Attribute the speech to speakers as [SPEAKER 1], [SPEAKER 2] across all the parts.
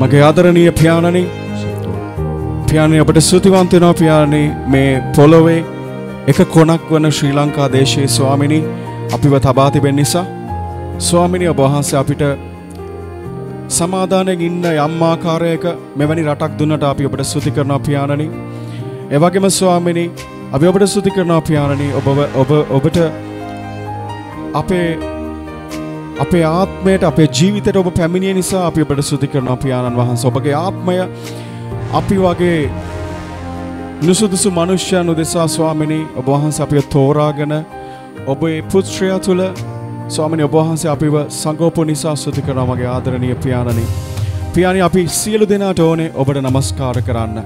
[SPEAKER 1] මගේ ආදරණීය පියාණනි පියාණනි අපට ස්තුතිවන්ත වෙනවා පියාණනි මේ පොළොවේ එක කොනක් වන ශ්‍රී ලංකා දේශයේ ස්වාමිනී අපිව තබා තිබෙන නිසා. ස්වාමිනී ඔබ වහන්සේ අපිට සමාදානයෙන් ඉන්න යම් ආකාරයක මෙවැනි රටක් දුන්නට අපි ඔබට ස්තුති කරනවා පියාණනි. ඒ වගේම ස්වාමිනී අපි ඔබට ස්තුති කරනවා පියාණනි ඔබ ඔබ ඔබට අපේ අපේ ආත්මයට අපේ ජීවිතයට ඔබ පැමිණිය නිසා අපි ඔබට ස්තුති කරනවා. පියාණන් වහන්සේ ඔබගේ ආත්මය අපි වගේ නුසුදුසු මනුෂ්‍යයන් උදෙසා ස්වාමිනී ඔබ වහන්සේ අපිව තෝරාගෙන ඔබේ පුත්‍රයා තුළ ස්වාමිනී ඔබ වහන්සේ අපිව සංගෝපු නිසා ස්තුති කරනවා මගේ ආදරණීය පියාණනි. පියාණනි අපි සියලු දෙනාට ඕනේ ඔබට নমස්කාර කරන්න.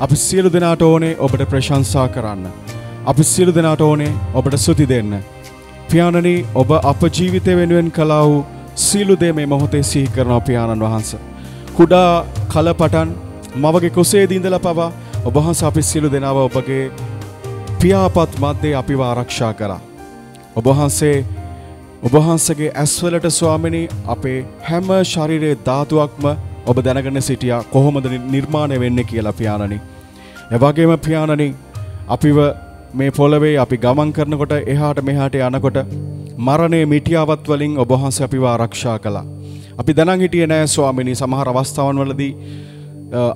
[SPEAKER 1] අපි සියලු දෙනාට ඕනේ ඔබට ප්‍රශංසා කරන්න. අපි සියලු දෙනාට ඕනේ ඔබට ස්තුති දෙන්න. පියාණනි ඔබ අප ජීවිතය වෙනුවෙන් කලා වූ සීලු දේ මේ මොහොතේ සිහි කරනවා පියාණන් වහන්ස. කුඩා කල පටන් මවගේ කුසේ දීඳල පවා ඔබහන්ස අපි සියලු දෙනාව ඔබගේ පියාපත් මධ්‍යේ අපිව ආරක්ෂා කරා. ඔබහන්සේ ඔබහන්සගේ ඇස්වලට ස්වාමිනී අපේ හැම ශරිරයේ ධාතුවක්ම ඔබ දැනගන සිටියා කොහොමද නිර්මාණය වෙන්න කියලා පියාණනි. එවගේම පියාණනි අපිව මේ පොළවේ අපි ගමන් කරනකොට එහාට මෙහාට යනකොට මරණය මිටියාවත් වලින් ඔබහන්ස අපිව ආරක්ෂා කළා. අපි දැනන් හිටියේ නෑ ස්වාමිනී සමහර අවස්ථාවන් වලදී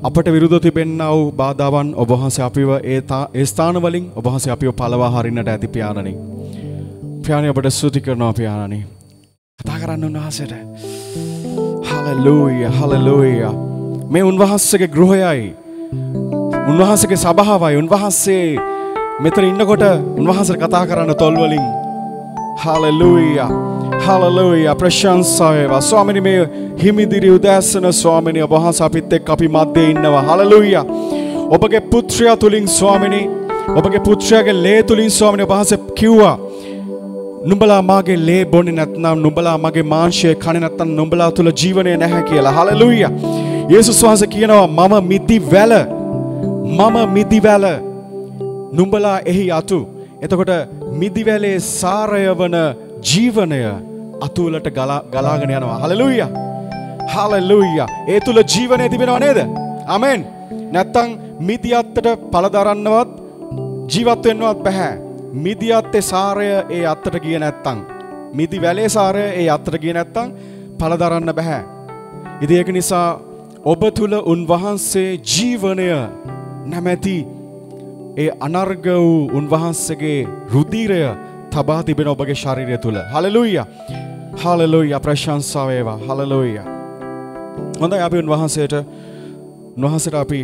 [SPEAKER 1] අපට විරුද්ධ තිබෙන්නා වූ බාධාවන් ඔබහන්සේ අපිව ඒ ඒ ස්ථාන වලින් ඔබහන්සේ අපිව පළවා හරින්නට ඇති පියාණනි. පියාණනි ඔබට ස්තුති කරනවා පියාණනි. කතා කරන්න උන්වහන්සේට. හලලූයා හලලූයා. මේ උන්වහන්සේගේ ගෘහයයි. උන්වහන්සේගේ සභාවයි උන්වහන්සේ මෙතන ඉන්නකොට උන්වහන්සේ කතා කරන්න තොල් වලින්. හලලූයා හලලූයා ප්‍රශංසා වේවා. ස්වාමිනී මේ හිමිදිරි උදෑසන ස්වාමිනී ඔබ වහන්සේ අපිත් එක්ක අපි මැද්දේ ඉන්නවා. හලලූයා ඔබගේ පුත්‍රයා තුලින් ස්වාමිනී ඔබගේ පුත්‍රයාගේ ලේ තුලින් ස්වාමිනී ඔබ වහන්සේ කිව්වා නුඹලා මාගේ ලේ බොන්නේ නැත්නම් නුඹලා මගේ මාංශය කන්නේ නැත්නම් නුඹලා තුල ජීවනය නැහැ කියලා. හලලූයා යේසුස් වහන්සේ කියනවා මම මිදි වැල මම මිදි වැල නුඹලා එහි අතු. එතකොට මිදිවැලේ සාරය වන ජීවනය අතුවලට ගලාගෙන යනවා. හලලුයිය. හලලුයිය. ඒ තුළ ජීවනය තිබෙනවා නේද. අමෙන්. නැත්තං මිදිअත්තට පලදරන්නවත් ජීවත්වෙන්වත් බැහැ. මිදිअත්තේ සාරය ඒ අත්තට ගිය නැත්තං. මිදි වැලේ සාරය ඒ අත්තට ගිය නැත්තං පලදරන්න බැහැ. ඉදි ඒක නිසා ඔබ තුළ උන්වහන්සේ ජීවනය නැමැති ඒ අනර්ග වූ උන්වහන්සේගේ රුධීරය තබා තිබෙන ඔබගේ ශරීරය තුළ. හලලුයිය. හලලුයිය ප්‍රශංසා වේවා. හලලුයිය. හොඳයි අපි උන්වහන්සේට උන්වහන්සේට අපි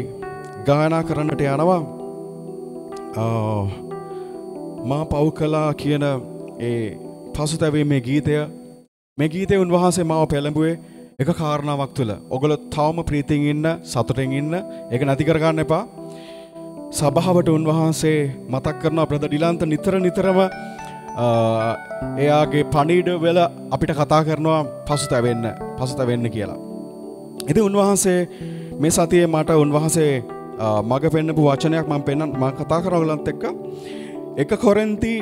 [SPEAKER 1] ගායනා කරන්නට යනවා. මා පව් කළා කියන ඒ පසුතැවීමේ ගීතය මේ ගීතය උන්වහන්සේ මාව පෙළඹුවේ එක කාරණාවක් තුළ. ඔගොල්ලෝ තවම ප්‍රීතියෙන් ඉන්න, සතුටින් ඉන්න. ඒක නැති කරගන්න එපා. සභාවට උන්වහන්සේ මතක් කරනවා ප්‍රද ඩිලන්ත නිතර නිතරම එයාගේ පනීඩ වෙල අපිට කතා කරනවා පසු තැවෙන්න පසු තැවෙන්න කියලා. ඉති උන්වහන්සේ මේ සතියේ මට උන්වහන්සේ මග පෙන්න්නපු වචනයක් මං පෙන්න්න ම කතා කරවලන්ත එක්ක. එක කොරෙන්ති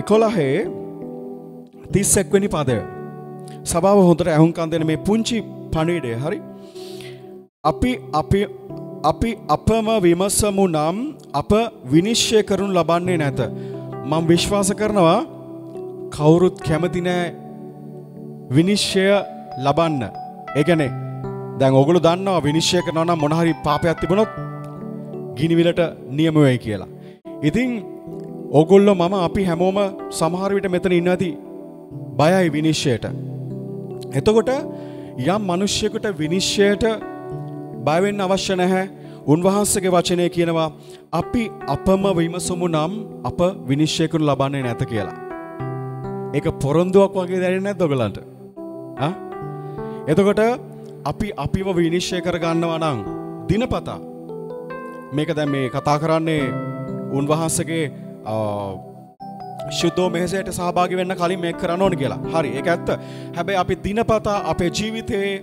[SPEAKER 1] එකොලහේ තිස්සෙක්වැනි පදය. සභාව හොඳට ඇහුන්කන් දෙන මේ පුංචි පණීඩේ හරි. අපි අපි අපි අපම විමසමු නම් අප විනිශ්චය කරනු ලබන්නේ නැත. මම විශ්වාස කරනවා කවුරුත් කැමති නෑ විනිශ්චය ලබන්න. ඒ කියන්නේ දැන් ඔගොල්ලෝ දන්නවා විනිශ්චය කරනවා නම් මොන හරි පාපයක් තිබුණොත් ගිනිවිලට නියම වෙයි කියලා. ඉතින් ඔගොල්ලෝ මම අපි හැමෝම සමහර විට මෙතන ඉන්න ඇති බයයි විනිශ්චයට. එතකොට යම් මිනිස්සෙකුට විනිශ්චයට බයවෙන්න අවශ්‍ය නැහැ. උන්වහන්සේගේ වචනය කියනවා අපි අපම විමසමු නම් අප විනිශ්චය කරනු ලබන්නේ නැත කියලා. ඒක පොරොන්දුවක් වගේ දැනෙන්නේ නැද්ද ඔයගලන්ට? ආ? එතකොට අපි අපිව විනිශ්චය කරගන්නවා නම් දිනපතා මේක දැන් මේ කතා කරන්නේ උන්වහන්සේගේ ශුද්ධෝ මෙහෙසයට සහභාගි වෙන්න කලින් මේක කරන්න ඕන කියලා. හරි ඒක ඇත්ත. හැබැයි අපි දිනපතා අපේ ජීවිතයේ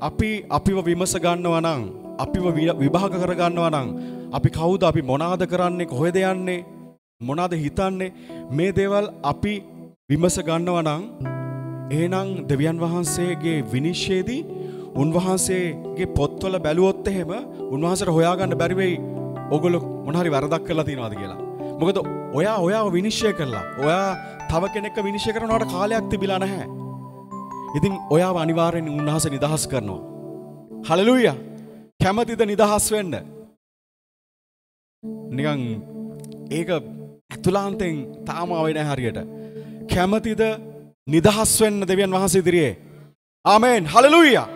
[SPEAKER 1] අපි අපිව විමස ගන්නවා නම් අපිව විභාග කරගන්නවා නම් අපි කවුද අපි මොනාද කරන්නේ කොහෙද යන්නේ මොනාද හිතන්නේ මේ දේවල් අපි විමස ගන්නවා නම් එහෙනම් දෙවියන් වහන්සේගේ විනිශ්චයේදී උන්වහන්සේගේ පොත්වල බැලුවොත් එහෙම උන්වහන්සේට හොයාගන්න බැරි වෙයි ඔගොල්ලෝ මොන හරි වැරදක් කරලා තියෙනවද කියලා. මොකද ඔයා ඔයාව විනිශ්චය කරලා ඔයා තව කෙනෙක්ව විනිශ්චය කරනවට කාලයක් තිබිලා නැහැ. ඉතින් ඔයාව අනිවාර්යෙන් උන්වහන්සේ නිදහස් කරනවා. හලලුයා. කැමතිද නිදහස් වෙන්න? නිකන් ඒක ඇතුලාන්තෙන් තාම ආවේ නැහැ හරියට. කැමතිද නිදහස් වෙන්න දෙවියන් වහන්සේ ඉදිරියේ? ආමෙන්. හලලුයා.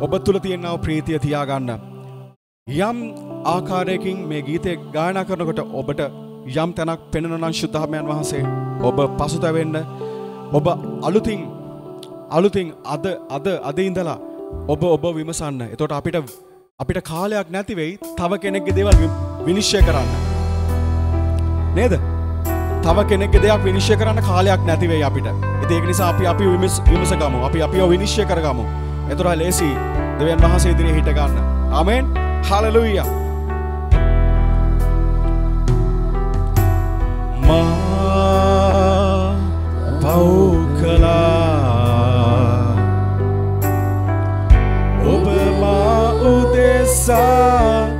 [SPEAKER 1] ඔබ තුල තියෙනව ප්‍රීතිය තියාගන්න. යම් ආකාරයකින් මේ ගීතය ගායනා කරනකොට ඔබට යම් තැනක් පෙනෙන නම් ශුද්ධාත්මයන් වහන්සේ ඔබ පසුතැවෙන්න ඔබ අලුතින් අලුතින් අද අද අද ඉඳලා ඔබ ඔබ විමසන්න. එතකොට අපිට අපිට කාලයක් නැති වෙයි තව කෙනෙක්ගේ දේවල් විනිශ්චය කරන්න. නේද? තව කෙනෙක්ගේ දෙයක් විනිශ්චය කරන්න කාලයක් නැති වෙයි අපිට. ඉතින් ඒක නිසා අපි අපි විමස ගමු. අපි අපිව විනිශ්චය කරගමු. එතකොට ලේසි දෙවියන් වහන්සේ ඉදිරියේ හිට ගන්න. ආමෙන්. හලලුයා. මා පව් කලා උදෙසා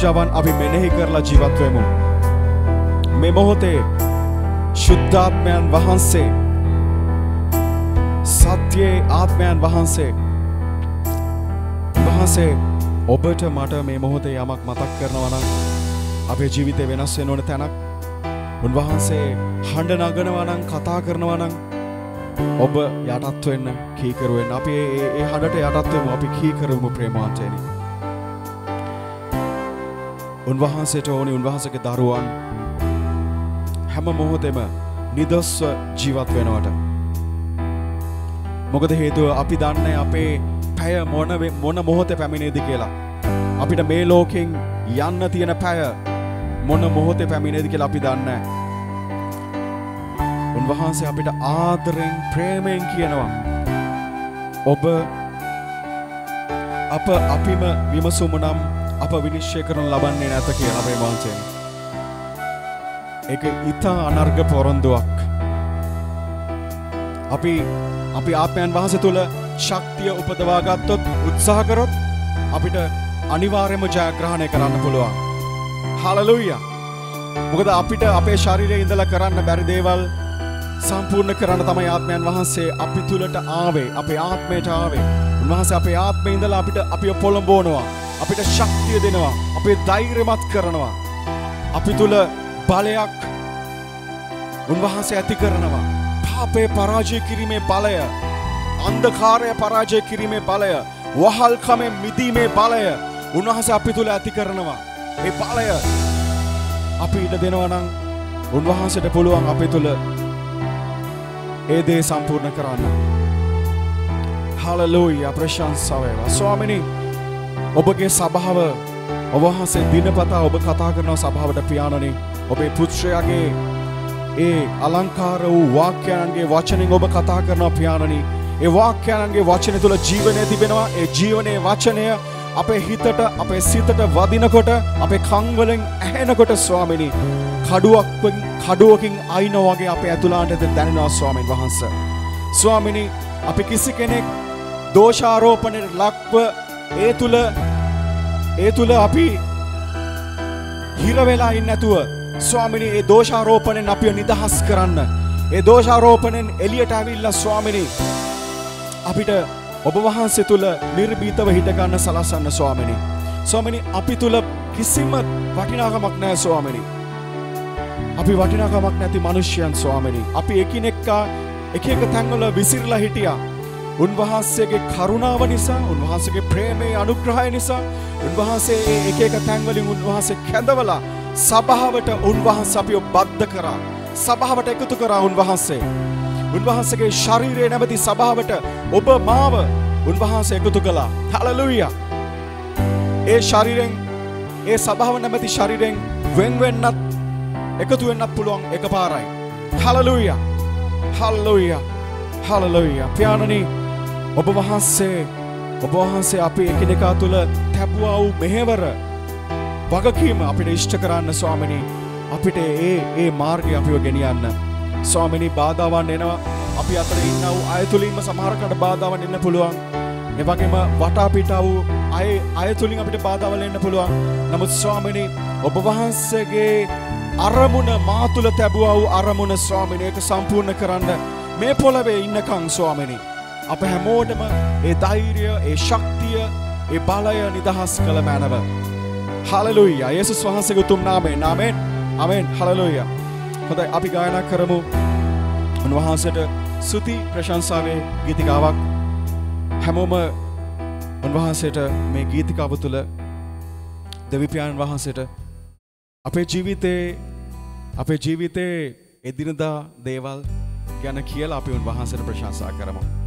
[SPEAKER 1] උන්වහන්සේගේ ආඥාවන් අපි මෙනෙහි කරලා ජීවත් වෙමු. මේ මොහොතේ ශුද්ධාත්මයන් වහන්සේ සත්‍යයේ ආත්මයන් වහන්සේ වහන්සේ ඔබට මට මේ මොහොතේ යමක් මතක් කරනවා නම් අපේ ජීවිතේ වෙනස් වෙන්න ඕන තැනක්. උන්වහන්සේ හඬ නගනවා නම් කතා කරනවා නම් ඔබ යටත් වෙන්න කීකරු වෙන්න. අපි ඒ ඒ හඬට යටත් වෙමු. අපි කීකරුමු ප්‍රේමාන්තේනි උන්වහන්සේට ඕනි උන්වහන්සේගේ දරුවන් හැම මොහොතෙම නිදස්ව ජීවත් වෙනවට මොකද හේතුව අපි දන්නේ අපේ පැය මොන වෙ- මොන මොහොතේ පැමිණේද කියලා. අපිට මේ ලෝකෙන් යන්න තියෙන පැය මොන මොහොතේ පැමිණේද කියලා අපි දන්නේ නැහැ. උන්වහන්සේ අපිට ආදරෙන් ප්‍රේමයෙන් කියනවා. ඔබ අප අපිම විමසුම නම් අප විනිශ්චය කරන ලබන්නේ නැත කියලා අපේ වහන්සේ. ඒක ඊතා අනර්ග පොරොන්දුවක්. අපි අපි ආත්මයන් වහන්සේ තුළ ශක්තිය උපදවා ගත්තොත් උත්සාහ කරොත් අපිට අනිවාර්යයෙන්ම ජයග්‍රහණය කරන්න පුළුවන්. හලලුයියා. මොකද අපිට අපේ ශරීරයේ ඉඳලා කරන්න බැරි දේවල් සම්පූර්ණ කරන්න තමයි ආත්මයන් වහන්සේ අපි තුළට ආවේ. අපේ ආත්මයට ආවේ. උන්වහන්සේ අපේ ආත්මේ ඉඳලා අපිට අපිව පොළඹවනවා. අපිට ශක්තිය දෙනවා. අපේ ධෛර්යමත් කරනවා. අපි තුළ බලයක් උන්වහන්සේ ඇති කරනවා. පාපේ පරාජය කිරීමේ බලය, අන්ධකාරය පරාජය කිරීමේ බලය, වහල්කමෙන් මිදීමේ බලය උන්වහන්සේ අපි තුළ ඇති කරනවා. ඒ බලය අපි ඉඩ දෙනවා නම් උන්වහන්සේට පුළුවන් අපි තුළ ඒ දේ සම්පූර්ණ කරන්න. හලලූයා ප්‍රශංසාව වේවා. ස්වාමිනී ඔබගේ සභාව ඔබ වහන්සේ දිනපතා ඔබ කතා කරන සභාවට පියාණනි. ඔබේ පුත්‍රයාගේ ඒ අලංකාර වූ වාක්‍යයන්ගේ වචනෙන් ඔබ කතා කරනවා පියාණනි. ඒ වාක්‍යයන්ගේ වචනය තුළ ජීවනය තිබෙනවා. ඒ ජීවනයේ වචනය අපේ හිතට අපේ සිතට වදිනකොට අපේ කංවලින් ඇහෙනකොට ස්වාමිනි කඩුවක්ෙන් කඩුවකින් අයින වගේ අපේ ඇතුලාන්ටද දැනෙනවා ස්වාමීන් වහන්ස. ස්වාමිනි අපි කිසි කෙනෙක් දෝෂාරෝපණයට ලක්ව ඒ තුළ ඒ තුළ අපි හිරවෙලා ඉන්නැතුව ස්වාමිනි ඒ දෝෂාරෝපණයෙන් අපිව නිදහස් කරන්න. ඒ දෝෂාරෝපණයෙන් එලියට ඇවිල්ල ස්වාමිනි අපිට ඔබ වහන්සේ තුළ නිර්බීතව හිටගන්න සලසන්න ස්වාමිනි. ස්වාමිනි අපි තුළ කිසිම වටිනාකමක් නෑ ස්වාමිනි. අපි වටිනාකමක් නැති මනුෂ්‍යයන් ස්වාමිනි. අපි එකිනෙක්කා එක එක තැන්වල විසිරලා හිටියා. උන්වහන්සේගේ කරුණාව නිසා උන්වහන්සේගේ ප්‍රේමයේ අනුග්‍රහය නිසා උන්වහන්සේ ඒ එක එක තැන්වලින් උන්වහන්සේ කැඳවලා සභාවට උන්වහන්සේ අපිව බද්ධ කරා. සභාවට එකතු කරා උන්වහන්සේ. උන්වහන්සේගේ ශරීරය නැමැති සභාවට ඔබ මාව උන්වහන්සේ එකතු කළා. හලලුයියා. ඒ ශරීරෙන් ඒ සභාව නැමැති ශරීරෙන් වෙන් වෙන්නත් එකතු වෙන්නත් පුළුවන් එකපාරයි. හලලුයියා. හල්ලුයියා. හලලුයියා. පියාණනි ඔබ වහන්සේ ඔබ වහන්සේ අපි එකිනෙකා තුළ තැබුවා වූ මෙහෙවර වගකීම අපිට ඉෂ්ට කරන්න ස්වාමිනී අපිට ඒ ඒ මාර්ගය අපිව ගෙනියන්න. ස්වාමිනී බාධාවන් එනවා අපි අතර ඉන්න වූ අය තුළින්ම සමහරකට බාධාවන් එන්න පුළුවන්. එවගේම වටාපිට වූ අය අය තුළින් අපිට බාධාවල එන්න පුළුවන්. නමුත් ස්වාමිනී ඔබ වහන්සේගේ අරමුණ මා තුළ තැබුවා වූ අරමුණ ස්වාමිනී ඒක සම්පූර්ණ කරන්න මේ පොළවේ ඉන්නකං ස්වාමිනී. අප හැමෝටම ඒ ධෛර්යය ඒ ශක්තිය ඒ බලය නිදහස් කළ මැනව. හලලුයියා යේසුස් වහන්සේගේ උතුම් නාමයෙන්. ආමෙන් ආමෙන්. හලලුයියා හොඳයි. අපි ගායනා කරමු. උන්වහන්සේට ස්තුති ප්‍රශංසාවේ ගීතිකාවක්. හැමෝම
[SPEAKER 2] උන්වහන්සේට මේ ගීතිකාව තුළ දෙවිපාණන් වහන්සේට අපේ ජීවිතේ අපේ ජීවිතේ එදිනදා දේවල් ගැන කියලා අපි උන්වහන්සේට ප්‍රශංසා කරමු.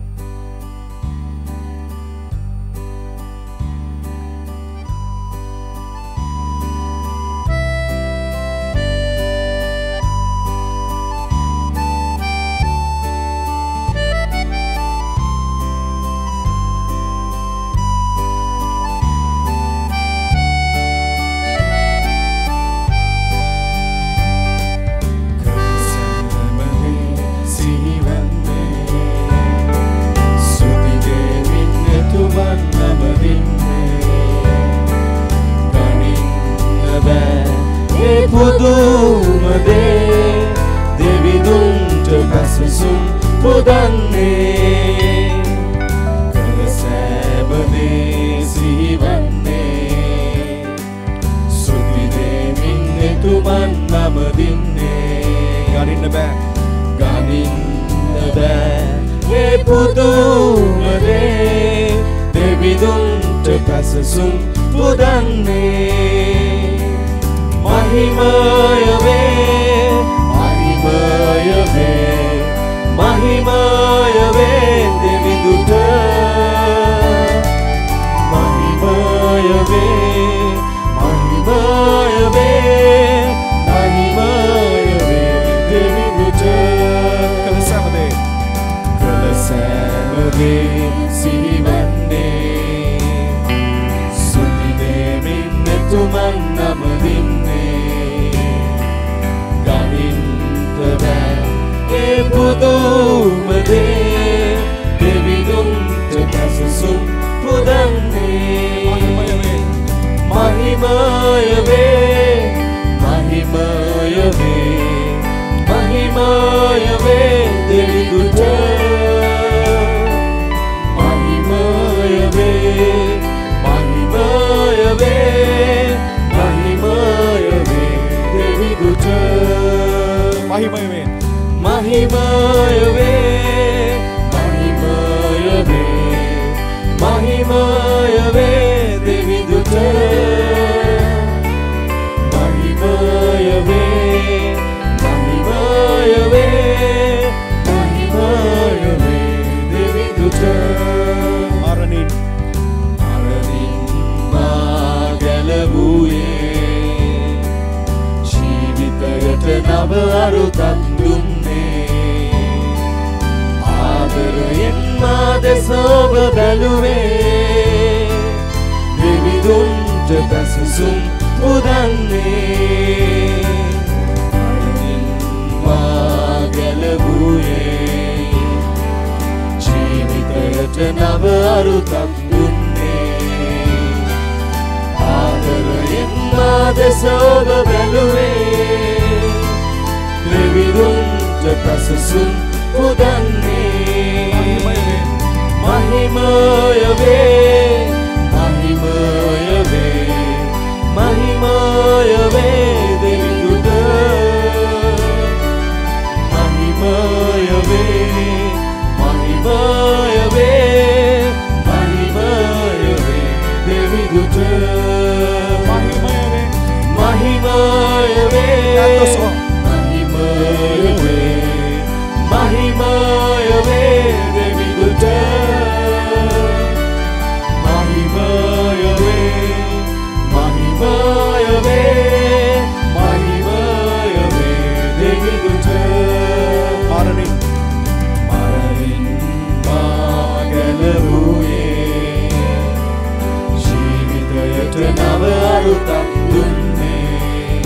[SPEAKER 1] අරුතක් දුන්නේ.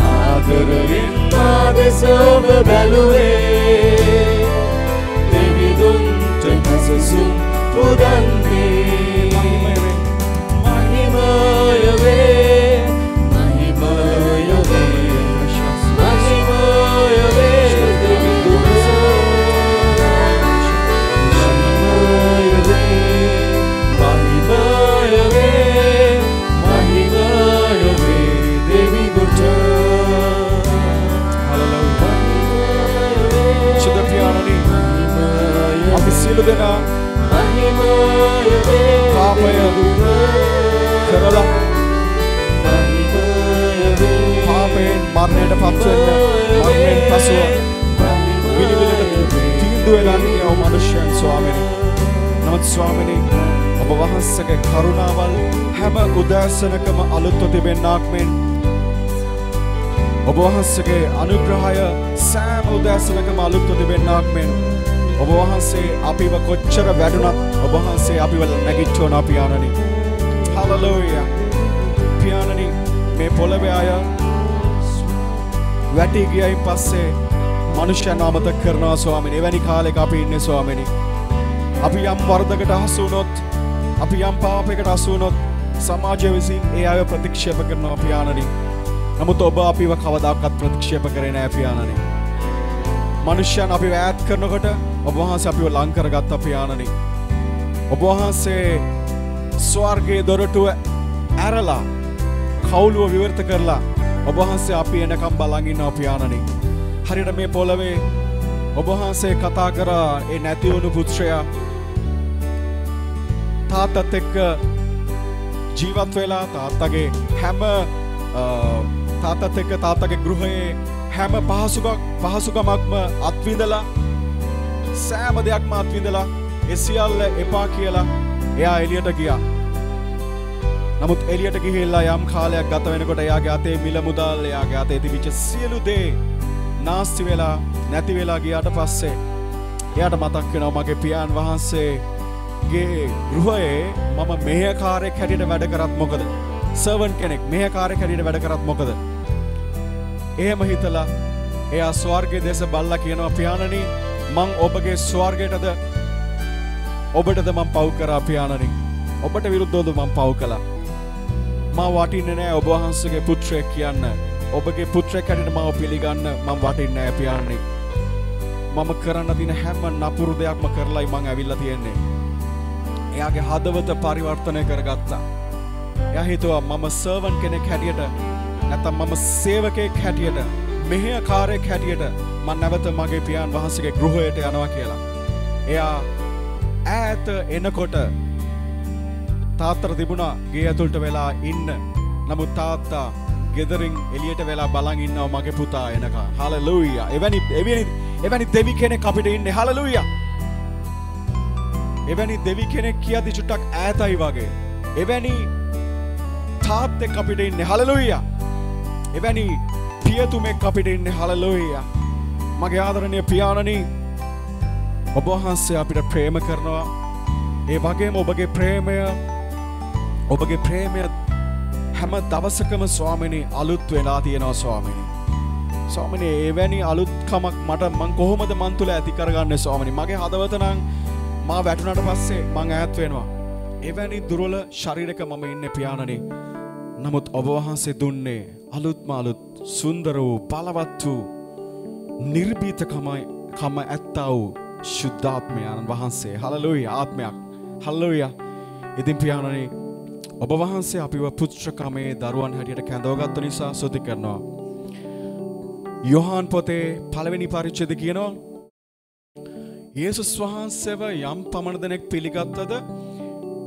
[SPEAKER 1] ආදරයෙන් මා දෙස ඔබ බැලුවේ. දෙවිදුන්ට පැසසුම් පුදන්නේ මරණයට පත්වෙන්න මරණයෙන් පසුව පිළිවෙලට තීන්දුව වෙලා
[SPEAKER 2] හිටියව
[SPEAKER 1] මනුෂ්‍යයන් ස්වාමීනි. නමුත් ස්වාමීනි ඔබ වහන්සේගේ කරුණාවල් හැම උදෑසනකම අලුත්ව තිබෙන්නාක් මෙන් ඔබ වහන්සේගේ අනුග්‍රහය සෑම උදෑසනකම අලුත්ව තිබෙන්නාක් මෙන් ඔබ වහන්සේ අපිව කොච්චර වැඩුණත් ඔබ වහන්සේ අපිව නැගිට්ටෝනා පියාණනි. හලලෝයා. පියාණනි මේ පොළවේ අය වැටි ගියයින් පස්සේ මනුෂ්‍යයන් අමතක කරනවා ස්වාමිනි. එවැනි කාලෙක අපි ඉන්නේ ස්වාමිනි. අපි යම් වරදකට හසු වුණොත් අපි යම් පාපයකට හසු වුණොත් සමාජය විසින් ඒ අය ප්‍රතික්ෂේප කරනවා පියාණනි. නමුත් ඔබ අපිව කවදාකවත් ප්‍රතික්ෂේප කරේ නෑ පියාණනි. මනුෂ්‍යයන් අපිව ඈත් කරනකොට ඔබ වහන්සේ අපිව ලං කරගත්තා පියාණනි. ඔබ වහන්සේ ස්වර්ගයේ දොරටුව ඇරලා කවුලුව විවෘත කරලා ඔබ වහන්සේ අපි එනකම් බලන් ඉන්නවා පියාණනි. හරියට මේ පොළවේ ඔබ වහන්සේ කතා කරා ඒ නැති වුණු පුත්‍රයා තාත්තත් එක්ක ජීවත් වෙලා තාත්තගේ හැම අ, තාත්තත් එක්ක තාත්තගේ ගෘහයේ හැම පහසුකක් පහසුකමක්ම අත්විඳලා සෑම දෙයක්ම අත්විඳලා ඒ සියල්ල එපා කියලා එයා එළියට ගියා. නමුත් එළියට ගිහිල්ලා යම් කාලයක් ගත වෙනකොට එයාගේ අතේ මිල මුදල් එයාගේ අතේ තිබිච්ච සියලු දේ නාස්ති වෙලා නැති වෙලා ගියාට පස්සේ එයාට මතක් වෙනවා මගේ පියාන් වහන්සේගේ ගෘහයේ මම මෙහෙයකාරයෙක් හැටියට වැඩ කරත් මොකද? සර්වන් කෙනෙක් මෙහෙයකාරයෙක් හැටියට වැඩ කරත් මොකද? එහෙම හිතලා එයා ස්වර්ගයේ දෙස බල්ලා කියනවා පියාණනි මං ඔබගේ ස්වර්ගයටද ඔබටද මං පව් කරා පියාණනි ඔබට විරුද්ධවද මං පව් කළා මා වටින්නේ නෑ ඔබ වහන්සේගේ පුත්‍රයෙක් කියන්න. ඔබගේ පුත්‍රයෙක් හැටියට මාව පිළිගන්න මං වටින්නේ නෑ පියාණනි. මම කරන්න තින හැම නපුරු දෙයක්ම කරලායි මං ඇවිල්ලා තියෙන්නේ. එයාගේ හදවත පරිවර්තනය කරගත්තා. එයා හිතුවා මම සර්වන් කෙනෙක් හැටියට නැත්තම් මම සේවකයෙක් හැටියට මෙහෙය කාරයෙක් හැටියට මං නැවත මගේ පියාන් වහන්සේගේ ගෘහයට යනවා කියලා. එයා ඈත එනකොට තාත්තර තිබුණා ගේ ඇතුළට වෙලා ඉන්න. නමුත් තාත්තා ගෙදරින් එළියට වෙලා බලන් ඉන්නවා මගේ පුතා එනකම්. හලෙලූයා. එවැනි එවැනි එවැනි දෙවි කෙනෙක් අපිට ඉන්නේ. හලෙලූයා. එවැනි දෙවි කෙනෙක් කියද්දි චුට්ටක් ඈතයි වගේ. එවැනි තාත්තෙක් අපිට ඉන්නේ. හලෙලූයා. එවැනි පියතුමෙක් අපිට ඉන්නේ. හලෙලූයා. මගේ ආදරණීය පියාණනි ඔබ වහන්සේ අපිට ප්‍රේම කරනවා. ඒ වගේම ඔබගේ ප්‍රේමය ඔබගේ ප්‍රේමය හැම දවසකම ස්වාමිනි අලුත් වෙලා තියෙනවා ස්වාමිනි. ස්වාමිනි එවැනි අලුත්කමක් මට මං කොහොමද මන් තුළ ඇති කරගන්නේ ස්වාමිනි. මගේ හදවත නම් මා වැටුණට පස්සේ මං ඈත් වෙනවා. එවැනි දුර්වල ශරීරක මම ඉන්නේ පියාණනි. නමුත් ඔබ වහන්සේ දුන්නේ අලුත්ම අලුත් සුන්දර වූ බලවත් වූ නිර්භීතකමයි කම ඇත්තා වූ ශුද්ධාත්මයාණන් වහන්සේ හලලුයි ආත්මයක් හල්ලුය ඉතින් පියාණනි ඔබ වහන්සේ අපිව පුත්‍රකමේ දරුවන් හැටියට කැඳවගත්ත නිසා සුති කරනවා. යොහාන් පොතේ පළවෙනි පරිච්ඡේද කියනවා යේසුස් වහන්සේව යම් පමණ දෙනෙක් පිළිගත්තද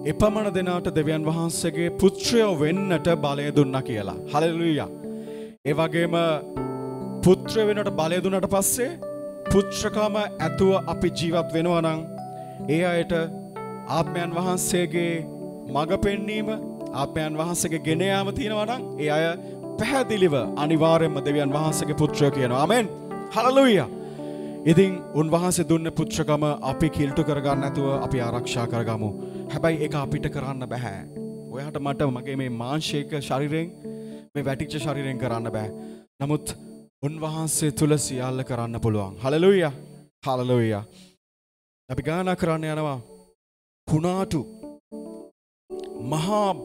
[SPEAKER 1] එපමණ දෙනාට දෙවියන් වහන්සේගේ පුත්‍රයෝ වෙන්නට බලය දුන්නා කියලා. හලෙලුයා. ඒ වගේම පුත්‍රය වෙනට බලය දුන්නට පස්සේ පුත්‍රකම ඇතුව අපි ජීවත් වෙනවා නම් ඒ අයට ආත්මයන් වහන්සේගේ මඟ පෙන්වීම ආත්මයන් වහන්සේගේ ගෙන යාම තියෙනවා නම් ඒ අය පැහැදිලිව අනිවාර්යයෙන්ම දෙවියන් වහන්සේගේ පුත්‍රයෝ කියනවා. ආමෙන්. හලෙලුයා. ඉතින් උන්වහන්සේ දුන්න පුත්‍රකම අපි කිල්ටු කරගන්න නැතුව අපි ආරක්ෂා කරගමු. හැබැයි ඒක අපිට කරන්න බෑ. ඔයාට මට මගේ මේ මාංශයක ශරීරයෙන් මේ වැටිච්ච ශරීරයෙන් කරන්න බෑ. නමුත් උන්වහන්සේ තුල සියල්ල කරන්න පුළුවන්. හලෙලුයා. හලෙලුයා. අපි ගානා කරන්න යනවා. කුණාටු මහා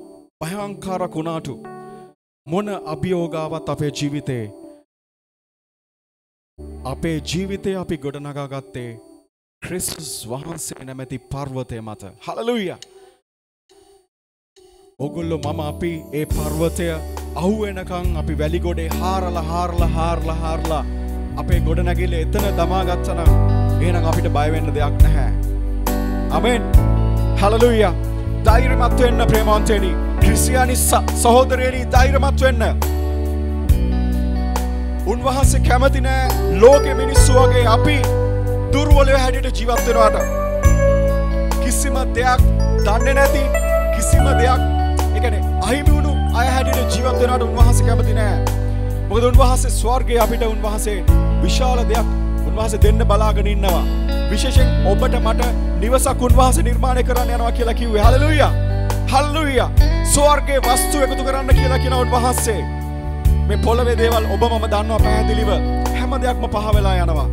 [SPEAKER 1] භයංකාර කුණාටු මොන අභියෝගාවත් අපේ ජීවිතේ අපේ ජීවිතය අපි ගොඩනගා ගත්තේ ක්‍රිස්තුස් වහන්සේ නැමැති පර්වතය මත. හලලුය! ඔගොල්ලො මම අපි ඒ පර්වතය අහුවෙනකං අපි වැලිගොඩේ හාරල හාරල හාරල හාරලා අපේ ගොඩනැගිල්ල එතන දමාගත්තනම් ඒනම් අපිට බයවෙන්න දෙයක් නැහැ. Amen hallelujah! ධෛර්යමත් වෙන්න ප්‍රේමවන්තයනි. ක්‍රිස්තියානි සහෝදරයනි ධෛර්යමත් වෙන්න. උන්වහන්සේ කැමති නෑ ලෝකෙ මිනිස්සු වගේ අපි දුර්වලය හැටියට ජීවත් වෙනවාට.
[SPEAKER 2] කිසිම දෙයක් දන්නේ නැති කිසිම දෙයක් එකන අහිමිවුණු අය හැටියට ජීවත් වෙනට උන්වහන්සේ කැමති නෑ. මොකද උන්වහන්සේ ස්වර්ගය අපිට උන්වහන්සේ විශාල දෙයක් උන්වහන්සේ දෙන්න බලාගෙන ඉන්නවා. විශේෂයෙන් ඔබට මට නිවසක් උන්වහන්සේ නිර්මාණය කරන්න යනවා කියලා කිව්වේ. හලලුයා! හල්ලුයා! ස්වර්ගයේ වස්තු එකතු කරන්න කියලා කියන උන්වහන්සේ. මේ පොළවේ දේවල් ඔබ මම දන්නවා පැහැදිලිව හැම දෙයක්ම පහ වෙලා යනවා.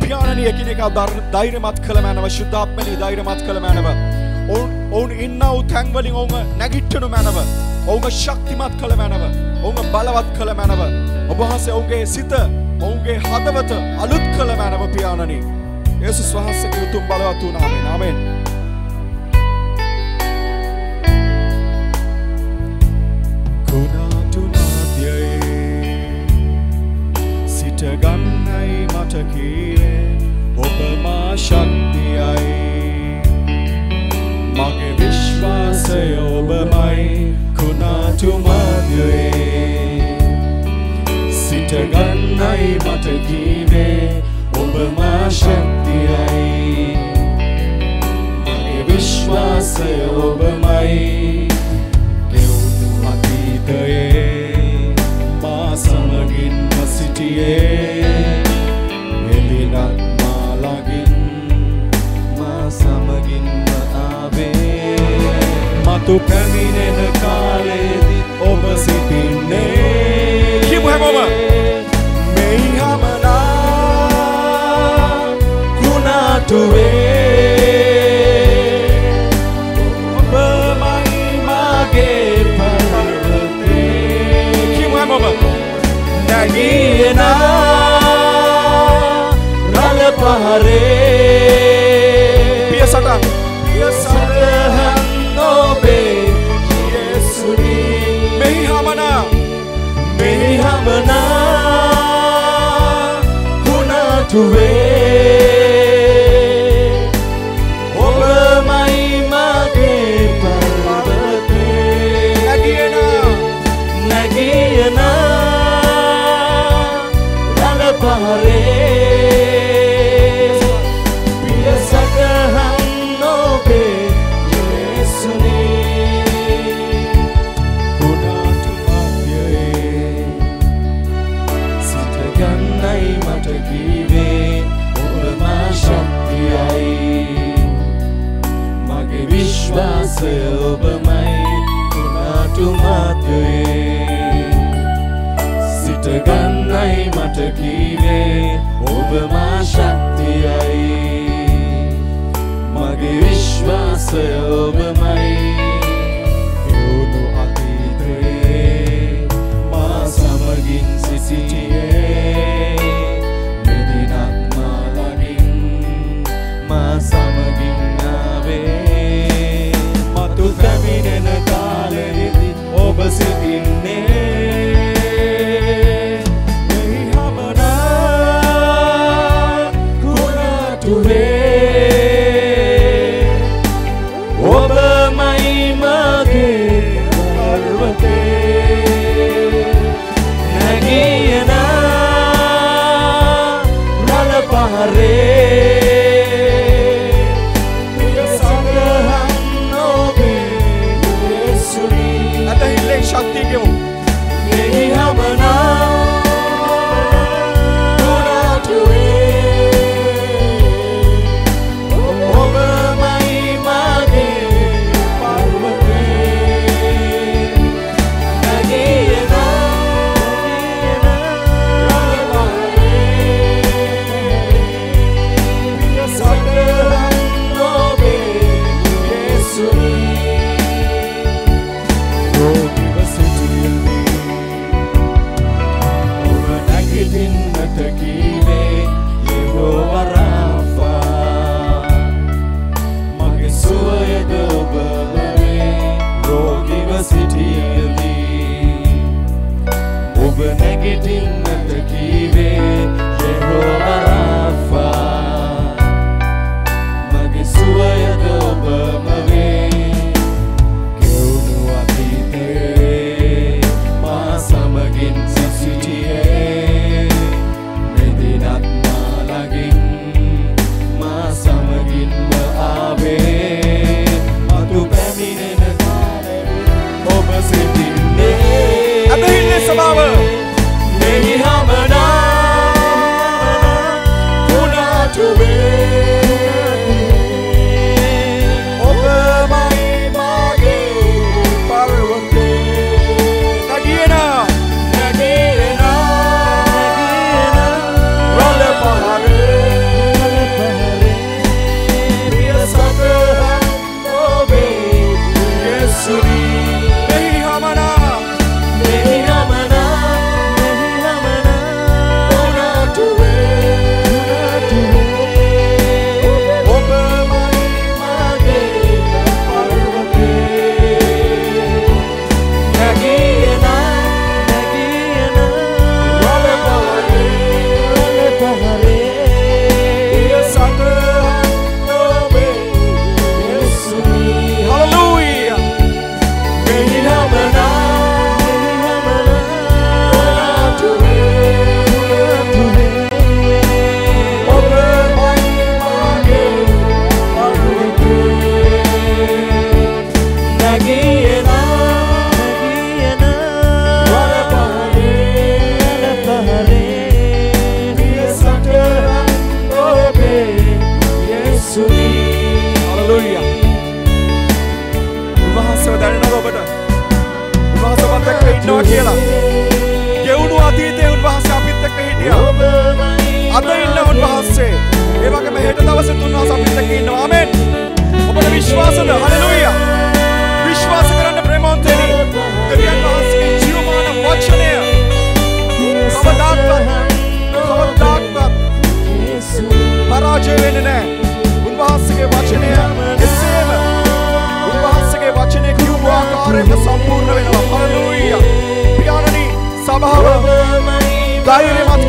[SPEAKER 2] පියාණනි එකිනෙකා දර්- ධෛර්යමත් කළ මැනව ශුද්ධාත්මනි ධෛර්යමත් කළ මැනව. ඔවුන් ඔවුන් ඉන්න වූ තැන්වලින් ඔවුන් නැගිට්ටනු මැනව. ඔවුන් ශක්තිමත් කළ මැනව. ඔවුන් බලවත් කළ මැනව. ඔබහන්සේ ඔවුන්ගේ සිත ඔවුන්ගේ හදවත අලුත් කළ මැනව පියාණනි. යේසුස් වහන්සේගේ උතුම් බලවත් වූ නාමයෙන් ආමෙන්. කුණාටු මාධ්‍යයේ සිටගන්නයි මට කීවේ. ඔබ මා ශක්තියයි. මගේ විශ්වාසය ඔබමයි. කුණාටු මාධ්‍යයේ සිටගන්නයි මට කීවේ. ඔබ මා ශක්තියයි. මගේ විශ්වාසය ඔබමයි. ගෙවුණු අතීතයේ මා සමගින්ම සිටියේ. එදිනත් මාලගින් මා සමගින්ම ආවේ. මතු පැමිණෙන කාලේදි ඔබ සිටින්නේ. කිමු හැමෝම මෙයි පහරේ පිය සටන් පිය සටහන් ඔබේ යේසුනි මෙහි හමනා මෙහි හමනා කුණාටුවේ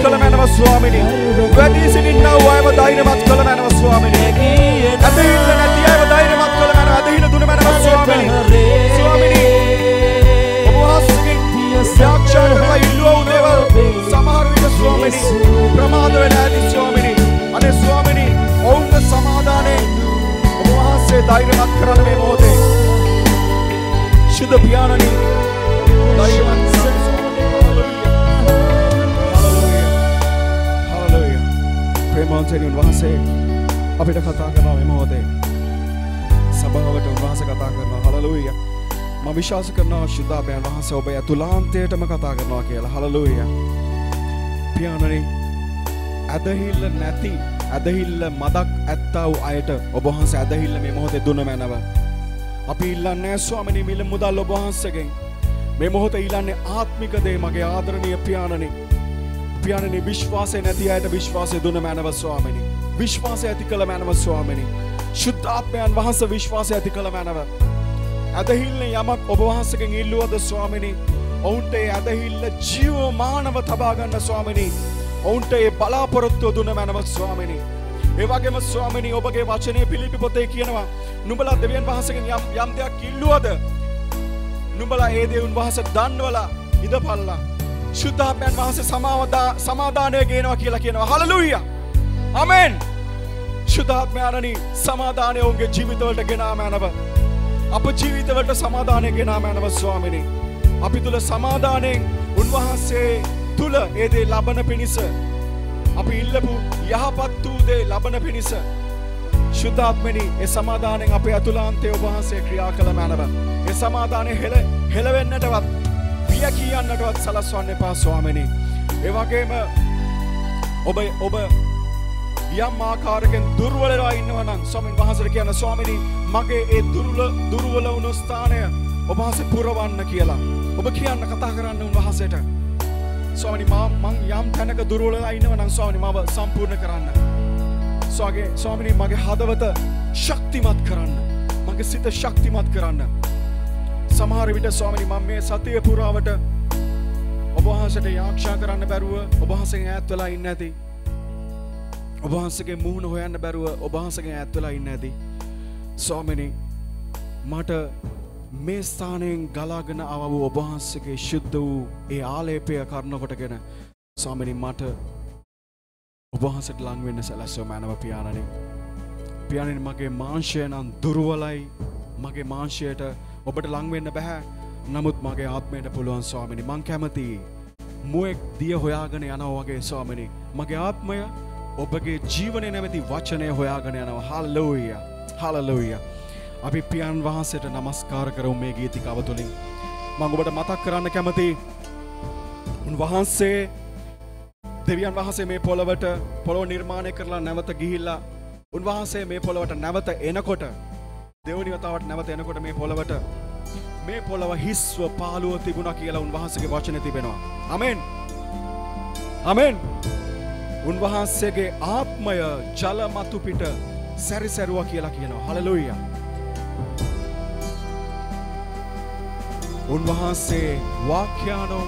[SPEAKER 1] කළ මැනව ස්වාමිනී. වැඩි සිටින්නා වූ අයව ධෛර්යමත් කළ මැනව ස්වාමිනී. ඇදහිල්ල නැති අයව ධෛර්යමත් කළ මැනව ඇදහිල්ල දුන මැනව ස්වාමිනී. ස්වාමිනී ඔබ වහන්සේගෙන් සාක්ෂාත් කරලා ඉල්ලුවා වූ දේවල් සමහර විට ස්වාමිනී. ප්‍රමාද වෙලා ඇති ස්වාමිනී. අනේ ස්වාමිනී ඔවුන්ගේ සමාදානයේ ඔබ වහන්සේ ධෛර්යමත් කරන්න මේ මොහොතේ. ශුද්ධ පියාණනි ධෛර්යමත් ප්‍රේමාන්තයෙන් උන්වහන්සේ අපිට කතා කරනවා මෙ මොහොතේ. සභාවට උන්වහන්සේ කතා කරනවා. හලලුය මම විශ්වාස කරනවා ශුද්ධාපයන් වහන්සේ ඔබ ඇතුලාන්තයටම කතා කරනවා කියලා. හලලුය පියාණනි ඇදහිල්ල නැති ඇදහිල්ල මදක් ඇත්තා වූ අයට ඔබ වහන්සේ ඇදහිල්ල මේ මොහොතේ දුන මැනව. අපි ඉල්ලන්නේ ස්වාමිනී මිල මුදල් ඔබ වහන්සේගෙන්. මේ මොහොතේ ඉල්ලන්නේ ආත්මික දේ මගේ ආදරණීය පියාණනි. පියාණනි විශ්වාසය නැති අයට විශ්වාසය දුන මැනව ස්වාමිනි. විශ්වාසය ඇති කළ මැනව ස්වාමිනි. ශුද්ධාත්මයන් වහන්ස විශ්වාසය ඇති කළ මැනව. ඇදහිල්ල යමක් ඔබ වහන්සකින් ඉල්ලුවද ස්වාමිනි. ඔවුන්ට ඒ ඇදහිල්ල ජීවමානව තබාගන්න ස්වාමිනි. ඔවුන්ට ඒ බලාපොරොත්තුව දුන මැනව ස්වාමිනි. ඒවගේම ස්වාමිනි ඔබගේ වචනය පිළිපි පොතේ කියනවා. නුබලා දෙවියන් වහසකින් යම් යම් දෙයක් ඉල්ලුවද. නුබලා ඒ දෙවුන් වහස දන්වලා ඉදපල්ලා. ශුද්ධාපයන් වහන්සේ සමාවදා සමාධානය ගේනවා කියලා කියනවා. හලලුය. අමෙන් ශුද්ධාත්මයානනි සමාධානය ඔවුන්ගේ ජීවිතවලට ගෙනාම ඇනව අප ජීවිතවලට සමාධානය ගෙනාම ඇනව ස්වාමිනි. අපි තුළ සමාධානයෙන් උන්වහන්සේ තුළ ඒදේ ලබන පිණිස අපි ඉල්ලපු යහපත් වූ දේ ලබන පිණිස ශුද්ධාත්මනි ඒ සමාධානයෙන් අපේ අතුලාන්තය ඔබහන්සේ ක්‍රියා කළ මැනව ඒ සමාධානය හෙළ හෙළවෙන්නටවත් පිය කියන්නටවත් සලස්වන්න එපා ස්වාමිනි. ඒවගේම ඔබ ඔබ යම් ආකාරකෙන් දුර්වලලා ඉන්නවනම් ස්වාමින් වහන්සට කියන ස්වාමිනී මගේ ඒ දුර්ල දුර්වල වුණු ස්ථානය ඔබහස පුරවන්න කියලා. ඔබ කියන්න කතා කරන්න උන්වහසට. ස්වාමිනි මං යම් තැනක දුර්වලලා ඉන්නවනම් ස්වාමිනි මව සම්පූර්ණ කරන්න. ස්වාගේ ස්වාමිනී මගේ හදවත ශක්තිමත් කරන්න. මගේ සිත ශක්තිමත් කරන්න. සමහර විට ස්වාමිනි මම මේ සතිය පුරාවට ඔබවහන්සට යාක්ෂා කරන්න බැරුව ඔබහන්සෙන් ඈත් වෙලා ඉන්න ඇති. ඔබහන්සගේ මුහුණ හොයන්න බැරුව ඔබහන්සගේ ඈත් වෙලා ඉන්න ඇති. ස්වාමිනි මට මේ ස්ථානයෙන් ගලාගෙන ආව වූ ඔබහන්සගේ ශුද්ධ වූ ඒ ආලේපය කරනකොටගෙන ස්වාමිනි මට ඔබහන්සට ලංවෙන්න සැලැස්සෝ මැනව පියාණනි. පියාණනි මගේ මාංශය නම් දුර්වලයි මගේ මාංශයට ඔබට ලංවෙන්න බැහැ. නමුත් මගේ ආත්මයට පුළුවන් ස්වාමිනි මං කැමති මුවෙක් දිය හොයාගෙන යනව වගේ ස්වාමිනි. මගේ ආත්මය ඔබගේ ජීවනය නැමැති වචනය හොයාගෙන යනව. හල්ලෝය හලලෝය අපි පියන් වහන්සට නමස්කාර කරවු මේ ගීතිකාව තුළින් මං ඔබට මතක් කරන්න කැමති උන්වහන්සේ දෙවියන් වහන්සේ මේ පොළවට පොළොව නිර්මාණය කරලා නැවත ගිහිල්ලා උන්වහන්සේ මේ පොළොවට නැවත එනකොට දෙවනි වතාවට නැවත එනකොට මේ පොළවට මේ පොළව හිස්ව පාලුව තිබුණා කියලා උන්වහන්සේගේ වචන තිබෙනවා. අමෙන්. අමෙන්. උන්වහන්සේගේ ආත්මය ජල මතු පිට සැරිසැරුවා කියලා කියනවා. හලලුයියා. උන්වහන්සේ වාක්‍යානෝ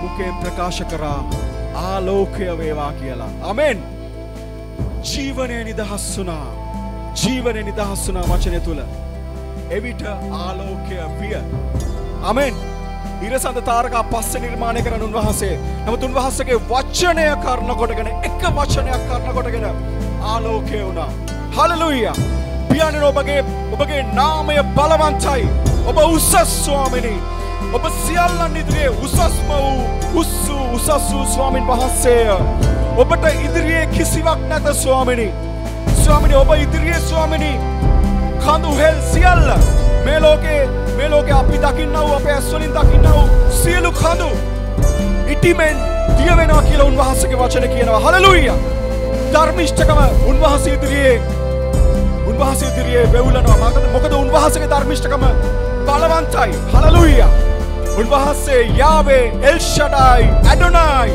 [SPEAKER 1] මුකෙන් ප්‍රකාශ කරා ආලෝකය වේවා කියලා. අමෙන්. ජීවනය නිදහස් වුණා. ජීවනය නිදහස් වුණා වචනය තුළ. එවිට ආලෝකය විය. අමෙන්. ඉරසඳ තාරකා පස්ස නිර්මාණය කරන උන්වහන්සේ. නමුත් උන්වහන්සේගේ වචනය කරන කොටගෙන එක වචනයක් කරන කොටගෙන ආලෝකය වුණා. හලලුයියා. පියාණන් ඔබගේ ඔබගේ නාමය බලවන්තයි. ඔබ උසස් ස්වාමිනී. ඔබ සියල්ලන් ඉදිරියේ උසස්ම වූ උස්සු උසස් වූ ස්වාමින් වහන්සේය. ඔබට ඉදිරියේ කිසිවක් නැත ස්වාමිනී. ස්වාමිනී ඔබ ඉදිරියේ ස්වාමිනී කඳු හෙල් සියල්ල මේ ලෝකේ මේ ලෝකේ අපි දකින්නව අපේ ඇස් වලින් දකින්නව සියලු කඳු ඉටිමෙන් දිය වෙනවා කියලා උන්වහන්සේගේ වචන කියනවා. හලෙලූයා. ධර්මිෂ්ඨකම උන්වහන්සේ ඉදිරියේ
[SPEAKER 2] උන්වහන්සේ ඉදිරියේ වෙවුලනවා. මකද මොකද උන්වහන්සේගේ ධර්මිෂ්ඨකම බලවන්තයි. හලලුයා උන්වහන්සේ යාවේ එල්ෂඩයි ඇඩොනයි.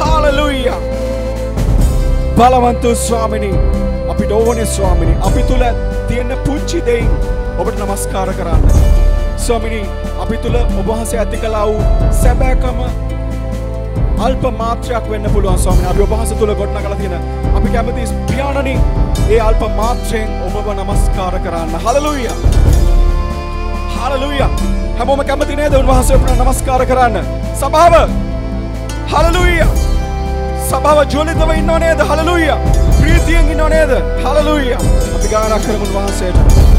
[SPEAKER 2] හාලලුයා බලවන්තු ස්වාමිනි! අපිට ඕනේ ස්වාමිනි. අපි තුළ තියෙන පුංචි දෙයින් ඔබට නමස්කාර කරන්න. ස්වාමිනි අපි තුළ ඔබවහන්සේ ඇති කලා වූ සැබෑකම අල්ප මාත්‍රයක් වෙන්න පුළුවන් ස්වාමිනි. අපි ඔබවහන්සේ තුළ ගොඩනගලා තියෙන අපි කැමති පියාණනි ඒ අල්ප මාත්‍රයෙන් ඔබව නමස්කාර කරන්න. හලලුයා! හලලුයා! හැමෝම කැමති නේද උන්වහන්සේ අපට නමස්කාර කරන්න? සභාව! හලලුයා! සභාව ජොලිතව ඉන්නව නේද? හලලුයා! ප්‍රීතියෙන් ඉන්නව නේද? හලලුයා. අපි ගානක් කරමු උන්වහන්සේට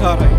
[SPEAKER 2] Ankara.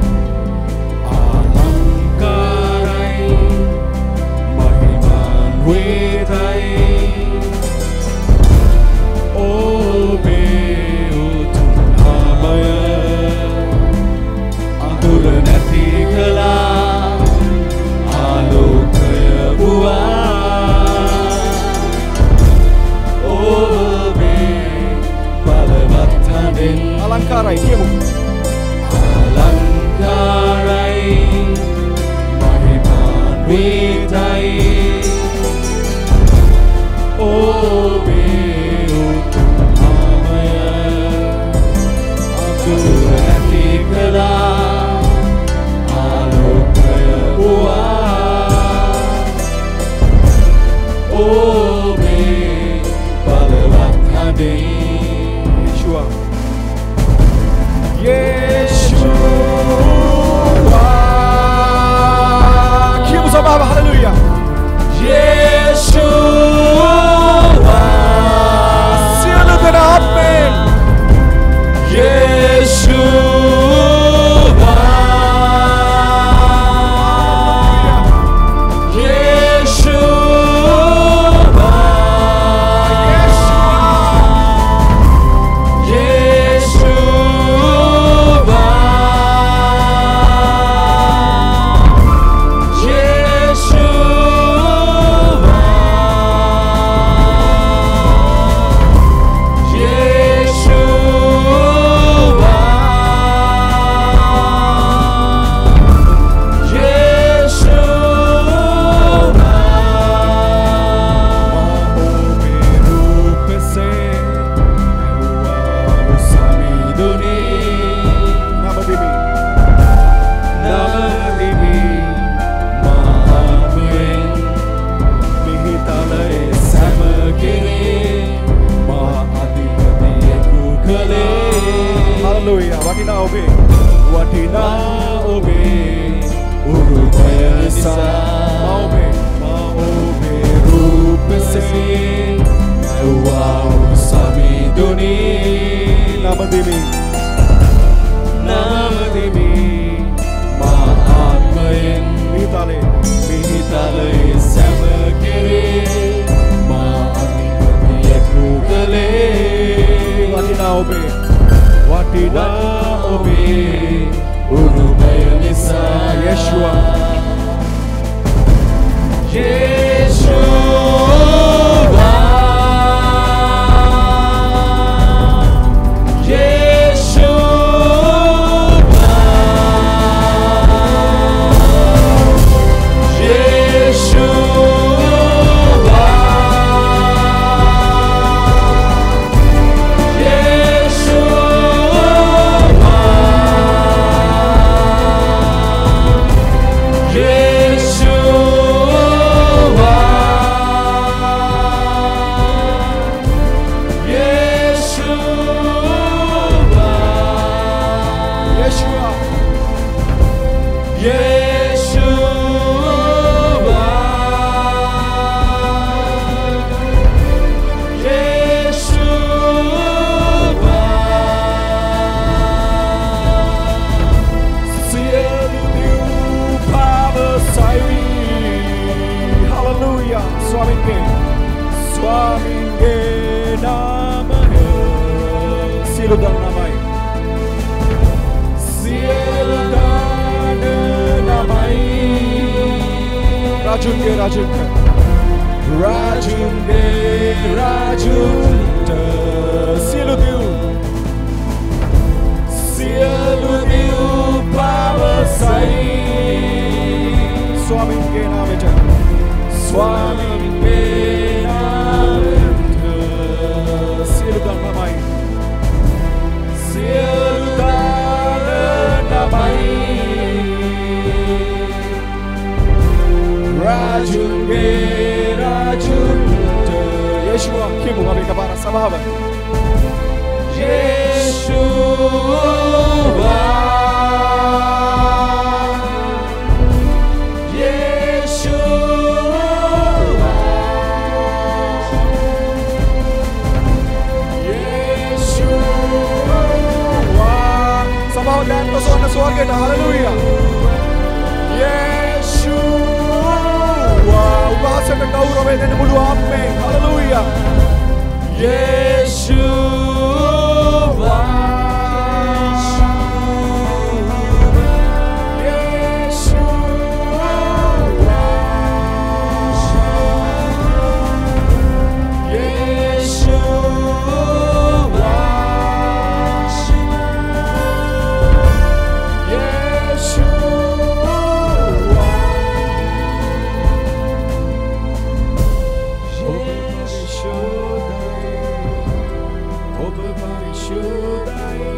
[SPEAKER 2] ඔබ පරිශුද්ධයි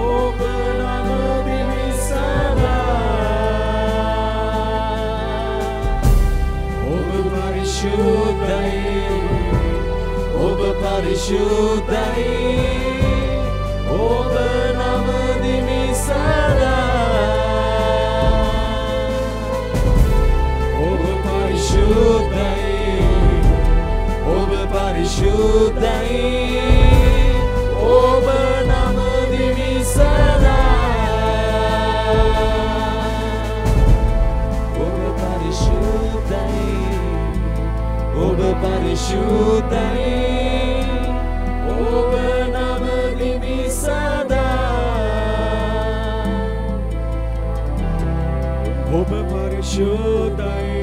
[SPEAKER 2] ඔබ නම දිවිසදා ඔබ පරිශුද්ධයි පරිශුද්ධයි ඔබ නම දිවිසදා ඔබ පරිශුද්ධයි ඔබ පරිශුද්ධයි ඔබ නම දිවිසදා ඔබ පරිශුද්ධයි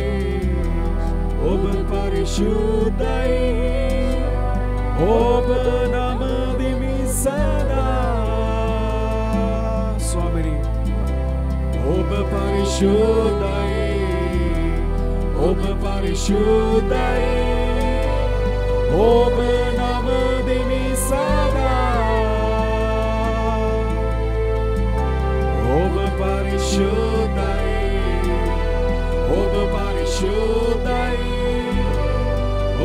[SPEAKER 2] ඔබ පරිශුද්ධයි ඔබ නම
[SPEAKER 1] දිමි සදා ස්වාමිනී ඔබ පරිශුද්ධයි ඔබ පරිශුද්ධයි ඔබ නම දිමි සදා ඔබ පරිශුද්ධයි ඔබ පරිශුද්ධයි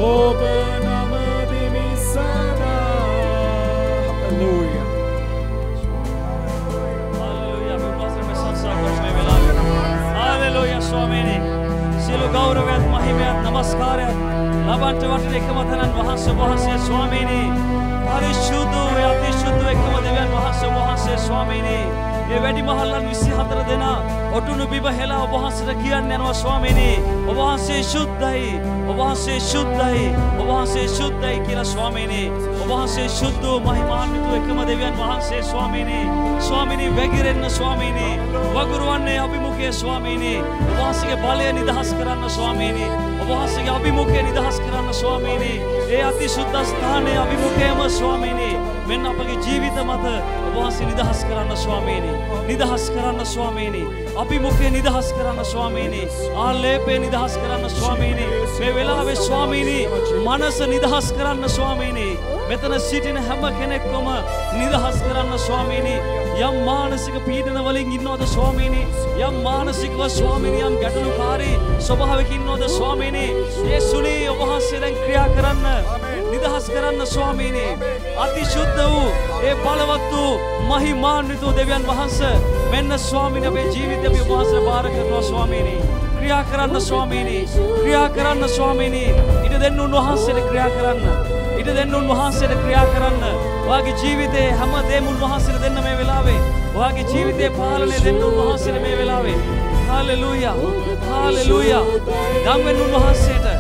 [SPEAKER 1] ඔබ
[SPEAKER 3] සියලු ගෞරවයත් මහිමයත් නමස්කාරයත් ලබන්ට වටින එකම තැනන් වහන්සේ වහන්සේ ස්වාමීනි. පරිශුද්ධ වූ අතිශුද්ධ වූ එකම දෙවියන් වහන්සේ වහන්සේ ස්වාමීනි. ඒ වැඩිමහල්ලන් 24 දෙනා ඔටුනු බිම හෙලා ඔබ වහන්සේට කියන්න යනවා ස්වාමීනි. ඔබ වහන්සේ ශුද්ධයි. ඔබ වහන්සේ ශුද්ධයි. ඔබ වහන්සේ ශුද්ධයි කියලා ස්වාමීනි. ඔබ වහන්සේ ශුද්ධ වූ මහිමාන්විත වූ එකම දෙවියන් වහන්සේ ස්වාමීනි. ස්වාමීනි වැగిරෙන්න ස්වාමීනි. වගුරුවන්නේ අභිමුඛයේ ස්වාමීනි. ඔබ වහන්සේගේ බලය නිදහස් කරන්න ස්වාමීනි. ඔබ වහන්සේගේ අභිමුඛය නිදහස් කරන්න ස්වාමීනි. ඒ අතිශුද්ධ ස්ථානයේ අභිමුඛයම ස්වාමීනි. මෙන්න අපගේ ජීවිත මත ඔබ වහන්සේ නිදහස් කරන්න ස්වාමීනි. නිදහස් කරන්න ස්වාමීනි. අභිමුඛය නිදහස් කරන්න ස්වාමීනි. ආලේපේ නිදහස් කරන්න ස්වාමීනි. මේ වෙලාවේ ස්වාමීනි මනස නිදහස් කරන්න ස්වාමීනි. මෙතන සිටින හැම කෙනෙක්වම නිදහස් කරන්න ස්වාමීනි. යම් මානසික පීඩන වලින් ඉන්නවද ස්වාමීනි? යම් මානසිකව ස්වාමීනි යම් ගැටලුකාරී ස්වභාවයක ඉන්නවද ස්වාමීනි? යේසුනි ඔබ වහන්සේ දැන් ක්‍රියා කරන්න. නිදහස් කරන්න ස්වාමීනි. අතිශුද්ධ වූ ඒ බලවත් වූ මහිමාන්විත වූ දෙවියන් වහන්සේ මෙන්න ස්වාමීනි අපේ ජීවිතය අපි ඔබ වහන්සේට බාර කරනවා ස්වාමීනි. ක්‍රියා කරන්න ස්වාමීනි. ක්‍රියා කරන්න ස්වාමීනි. ඉඩ දෙන්න උන්වහන්සේට ක්‍රියා කරන්න. ඉඩ දෙන්න උන්වහන්සේට ක්‍රියා කරන්න. ඔයාගේ ජීවිතේ හැම දේම උන්වහන්සේට දෙන්න මේ වෙලාවේ. ඔයාගේ ජීවිතේ පාලනය දෙන්න උන්වහන්සේට මේ වෙලාවේ. හාලෙලූයා. හාලෙලූයා. ගම් වෙන්න උන්වහන්සේට.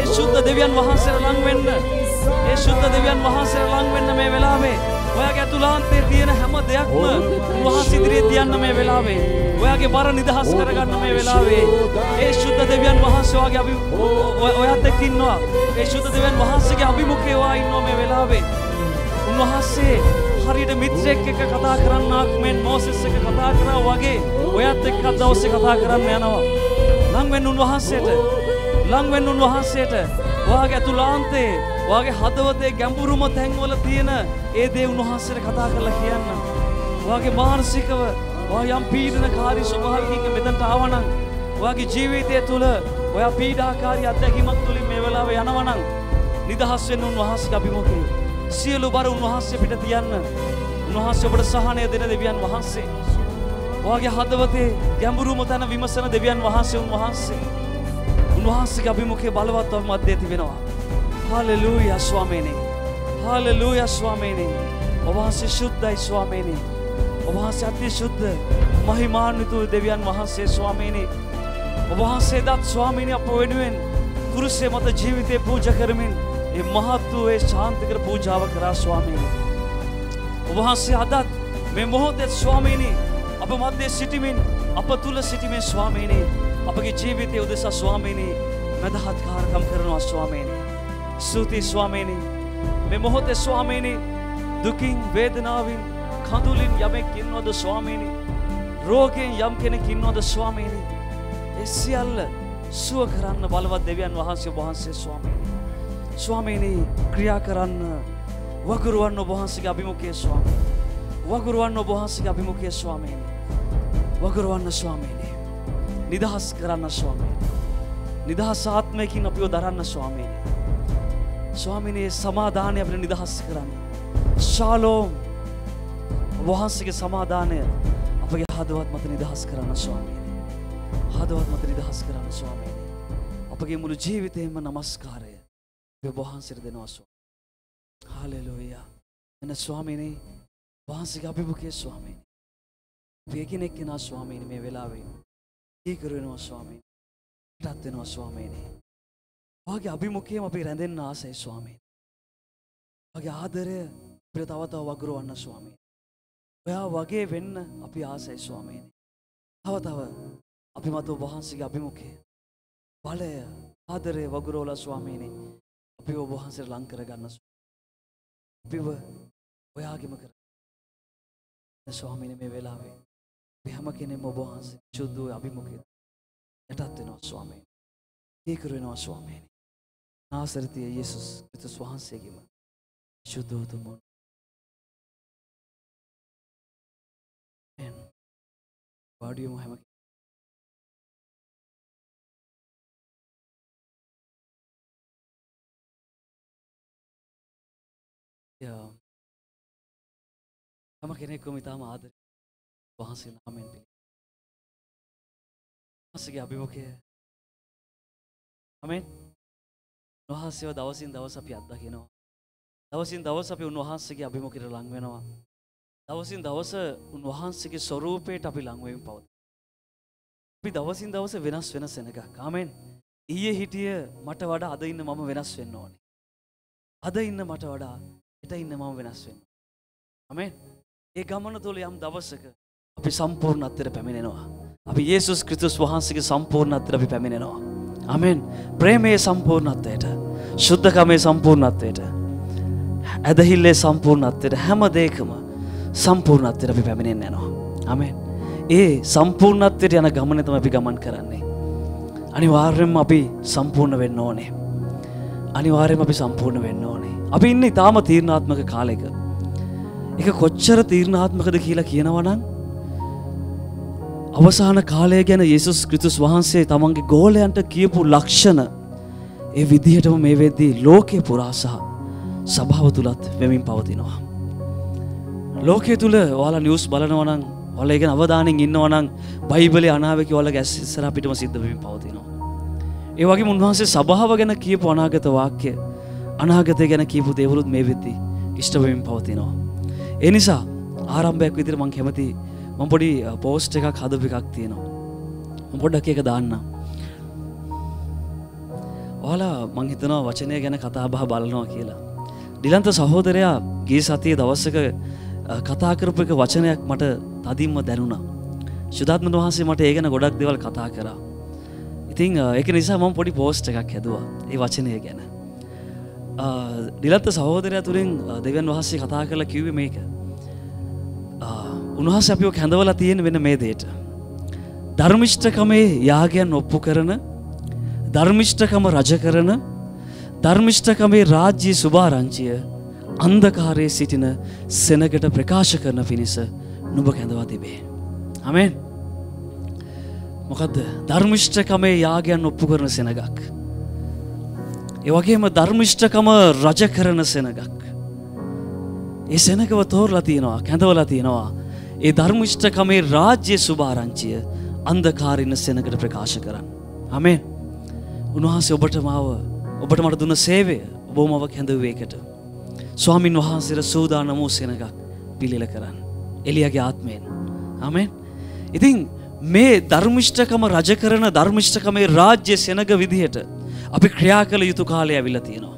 [SPEAKER 3] ඒ සුද්ධ දෙවියන් වහන්සේට ලං වෙන්න. ඒ සුද්ධ දෙවියන් වහන්සේට ලං වෙන්න මේ වෙලාවේ. ඔයාගේ ඇතුළාන්තේ තියෙන හැම දෙයක්ම උන්වහන්සේ ඉදිරියේ තියන්න මේ වෙලාවේ. ඔයාගේ බර නිදහස් කරගන්න මේ වෙලාවේ. ඒ ශුද්ධ දෙවියන් වහන්සේ ඔයාගේ අභි ඔය- ඔයත් එක්ක ඉන්නවා. ඒ ශුද්ධ දෙවියන් වහන්සේගේ අභිමුඛයේ ඔයා ඉන්නවා මේ වෙලාවේ. උන්වහන්සේ හරියට මිත්‍රෙක් එක්ක කතා කරන්නාක් මෙන් මෝසෙස් එක්ක කතා කරා වගේ ඔයත් එක්ක අද දවසේ කතා කරන්න යනවා. ලං වෙන්න උන්වහන්සේට. ලං වෙන්න උන්වහන්සේට. ඔයාගේ ඇතුළාන්තේ ඔයාගේ හදවතේ ගැඹුරුම තැන්වල තියෙන ඒ දේ උන්වහන්සේට කතා කරලා කියන්න. ඔයාගේ මානසිකව ඔයා යම් පීඩනකාරී ස්වභාවයකින් මෙතනට ආවනම් ඔයාගේ ජීවිතය තුළ ඔයා පීඩාකාරී අත්දැකීමක් තුළින් මේ වෙලාවේ යනවනම් නිදහස් වෙන්න උන්වහන්සේගේ අභිමුඛේ සියලු බර උන්වහන්සේ පිට තියන්න. උන්වහන්සේ ඔබට සහනය දෙන දෙවියන් වහන්සේ. ඔයාගේ හදවතේ ගැඹුරුම තැන විමසන දෙවියන් වහන්සේ උන්වහන්සේ. උන්වහන්සේගේ අභිමුඛයේ බලවත් මැද්දේ තිබෙනවා හාලෙලූයා ස්වාමීනි හාලෙලූයා ස්වාමීනි ඔබ වහන්සේ ශුද්ධයි ස්වාමීනි ඔබ වහන්සේ අති ශුද්ධ මහිමාන්විත දෙවියන් වහන්සේ ස්වාමීනි ඔබ වහන්සේ දත් ස්වාමීනි අප වෙනුවෙන් කුරුසේ මත ජීවිතේ පූජා කරමින් ඒ මහත් වූ ඒ ශාන්තිකර පූජාව කරා ස්වාමීනි ඔබ වහන්සේ අදත් මේ මොහොතේ ස්වාමීනි අප මැද්දේ සිටිමින් අප තුල සිටිමින් ස්වාමීනි අපගේ ජීවිතය උදෙසා ස්වාමීනි මදහත් කාර්කම් කරනවා ස්වාමීනි ස්තුතියි ස්වාමීනි. මේ මොහොතේ ස්වාමීනි දුකින් වේදනාවෙන් කඳුලින් යමෙක් ඉන්නවද ස්වාමීනි? රෝගයෙන් යම් කෙනෙක් ඉන්නවද ස්වාමීනි? ඒ සියල්ල සුව කරන්න බලවත් දෙවියන් වහන්සේ ඔබ වහන්සේ ස්වාමීනි. ස්වාමීනි ක්‍රියා කරන්න වගුරුවන්න ඔබ වහන්සේගේ අභිමුඛයේ ස්වාමීනි. වගුරුවන්න ඔබ වහන්සේගේ අභිමුඛයේ ස්වාමීනි. වගුරුවන්න ස්වාමීනි. නිදහස් කරන්න ස්වාමීනි. නිදහස් ආත්මයකින් අපිව දරන්න ස්වාමීනි. ස්වාමිනේ සමාධානය අපිට නිදහස් කරන්න. ශාලෝම් ඔබ වහන්සේගේ සමාධානය අපගේ හදවත් මත නිදහස් කරන්න ස්වාමීනි. හදවත් මත නිදහස් කරන්න ස්වාමීනි. අපගේ මුළු ජීවිතයෙන්ම නමස්කාරය අපි ඔබ වහන්සේට දෙනවා ස්වාමීනි හාලෙලූයා. එන ස්වාමීනි වහන්සේගේ අභිමුඛයේ ස්වාමීනි අපි එකිනෙක කෙනා ස්වාමීනි මේ වෙලාවේ. කීකරු වෙනවා ස්වාමීනි. රත් වෙනවා ස්වාමීනි. වාගේ අභිමුඛයෙන් අපි රැඳෙන්න ආසයි ස්වාමීනි වගේ ආදරය අපිට තව තව වගුරුවන්න ස්වාමීනි ඔයා වගේ වෙන්න අපි ආසයි ස්වාමීනි තව තව අපි මත ඔබ වහන්සේගේ අභිමුඛය බලය ආදරය වගුරෝලා ස්වාමීනි අපි ඔබ වහන්සේට ලං කරගන්න ස්වාමීනි. අපිව ඔයාගෙම කර ස්වාමීනි මේ වෙලාවේ අපි හැම කෙනෙම ඔබ වහන්සේ සුද්ධ වූ අභිමුඛය යටත් වෙනවා ස්වාමීනි. ඒකර වෙනවා ස්වාමීනි. නාසරතිය යේසුස් ක්‍රිස්තුස් වහන්සේගේම සුද්ධ වූ තුමුන් වාඩියමු හැම කෙනෙක්. යා. හැම කෙනෙක්ම ඉතාම ආදරය වහන්සේ නාමයෙන් පිළි. වහන්සේගේ අභිමුඛය. ආමෙන්. වහන්සේව දවසින් දවස අපි අත්දකිනවා. දවසින් දවස අපි උන්වහන්සේගේ අභිමුඛයට ලං වෙනවා. දවසින් දවස උන්වහන්සේගේ ස්වරූපයට අපි ලං වෙමින් පවතිනවා. අපි දවසින් දවස වෙනස් වෙන සෙනගක්. ආමෙන්. ඊයේ හිටිය මට වඩා අද ඉන්න මම වෙනස් වෙන්න ඕනේ. අද ඉන්න මට වඩා හෙට ඉන්න මම වෙනස් වෙන්න. ආමෙන්. ඒ ගමන තුළ යම් දවසක අපි සම්පූර්ණත්වයට පැමිණෙනවා. අපි යේසුස් ක්‍රිස්තුස් වහන්සේගේ සම්පූර්ණත්වයට අපි පැමිණෙනවා. ආමෙන්. ප්‍රේමයේ සම්පූර්ණත්වයට, ශුද්ධකමේ සම්පූර්ණත්වයට, ඇදහිල්ලේ සම්පූර්ණත්වයට හැම දෙයකම සම්පූර්ණත්වයට අපි පැමිණෙන්න යනවා. ආමෙන්. ඒ සම්පූර්ණත්වයට යන ගමනේ තමයි අපි ගමන් කරන්නේ. අනිවාර්යෙන්ම අපි සම්පූර්ණ වෙන්න ඕනේ. අනිවාර්යෙන්ම අපි සම්පූර්ණ වෙන්න ඕනේ. අපි ඉන්නේ ඊටාම තීරණාත්මක කාලයක. ඒක කොච්චර තීරණාත්මකද කියලා කියනවනම් අවසාන කාලය ගැන යේසුස් ක්‍රිස්තුස් වහන්සේ තමන්ගේ ගෝලයන්ට කියපු ලක්ෂණ ඒ විදිහටම මේ වෙද්දී ලෝකේ පුරා සහ සභාව තුලත් වෙමින් පවතිනවා. ලෝකයේ තුල ඔයාලා නිවුස් බලනවා නම් ඔයාලා ඒක අවධානයෙන් ඉන්නවා නම් බයිබලයේ අනාවැකි ඔයාලගේ ඇස් ඉස්සරහා පිටම සිද්ධ වෙමින් පවතිනවා. ඒ වගේම උන්වහන්සේ සභාව ගැන කියපු අනාගත වාක්‍ය අනාගතය ගැන කියපු දේවලුත් මේ වෙද්දී ඉෂ්ට වෙමින් පවතිනවා. ඒ නිසා ආරම්භයක් විදිහට මම කැමති මම පොඩි පෝස්ට් එකක් හදපු එකක් තියෙනවා. මම පොඩ්ඩක් ඒක දාන්නම්. ඔයාලා මං හිතනවා වචනය ගැන කතා බහ බලනවා කියලා. ඩිලන්ත සහෝදරයා ගේ සතිය දවස්සක අ, කතා කරපු එක වචනයක් මට තදින්ම දැනුණා. ශුද්ධාත්ම වහන්සේ මට ඒ ගැන ගොඩක් දෙවල් කතා කරා. ඉතින් අ, ඒක නිසා මම පොඩි පෝස්ට් එකක් හැදුවා ඒ වචනය ගැන. අ, ඩිලන්ත සහෝදරයා තුළින් අ, දෙවියන් වහන්සේ කතා කරලා කිව්වේ මේක. අ, උන්වහන්සේ අපිව කැඳවලා තියෙන වෙන මේ දේට. ධර්මිෂ්ඨකමේ යාගයන් ඔප්පු කරන ධර්මිෂ්ඨකම රජ කරන ධර්මිෂ්ඨකමේ රාජ්‍ය සුභාරංචිය අන්දකාරයේ සිටින සෙනගට ප්‍රකාශ කරන පිණිස නුඹ කැඳවා තිබේ. අමෙන් මොකදද ධර්මිෂ්ඨකමේ යාගයන් ඔප්පු කරන සෙනගක්. ඒවගේම ධර්මිෂ්ඨකම රජ කරන සෙනගක්. ඒ සෙනකව තෝරලා තියෙනවා කැඳවලා තියෙනවා. ඒ ධර්මිෂ්ඨකමේ රාජ්‍ය සුභාරංචිය අන්දකාරින්න සෙනකට ප්‍රකාශ කරන්න. අමෙන් උන්වහන්සේ ඔබට මාව ඔබට මට දුන්න සේවය ඔබෝමව කැඳවේකට. ස්වාමින් වහන්සේර සූදානම සෙනගක් පිළිල කරන්න. එලියගේ ආත්මයෙන්. අමෙන්. ඉතින් මේ ධර්මිෂ්ඨකම රජ කරන ධර්මිෂ්ඨකමේ රාජ්‍ය සෙනග විදිහට අපි ක්‍රියා කළ යුතු කාලය ඇවිල්ලා තියෙනවා.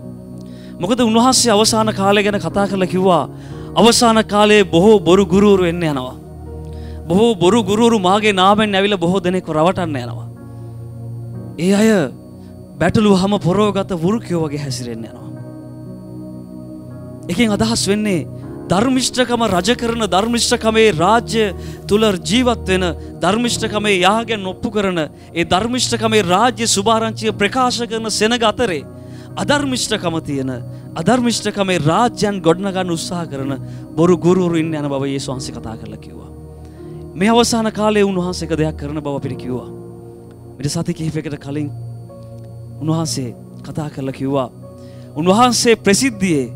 [SPEAKER 3] මොකද උන්වහන්සේ අවසාන කාලය ගැන කතා කරලා කිව්වා අවසාන කාලයේ බොහෝ බොරු ගුරුවරු එන්න යනවා. බොහෝ බොරු ගුරුවරු මාගේ නාමෙන් ඇවිල්ලා බොහෝ දෙනෙක් රවටන්න යනවා. ඒ අය බැටලු හම පොරෝගත වෘකයෝ වගේ හැසිරෙන්න යනවා. එකින් අදහස් වෙන්නේ ධර්මිෂ්ඨකම රජ කරන ධර්මිෂ්ඨකමේ රාජ්‍ය තුළ ජීවත් වෙන ධර්මිෂ්ඨකමේ යාගෙන් ඔප්පු කරන ඒ ධර්මිෂ්ඨකමේ රාජ්‍ය සුභාරංචිය ප්‍රකාශ කරන සෙනග අතරේ අධර්මිෂ්ඨකම තියෙන අධර්මිෂ්ඨකමේ රාජ්‍යයන් ගොඩනගන්න උත්සාහ කරන බොරු ගුරුවරු ඉන්න යන බව යේසුස් වහන්සේ කතා කරලා කිව්වා. මේ අවසාන කාලයේ උන්වහන්සේ එක දෙයක් කරන බව අපිට කිව්වා. ඊට සති කිහිපයකට කලින් උන්වහන්සේ කතා කරලා කිව්වා. උන්වහන්සේ ප්‍රසිද්ධියේ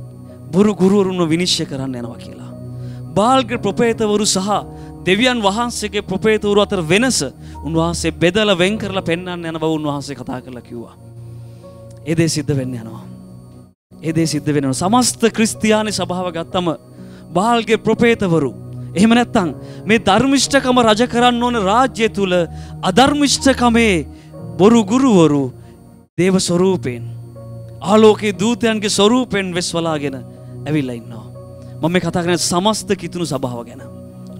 [SPEAKER 3] බොරු ගුරුවරුන්ව විනිශ්චය කරන්න යනවා කියලා. බාල්ග ප්‍රපේතවරු සහ දෙවියන් වහන්සේගේ ප්‍රපේතවරු අතර වෙනස උන්වහන්සේ බෙදල වෙන් කරලා පෙන්වන්න යන බව උන්වහන්සේ කතා කරලා කිව්වා. ඒ දේ සිද්ධ වෙන්න යනවා. ඒ දේ සිද්ධ වෙනවා. සමස්ත ක්‍රිස්තියානි සභාව ගත්තම බාල්ගේ ප්‍රපේතවරු එහෙම නැත්තම් මේ ධර්මිෂ්ඨකම රජ කරන්න ඕන රාජ්‍ය තුල අධර්මිෂ්ඨකමේ බොරු ගුරුවරු දේව ස්වරූපයෙන් ආලෝකයේ දූතයන්ගේ ස්වරූපයෙන් වෙස්වලාගෙන ඇවිල්ලා ඉන්නවා. මම මේ කතා කරන්නේ සමස්ත කිතුණු සභාව ගැන.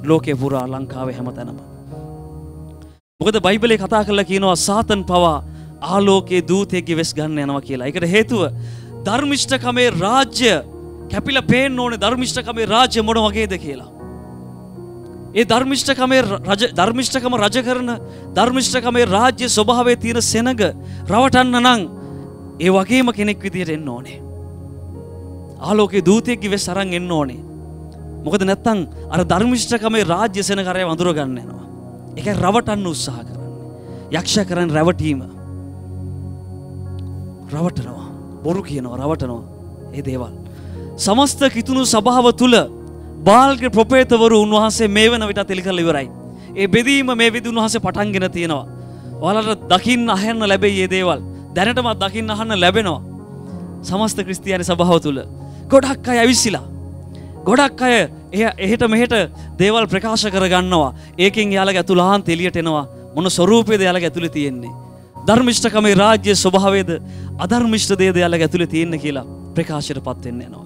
[SPEAKER 3] ලෝකේ පුරා ලංකාවේ හැමතැනම. මොකද බයිබලේ කතා කරලා කියනවා සාතන් පවා ආලෝකයේ දූතයෙක්ගේ වෙස් ගන්න යනවා කියලා. ඒකට හේතුව ධර්මිෂ්ඨකමේ රාජ්‍ය කැපිලා පේන්න ඕනේ ධර්මිෂ්ඨකමේ රාජ්‍ය මොන වගේද කියලා. ඒ ධර්මිෂ්ඨකමේ රජ ධර්මිෂ්ඨකම රජ කරන ධර්මිෂ්ඨකමේ රාජ්‍ය ස්වභාවයේ තියෙන සෙනග රවටන්න නම් ඒ වගේම කෙනෙක් විදිහට එන්න ඕනේ. ආලෝකයේ දූතයෙක්ගේ වෙස් අරන් එන්න ඕනේ. මොකද නැත්තම් අර ධර්මිෂ්ඨකමේ රාජ්‍ය සෙනගරය වඳුර ගන්න යනවා. ඒක රවටන්න උත්සාහ කරන්නේ. යක්ෂ කරන්නේ රැවටීම. රවටනවා. බොරු කියනවා රවටනවා. ඒ දේවල්. සමස්ත කිතුුණු සභාව තුළ බාල්ග ප්‍රපේතවරු උන්වහන්සේ මේ වන විට තෙළි කළ ඉවරයි. ඒ බෙදීම මේ විදි උන්වහසේ පටන්ගෙන තියෙනවා. ඔයාලට දකින්න අහන්න ලැබෙයි ඒ දේවල්. දැනටමත් දකින්න අහන්න ලැබෙනවා. සමස්ත ක්‍රිස්තියානි සභාව තුළ. ගොඩක් අය ඇවිස්සිලා. ගොඩක් අය එය එහෙට මෙහෙට දේවල් ප්‍රකාශ කරගන්නවා. ඒකෙන් යාලග ඇතුළහන් තෙලියට එනවා. මොන ස්වරූපයද යාලග ඇතුළේ තියෙන්නේ. ධර්මිෂ්ඨකමේ රාජ්‍ය ස්වභාවයද අධර්මිෂ්ඨ දේද යාලග ඇතුළේ තියෙන්න කියලා ප්‍රකාශයට පත් වෙන්න යනවා.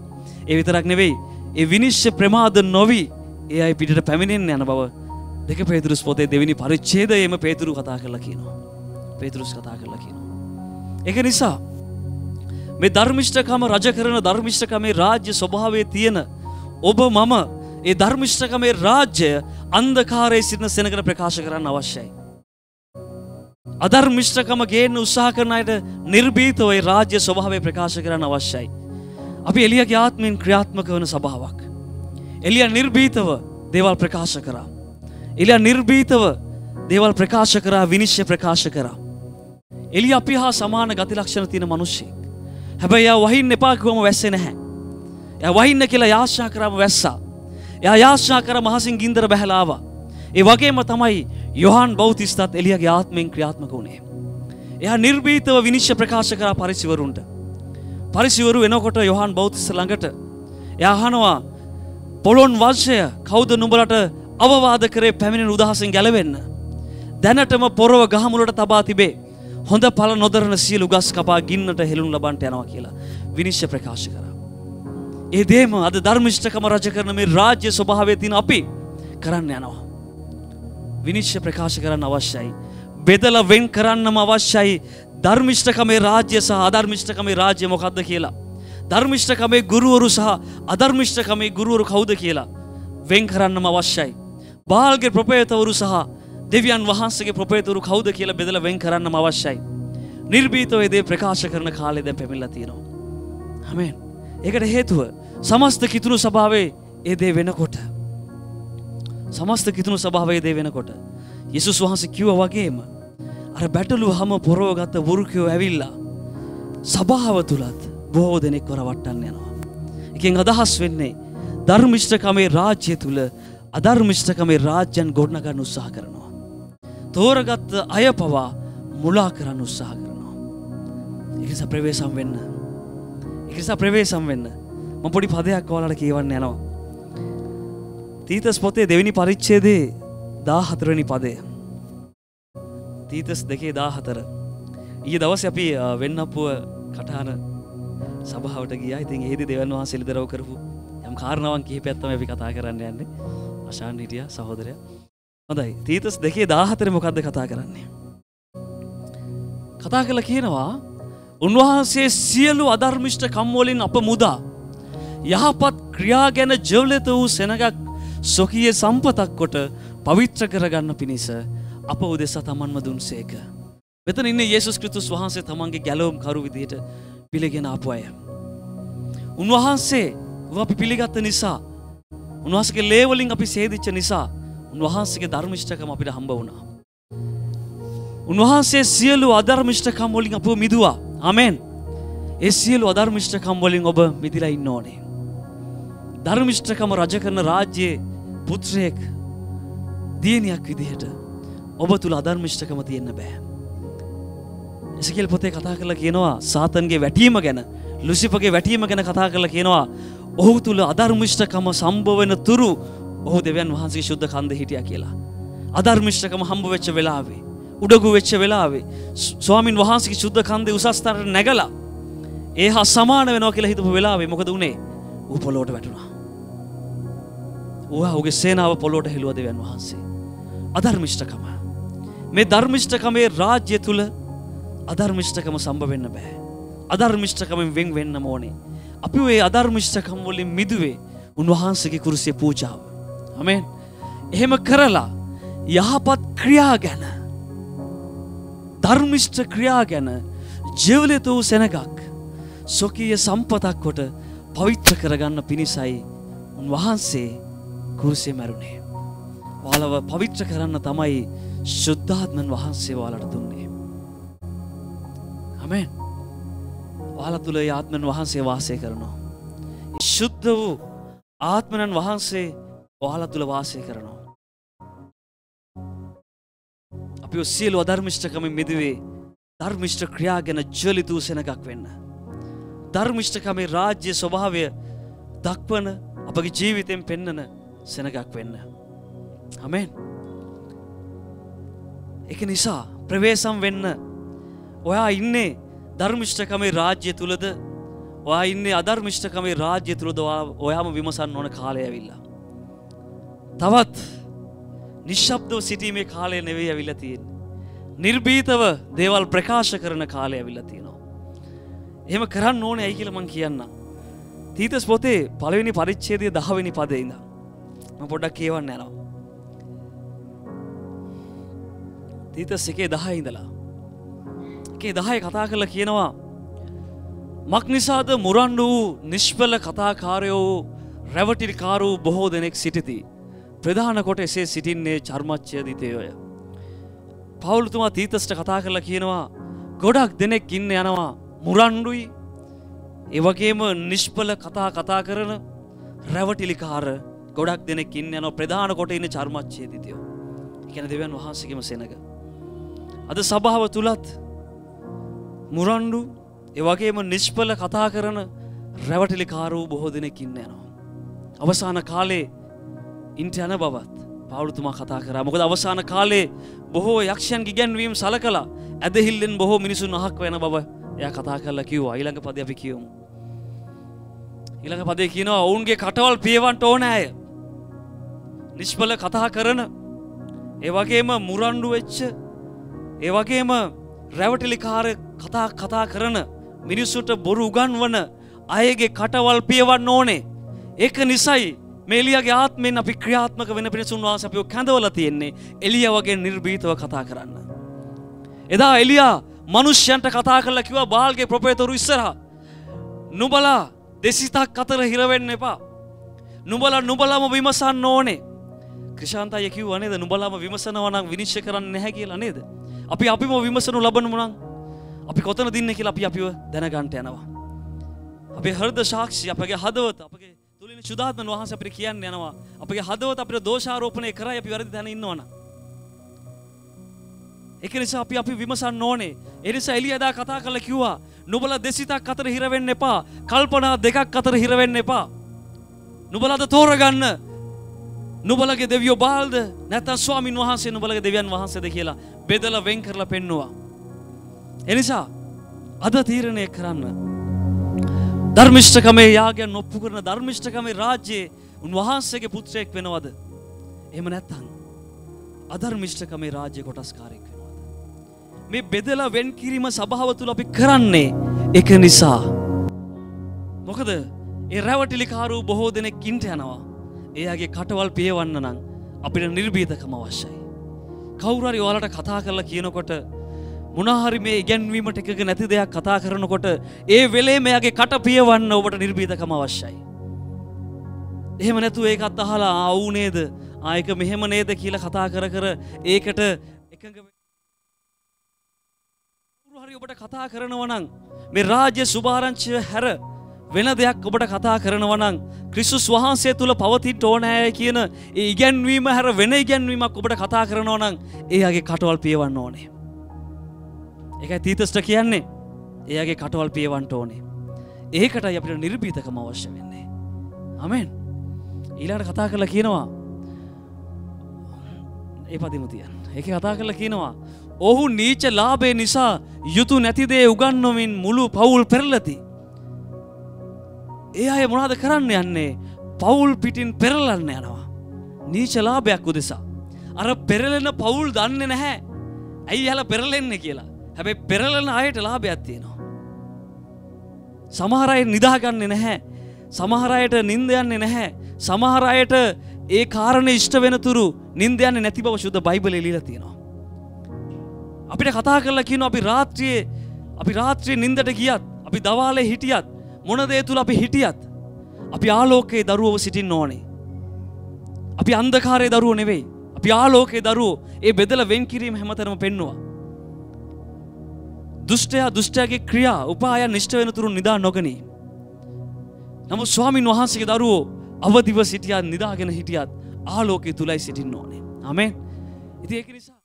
[SPEAKER 3] ඒ විතරක් නෙවෙයි ඒ විනිශ්්‍ය ප්‍රමාද නොවී ඒ අයි පිට පැමිණෙන් යන බව දෙක පේතුරුස් පොතේ දෙවිනි පරිච්චේදයම පේතුරු කතා කරලා කියනවා. පේතුරුස් කතා කරලා කියනවා. එක නිසා මේ ධර්මිෂ්ඨකම රජ කරන ධර්මිෂ්ඨකමේ රාජ්‍ය ස්වභාවය තියෙන ඔබ මම ඒ ධර්මිෂ්ඨකමේ රාජ්‍ය අන්දකාරය සිටින සෙනකට ප්‍රකාශ කරන්න අවශ්‍යයි. අධර්මිෂ්ඨකම ගේන්න උත්සාහ කරන අයට නිර්භීතව ඒ රාජ්‍ය ස්වභාවය ප්‍රකාශ කරන්න අවශ්‍යයි. අපි එලියගේ ආත්මයෙන් ක්‍රියාත්මක වන සභාවක්. එලිය නිර්භීතව දේවල් ප්‍රකාශ කරා. එලිය නිර්භීතව දේවල් ප්‍රකාශ කරා විනිශ්්‍ය ප්‍රකාශ කරා. එලි අපි හා සමාන ගතිලක්ෂණ තියෙන මනුෂ්‍යෙක්. හැබැයි යා වහින් එපාකිවම වැස්සේ නැහැ. ය වහින්න කියලා යාශ්නා කරම වැස්සා. යා යාශ්නා කර මහසින් ගින්දර බැහලාවා. ඒ වගේම තමයි යොහන් බෞතිස්තත් එලියගේ ආත්මයෙන් ක්‍රියාත්මක වුණේ. එයා නිර්භීතව විනිශ්්‍ය ප්‍රකාශ කරා පරිසිවරුන්ට. පරිසිවරු එනකොට යොහන් බෞතිස්ස ළඟට. යහනවා පොළොන් වර්ෂය කෞද නුඹලට අවවාද කරේ පැමිණෙන උදහසින් ගැලවෙන්න. දැනටම පොරව ගහමුලට තබා තිබේ. හොඳ පල නොදරන සියලු ගස් කපා ගින්නට හෙළුන් ලබන්ට යනවා කියලා විනිශ්්‍ය ප්‍රකාශ කර. ඒ දේම අද ධර්මිෂ්ඨකම රජ කරන මේ රාජ්‍ය ස්වභාවය තින අපි කරන්න යනවා. විනිශ්්‍ය ප්‍රකාශ කරන්න අවශ්‍යයි. බෙදල වෙන් කරන්නම අවශ්‍යයි ධර්මිෂ්ඨකමේ රාජ්‍ය සහ අධර්මිෂ්ඨකමේ රාජ්‍ය මොකක්ද කියලා. ධර්මිෂ්ඨකමේ ගුරුවරු සහ අධර්මිෂ්ඨකමේ ගුරුවරු කවුද කියලා. වෙන් කරන්නම අවශ්‍යයි. බාල්ගේ ප්‍රපේතවරු සහ දෙවියන් වහන්සගේ ප්‍රපේතුරු කවුද කියලා බෙදල වෙන් කරන්නම අවශ්‍යයි. නිර්බීතව දේ ප්‍රකාශ කරන කාලෙද පැමිල්ල තියෙනවා. හමෙන්. ඒකට හේතුව සමස්ත කිතුුණු සභාවේ ඒ දේ වෙනකොට. සමස්ත කිතුුණු සභාවේ දේ වෙනකොට. යෙසුස් වහන්ස කිව්ව වගේම අර බැටලු හම පොරෝගත්ත වෘකයෝ ඇවිල්ලා. සභාව තුළත් බොහෝ දෙනෙක් කොර වට්ටන්න යනවා. එකින් අදහස් වෙන්නේ ධර්මිෂ්ඨකමේ රාජ්‍ය තුළ අධර්මිෂ්ඨකමේ රාජ්‍යන් ගොඩනගන්න උත්සාහ කරනවා. තෝරගත්ත අය පවා මුලා කරන්න උත්සාහ කරනවා. එකස ප්‍රවේශම් වෙන්න. එකසා ප්‍රවේශම් වෙන්න ම පොඩි පදයක් ඕලට කියවන්න යනවා. තීතස් පොතේ දෙවිනි පරිච්චේදේ දා හතරනි පදය. තීතස් දෙකේ දා හතර. ඊය දවස අපි වෙන්නපුුව කටාන සභාවට ගිය ඉතින් ඒදි දෙවන් වහා සිලිදරව කරපු යම් කාරණවන් කිහි පැත්තම අපි කතා කරන්න යන්නේ අශාන් හිටිය සහෝදරය හොඳයි තීතස් දෙකේ දාහතර මොකක්ද කතා කරන්නේ. කතා කළ කියනවා උන්වහන්සේ සියලු අධර්මිෂ්ට කම්වලින් අප මුදා යහපත් ක්‍රියා ගැන ජවලත වූ සෙනගක් සොකිය සම්පතක් කොට පවිත්‍ර කරගන්න පිණිස අප උදෙස තමන්ම දුන්සේක. වෙතන ඉන්න යේසුස් කෘතුස් වහන්සේ තමන්ගේ ගැලවම් කරු විදියට පිළිගෙන අප අය. උන්වහන්සේ අපි පිළිගත්ත නිසා උන්වහසගේ ලේවලින් අපි සේදිච්ච නිසා උන්වහන්සේගේ ධර්මිෂ්ඨකම අපිට හම්බ වුණා. උන්වහන්සේ සියලු අධර්මිෂ්ඨකම් වලින් අප මිදවා අමෙන් ඒ සියලු අධර්මිෂ්ඨකම් වලින් ඔබ මිදිලා ඉන්න ඕනේ. ධර්මිෂ්ඨකම රජ කරන රාජ්‍යයේ පුත්‍රයෙක් දියණියක් විදිහට ඔබ තුළ අධර්මිෂ්ඨකම තියෙන්න බෑ. එසකෙල් පොතේ කතා කරලා කියනවා සාතන්ගේ වැටීම ගැන ලුසිපගේ වැටීම ගැන කතා කරලා කියනවා ඔහු තුළ අධර්මිෂ්ඨකම සම්භවෙන තුරු ඔහු දෙවන් වහන්සේ ශුද්ධ කන්ද හිටිය කියලා. අධර්මිෂ්ඨකම හම්බ වෙච්ච වෙලාවේ. උඩගු වෙච්ච වෙලාවේ ස්වාමින් වහන්සගේ ශුද්ධ කන්දේ උසස්තරට නැගලා ඒ හා සමාන වෙනවා කියලා හිතපු වෙලාවේ මොකද වනේ ඌ පොලෝට වැටුණා. ඌහ ඔගේ සේනාව පොලෝට හෙළුව දෙවන් වහන්සේ. අධර්මිෂ්ඨකම. මේ ධර්මිෂ්ඨකමේ රාජ්‍ය තුළ අධර්මිෂ්ඨකම සම්භ වෙන්න බෑ. අධර්මිෂ්ඨකමෙන් වෙන් වෙන්න ඕනේ. අපි ඒ අධර්මිෂ්ඨකම් වලින් මිදුවේ උන්වහන්සේගේ කුරුසිය පූජාව. අමෙන්. එහෙම කරලා යහපත් ක්‍රියා ගැන ධර්මිෂ්ඨ ක්‍රියා ගැන ජීවලත වූ සෙනගක් සොකීය සම්පතක් කොට පවිත්‍ර කරගන්න පිණිසයි උන්වහන්සේ කුරුසේ මැරුණේ. වාලව පවිත්‍ර කරන්න තමයි ශුද්ධාත්මන් වහන්සේ වාලට දුන්නේ. හමෙන් වාල තුළ ආත්මන් වහන්සේ වාසය කරනවා. ශුද්ධ වූ ආත්මනන් වහන්සේ වාල තුළ වාසය කරනවා. අපි සියලු අධර්මිෂ්ඨකමින් මිදුවේ ධර්මිෂ්ඨ ක්‍රියා ගැන ජලිතූ සෙනගක් වෙන්න. ධර්මිෂ්ඨකමේ රාජ්‍ය ස්වභාවය දක්වන අපගේ ජීවිතයෙන් පෙන්නන සෙනගක් වෙන්න. අමෙන්. එක නිසා ප්‍රවේසම් වෙන්න ඔයා ඉන්නේ ධර්මිෂ්ඨකමේ රාජ්‍ය තුළද ඔයා ඉන්නේ අධර්මිෂ්ඨකමේ රාජ්‍ය තුළද ඔයාම විමසන්න ඕන කාලය ඇවිල්ලා. තවත් නිශ්ශබ්දව සිටීමේ කාලය නෙවෙයි ඇවිල්ල තියෙන. නිර්බීතව දේවල් ප්‍රකාශ කරන කාලය ඇවිල්ල තියෙනවා. එහෙම කරන්න ඕන ඇයි කියල මං කියන්න. තීතස් පොතේ පළවෙනි පරිච්චේදය දහවෙනි පදයිද. පොඩක් කියවන්න යනවා. තීතස් එකේ දහ ඉඳලා. එකේ දහය කතා කරලා කියනවා. මක් නිසාද මුරන්ඩ වූ නිෂ්පල කතාකාරයෝ රැවටිරිකාරූ බොහෝ දෙනෙක් සිටිති. ප්‍රධාන කොට එසේ සිටින්නේ චර්මච්චයදිතයෝය. පවුලතුමා තීතස්ට කතා කරලා කියනවා ගොඩක් දෙනෙක් ඉන්න යනවා මුරන්ඩුයි ඒවගේම නිෂ්පල කතා කතා කරන රැවටිලිකාර ගොඩක් දෙනෙක් ඉන්න යන ප්‍රධාන කොට ඉන්න චර්මච්චයදිතයෝ එකැන දෙවන් වහන්සකම සෙනක. අද සභාව තුළත් මුරන්ඩු ඒවගේම නිෂ්පල කතා කරන රැවටිලිකාරූ බොහෝ දෙනෙක් ඉන්න යනවා. අවසාන කාලේ ඉන්ට යන බවත් පවුතුමා කතා කර මොකද අවසාන කාලේ බොහෝ යක්ෂයන් ගිගැන්වීම් සල කලා ඇදහිල්ලෙන් බොහෝ මිනිසුන් අහක් වෙන බව එය කතා කරලා කිව් අයිළඟ පද අපි කියවමු. ඊළඟ පදේ කියනවා ඔවුන්ගේ කටවල් පියවන්ට ඕන ඇය. නිෂ්පල කතා කරන ඒවගේම මුරණ්ඩු වෙච්ච ඒවගේම රැවටිලිකාර කතා කතා කරන මිනිස්සුට බොරු උගන්වන අයගේ කටවල් පියවන්න ඕනේ. ඒක නිසයි මේලියගේ ආත්මෙන් අපි ක්‍රියාත්මක වෙන පිණිසුන් වහන්ස අපිෝ කැඳවල තියෙන්නේ එලිය වගේ නිර්භීතව කතා කරන්න. එදා එලියා මනුෂ්‍යන්ට කතා කරලා කිව බාල්ගේ ප්‍රපේතරු ඉස්සරහ. නුබලා දෙසිතක් අතර හිරවෙන්න එපා. නුබල නුබලම විමසන්න ඕනේ. ක්‍රෂාන්තය කිව නේද නුබලාම විමසනවනම් විනිශ්්‍ය කරන්න නැහැ කියලා නේද. අපි අපිම විමසනු ලබන මුණන් අපි කොතන දින්න කියලා අපි අපිව දැනගන්ට යනවා. අපේ හර්ද ශාක්ෂි අපගේ හදවත අපගේ තුළින් ශුදාත්මන් වහන්ස අපිට කියන්න යනවා අපගේ හදවත අපිට දෝෂාරෝපණය කර අපි වැරදි දැන ඉන්නවන. එක නිසා අපි අපි විමසන්න ඕනේ එනිසා එලි අදා කතා කළ කිව්වා නුබල දෙසිතක් අතර හිරවෙන්න එපා කල්පනා දෙකක් අතර හිරවෙන්න එපා. නුබලද තෝරගන්න නුබලගේ දෙවියෝ බාල්ද නැත ස්වාමින් වහන්සේ නුබලගේ දෙවියන් වහන්සේද කියලා බෙදල වෙන් කරලා පෙන්නවා. එනිසා අද තීරණය කරන්න. ධර්මිෂ්ඨකමේ යාගයන් ඔප්පු කරන ධර්මිෂ්ඨකමේ රාජ්‍යයේ උන්වහන්සේගේ පුත්‍රයෙක් වෙනවද. එම නැත්තන් අධර්මිෂ්ඨකමේ රාජ්‍ය කොටස්කාරයෙක් වෙනවද. මේ බෙදලා වෙන් කිරීම සභාව තුළ අපි කරන්නේ එක නිසා. මොකද ඒ රැවටිලිකාරූ බොහෝ දෙනෙක් ඉන්ට යනවා. එයාගේ කටවල් පියවන්න නම් අපිට නිර්බීතකම අවශ්‍යයි. කවුරරි ඔයාලට කතා කරලා කියනකොට මොනහරි මේ ඉගැන්වීමට එකක නැති දෙයක් කතා කරනකොට ඒ වෙලේ මෙයාගේ කට පියවන්න ඔබට නිර්බීතකම අවශ්‍යයි. එහෙම නැතු ඒකත් අහලා ආවුනේද ආයක මෙහෙම නේද කියලා කතා කර කර ඒකට එකඟ හරි ඔබට කතා කරනවනං මේ රාජ්‍ය සුභාරංචිය හැර වෙන දෙයක් ඔබට කතා කරනවනං ක්‍රිස්තුස් වහන්සේ තුළ පවතිට ඕනෑ කියන ඒ ඉගැන්වීම හැර වෙන ඉගැන්වීමක් ඔබට කතා කරනවනං ඒගේ කටවල් පියවන්න ඕනේ. එකයි තීතස්ට කියන්නේ එයාගේ කටවල් පියවන්ට ඕනේ. ඒකට අපිට නිර්බීතකම අවශ්‍ය වෙන්නේ. අමෙන් ඊලාට කතා කරලා කියනවා ඒ පදිමුතියන් එක කතා කරලා කියනවා ඔහු නීච ලාබේ නිසා යුතු නැතිදේ උගන්නොමින් මුළු පවුල් පෙරලති. ඒ අය මොනාද කරන්න යන්නේ පවුල් පිටින් පෙරලන්න යනවා. නීචලාභයක් උදෙසා. අර පෙරලෙන පවුල් දන්න නැහැ. ඇයි හල පෙරලෙන්නේ කියලා. හැබැයි පෙරලන අයට ලාභයක් තියෙනවා. සමහරය නිදාගන්නේ නැහැ. සමහරයට නින්දයන්නේ නැහැ. සමහරයට ඒ කාරණ ඉෂ්ට වෙනතුරු නින්දයන්න නැති බව ශුද්ධ බයිබල එලිල තියෙනවා. අපිට කතා කරලා කියන අපි රාත්‍රියයේ අපි රාත්‍රිය නින්දට ගියත් අපි දවාලේ හිටියත් මොනදේ තුළ අපි හිටියත් අපි ආලෝකයේ දරුවව සිටින් ඕනේ. අපි අන්දකාරය දරුව නෙවෙයි අපි ආලෝකයේ දරුවෝ ඒ බෙදල වෙන් කිරීම හැමතරම පෙන්නවා. දුෂ්ටයා දුෂ්ටයාගේ ක්‍රියා උපායන් නිෂ්ට වෙන තුරු නිදා නොගනී. නමුත් ස්වාමින් වහන්සේගේ දරුවෝ අවදිව සිටියත් නිදාගෙන හිටියත් ආලෝකය තුළයි සිටින්න ඕනේ. අමේ ඉති ඒක නිසා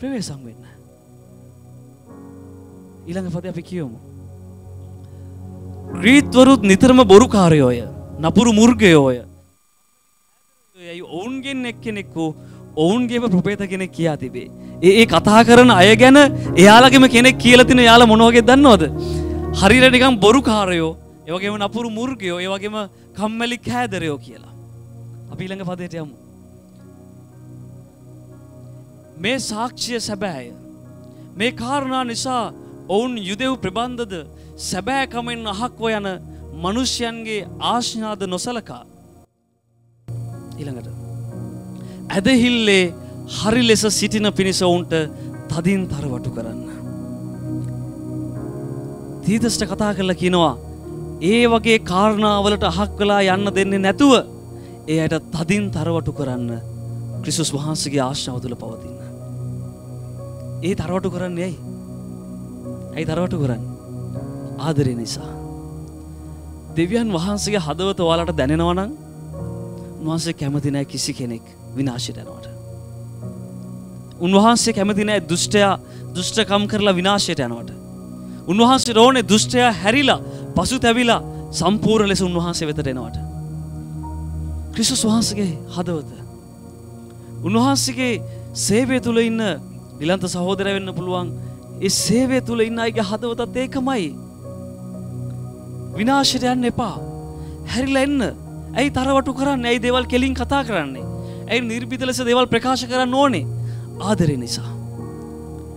[SPEAKER 3] ප්‍රවේසම් වෙන්න. ඊළඟ පද අපි කියවමු. ග්‍රීත්වරුත් නිතරම බොරුකාරයෝය නපුරු මුර්ගයෝය. ඇයි ඔවුන්ගෙන් එක් කෙනෙක්කු ඔවුන්ගේම ප්‍රපේත කෙනෙක් කියා තිබේ. ඒ කතා කරන අය ගැන එයාලගෙම කෙනෙක් කියලතින යාල මොනෝගෙ දන්නවද. හරිර නිකම් බොරුකාරයෝ ඒවගේම නපුරු මුර්ගයෝ ඒවගේම කම්මැලි කෑදරයෝ කියලා. අපි ඊළඟ පදයට යමු. මේ සාක්ෂිය සැබෑය. මේ කාරණා නිසා ඔවුන් යුදෙව් ප්‍රබන්ධද සැබෑකමෙන් අහක්ව යන මනුෂ්‍යයන්ගේ ආශ්නාද නොසලකා. ඉළඟට. ඇදහිල්ලේ හරි ලෙස සිටින පිණිස ඔවුන්ට තදින් තරවටු කරන්න. තීතස්ට කතා කරලා කියනවා ඒ වගේ කාරණාවලට අහක් කලා යන්න දෙන්නේ නැතුව ඒ අයට තදින් තරවටු කරන්න ක්‍රිසුස් වහන්සගේ ආශ්ාව තුළ පවතින්න. ඒ තරවටු කරන්නේ ඇයි. ඇයි තරවටු කරන්න. ආදරය නිසා. දෙවියන් වහන්සගේ හදවත ඔයාලට දැනෙනවනං උන්වහන්සේ කැමති නෑ කිසි කෙනෙක් විනාශයටනවට. උන්වහන්සේ කැමති නෑ දුෂ්ටයා දුෂ්ටකම් කරලා විනාශයට යනවට. උන්වහන්සේ රෝනේ දුෂ්ටයා හැරිලා පසු තැවිලා සම්පූර් ලෙස උන්වහන්සේ වෙතට එනවට. ක්‍රිසුස් වහන්සගේ හදවත. උන්වහන්සගේ සේවය තුළ ඉන්න නිලන්ත සහෝදර වෙන්න පුළුවන් ඒ සේවය තුළ ඉන්න අයගේ හදවතත් ඒකමයි. විනාශයට යන්න එපා. හැරිලා එන්න. ඇයි තරවටු කරන්න ඇයි දේවල් කෙලින් කතා කරන්නේ. ඇයි නිර්බිත ලෙස දේවල් ප්‍රකාශ කරන්න ඕනේ. ආදරය නිසා.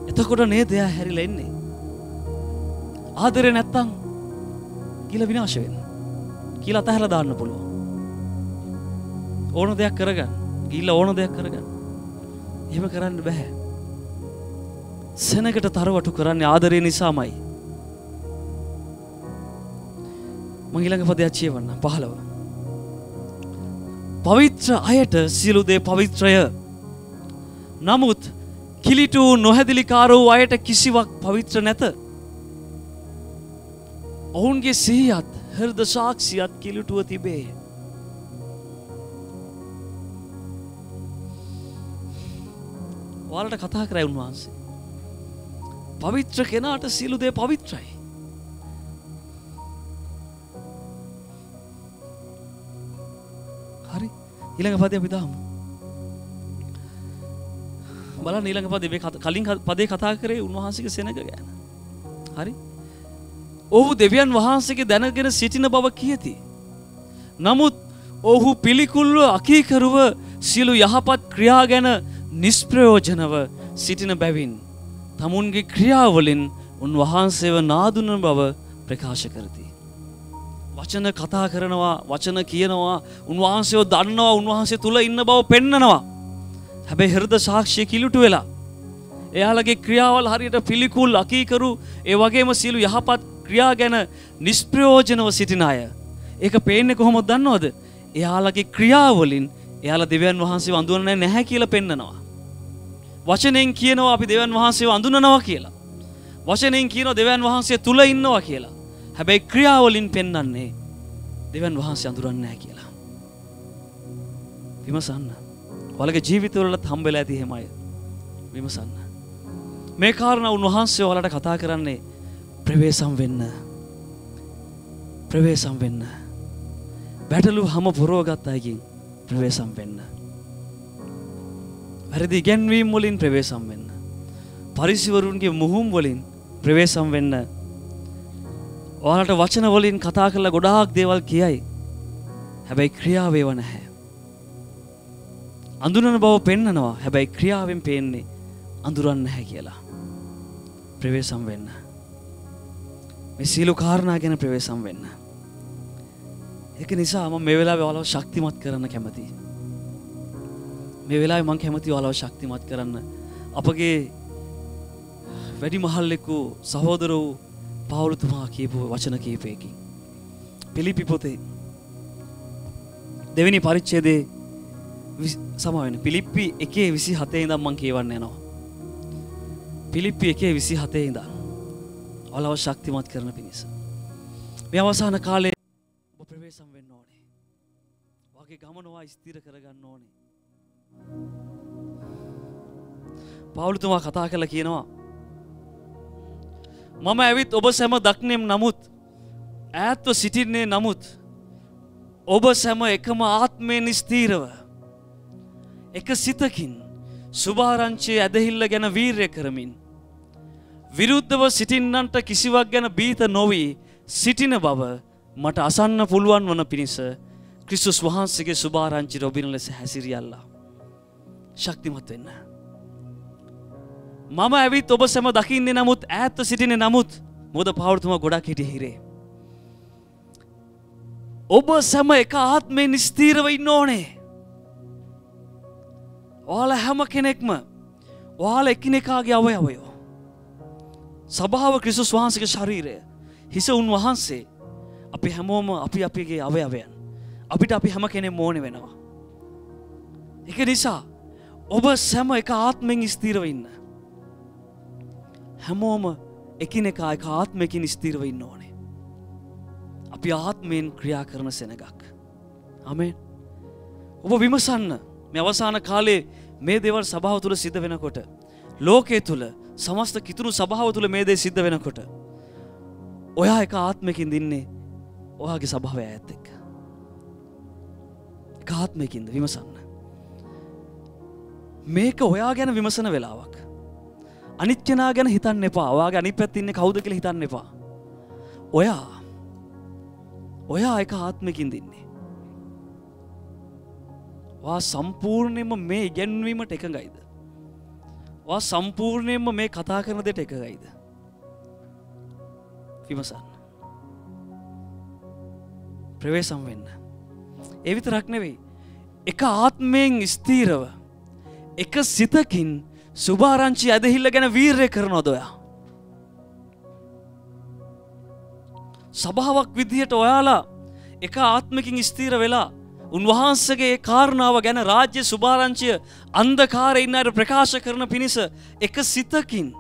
[SPEAKER 3] එතකොට නේ දෙයා හැරිලා එන්නේ. ආදරය නැත්තං කියල විනාශ වෙන. කියලා අතහැර දාන්න පුළුවන්. ඕන දෙයක් කරගන්න ගිල්ල ඕන දෙයක් කරගන්න. එහෙම කරන්න බැහැ. සෙනකට තරවටු කරන්නේ ආදරය නිසාමයි. මංගිළඟ පදයක් කියවන්න පහළව. පවිත්‍ර අයට සියලුදේ පවිත්‍රය නමුත් කිලිටු නොහැදිලිකාරෝ අයට කිසිවක් පවිත්‍ර නැත. ඔවුන්ගේ සීහත් හෘද සාක්ෂියත් කිලිටුව තිබේ. ඔයාලට කතා කරයි උන්වහන්සේ. පවිත්‍ර කෙනාට සියලුදේ පවිත්‍රයි. හරි ඊළඟ පදය අපි දාමු. බලන්න ඊළඟ පදේ මේ කත- කලින් ක- පදේ කතා කරේ උන්වහන්සේගේ සෙනග ගැන. හරි? ඔහු දෙවියන් වහන්සේගේ දැනගෙන සිටින බව කියති. නමුත් ඔහු පිළිකුල්ව අකීකරුව සියලු යහපත් ක්‍රියා ගැන නිස්ප්‍රයෝජනව සිටින බැවින් තමුන්ගේ ක්‍රියාවලින් උන්වහන්සේව නාදුන බව ප්‍රකාශ කරති. වචන කතා කරනවා වචන කියනවා උන්වහන්සේව දන්නවා උන්වහන්සේ තුළ ඉන්න බව පෙන්නනවා. හැබැයි හෘද සාක්ෂය කිලුටු වෙලා. එයාලගේ ක්‍රියාවල් හරියට පිළිකුල් අකීකරු ඒ වගේම සියලු යහපත් ක්‍රියා ගැන නිස්ප්‍රයෝජනව සිටින අය. ඒක පේන්නේ කොහොමද දන්නවද? එයාලගේ ක්‍රියාවලින් එයාලා දෙවියන් වහන්සේ වඳුනන්නේ නැහැ කියලා පෙන්නනවා. වචනෙන් කියනවා අපි දෙවන් වහන්සේ අඳුනනවා කියලා. වචනෙන් කියනවා දෙවන් වහන්සේ තුල ඉන්නවා කියලා. හැබැයි ක්‍රියාවලින් පෙන්වන්නේ දෙවන් වහන්සේ අඳුරන්නේ නැහැ කියලා. විමසන්න. ඔයාලගේ ජීවිතවලත් හම්බෙලා ඇති එහෙමයි. විමසන්න. මේ කාරණා උන්වහන්සේ ඔයාලට කතා කරන්නේ ප්‍රවේශම් වෙන්න. ප්‍රවේශම් වෙන්න. බැටළු හැම පුරවගත් අයකින් ප්‍රවේශම් වෙන්න. වැරදි ඉගැන්වීම් වලින් ප්‍රවේශම් වෙන්න. පරිසිවරුන්ගේ මුහුම් වලින් ප්‍රවේශම් වෙන්න. ඔයාලට වචන වලින් කතා කරලා ගොඩාක් දේවල් කියයි. හැබැයි ක්‍රියාවේව නැහැ. අඳුනන බව පෙන්නනවා හැබැයි ක්‍රියාවෙන් පේන්නේ අඳුරන්න නැහැ කියලා. ප්‍රවේශම් වෙන්න. මේ සීලු කාරණා ගැන ප්‍රවේශම් වෙන්න. ඒක නිසා මම මේ වෙලාවේ ඔයාලව ශක්තිමත් කරන්න කැමතියි. මේ වෙලාවේ මං කැමති ඔයාලව ශක්තිමත් කරන්න. අපගේ වැඩි මහල්ලෙකු සහෝදර වූ පවුලුතුමා කියපු වචන කීපයකින්. පිලිපි පොතේ දෙවෙනි පරිච්ඡේදයේ සමවෙන පිලිප්පි එකේ විසි හතේ ඉඳම් මං කියවන්න යනවා. පිලිප්පි එකේ විසි හතේ ඉඳම් ඔලව ශක්තිමත් කරන පිණිස. මේ අවසාන කාලේ ඔබ ප්‍රවේශම් වෙන්න ඕනේ. වගේ ගමනවා ස්තිර කරගන්න ඕනේ. පවුලුතුමා කතා කළ කියනවා. මම ඇවිත් ඔබ සැම දක්නෙම් නමුත් ඈත්ව සිටින්නේ නමුත් ඔබ සැම එකම ආත්මයෙන් ස්තීරව එක සිතකින් සුභාරංචයේ ඇදහිල්ල ගැන වීර්ය කරමින් විරුද්ධව සිටින්නන්ට කිසිවක් ගැන බීත නොවී සිටින බව මට අසන්න පුළුවන් වන පිණිස ක්‍රිස්තුස් වහන්සේගේ සුභාරංචි රොබින ලෙස හැසිරියල්ලා ශක්තිමත් වෙන්න මම ඇවිත් ඔබ සැම දකින්නේ නමුත් ඈත්ව සිටින නමුත් මොද පවෘතුම ගොඩක් හිටිය හිරේ ඔබ සැම එක ආත්මයෙන් ස්තීරව ඉන්න ඕනේ ඔයාල හැම කෙනෙක්ම ඔයාල එකිනෙකාගේ අවයවයෝ. සභාව ක්‍රිසුස් වහන්සක ශරීරය හිස උන්වහන්සේ අපි හැමෝම අපි අපිගේ අවයවයන් අපිට අපි හැම කෙනෙ මෝන වෙනවා. එක නිසා ඔබ සැම එක ආත්මෙන් ස්තීරව ඉන්න. හැමෝම එකිනෙකා එක ආත්මයකින් ස්තීරව ඉන්න ඕනේ. අපි ආත්මයෙන් ක්‍රියා කරන සෙනගක්. අමේ ඔබ විමසන්න මේ අවසාන කාලේ මේ දේවල් සභාව තුළ සිද්ධ වෙනකොට ලෝකයේ තුළ සමස්ත කිතුරු සභාව තුළ මේ දේ සිද්ධ වෙනකොට ඔයා එක ආත්මයකින් දින්නේ ඔයාගේ සභාවය ඇත් එක්ක එක ආත්මයකින්ද විමසන්න මේක ඔයා ගැන විමසන වෙලාවක් අනිත් කෙනා ගැන හිතන්න එපා ඔයාගේ අනිත් පැත්තේ ඉන්නේ කවුද කියලා හිතන්න එපා. ඔයා ඔයා එක ආත්මකින් දින්නේ. වා සම්පූර්ණයෙන්ම මේ ඉගැන්වීමට එකඟයිද. වා සම්පූර්ණයෙන්ම මේ කතා කරන දෙට එකගයිද. විමසන්න. ප්‍රවේශම් වෙන්න. එවිත රක් නෙවෙයි. එක ආත්මයෙන් ස්තීරව එක සිතකින් සුභාරංචි ඇදහිල්ල ගැන වීරය කරනොද ඔයා. සභාවක් විදිහට ඔයාලා එක ආත්මකින් ස්තීර වෙලා උන්වහන්සගේ කාරණාව ගැන රාජ්‍ය සුභාරංචිය අන්දකාරඉන්න අයට ප්‍රකාශ කරන පිණිස එක සිතකින්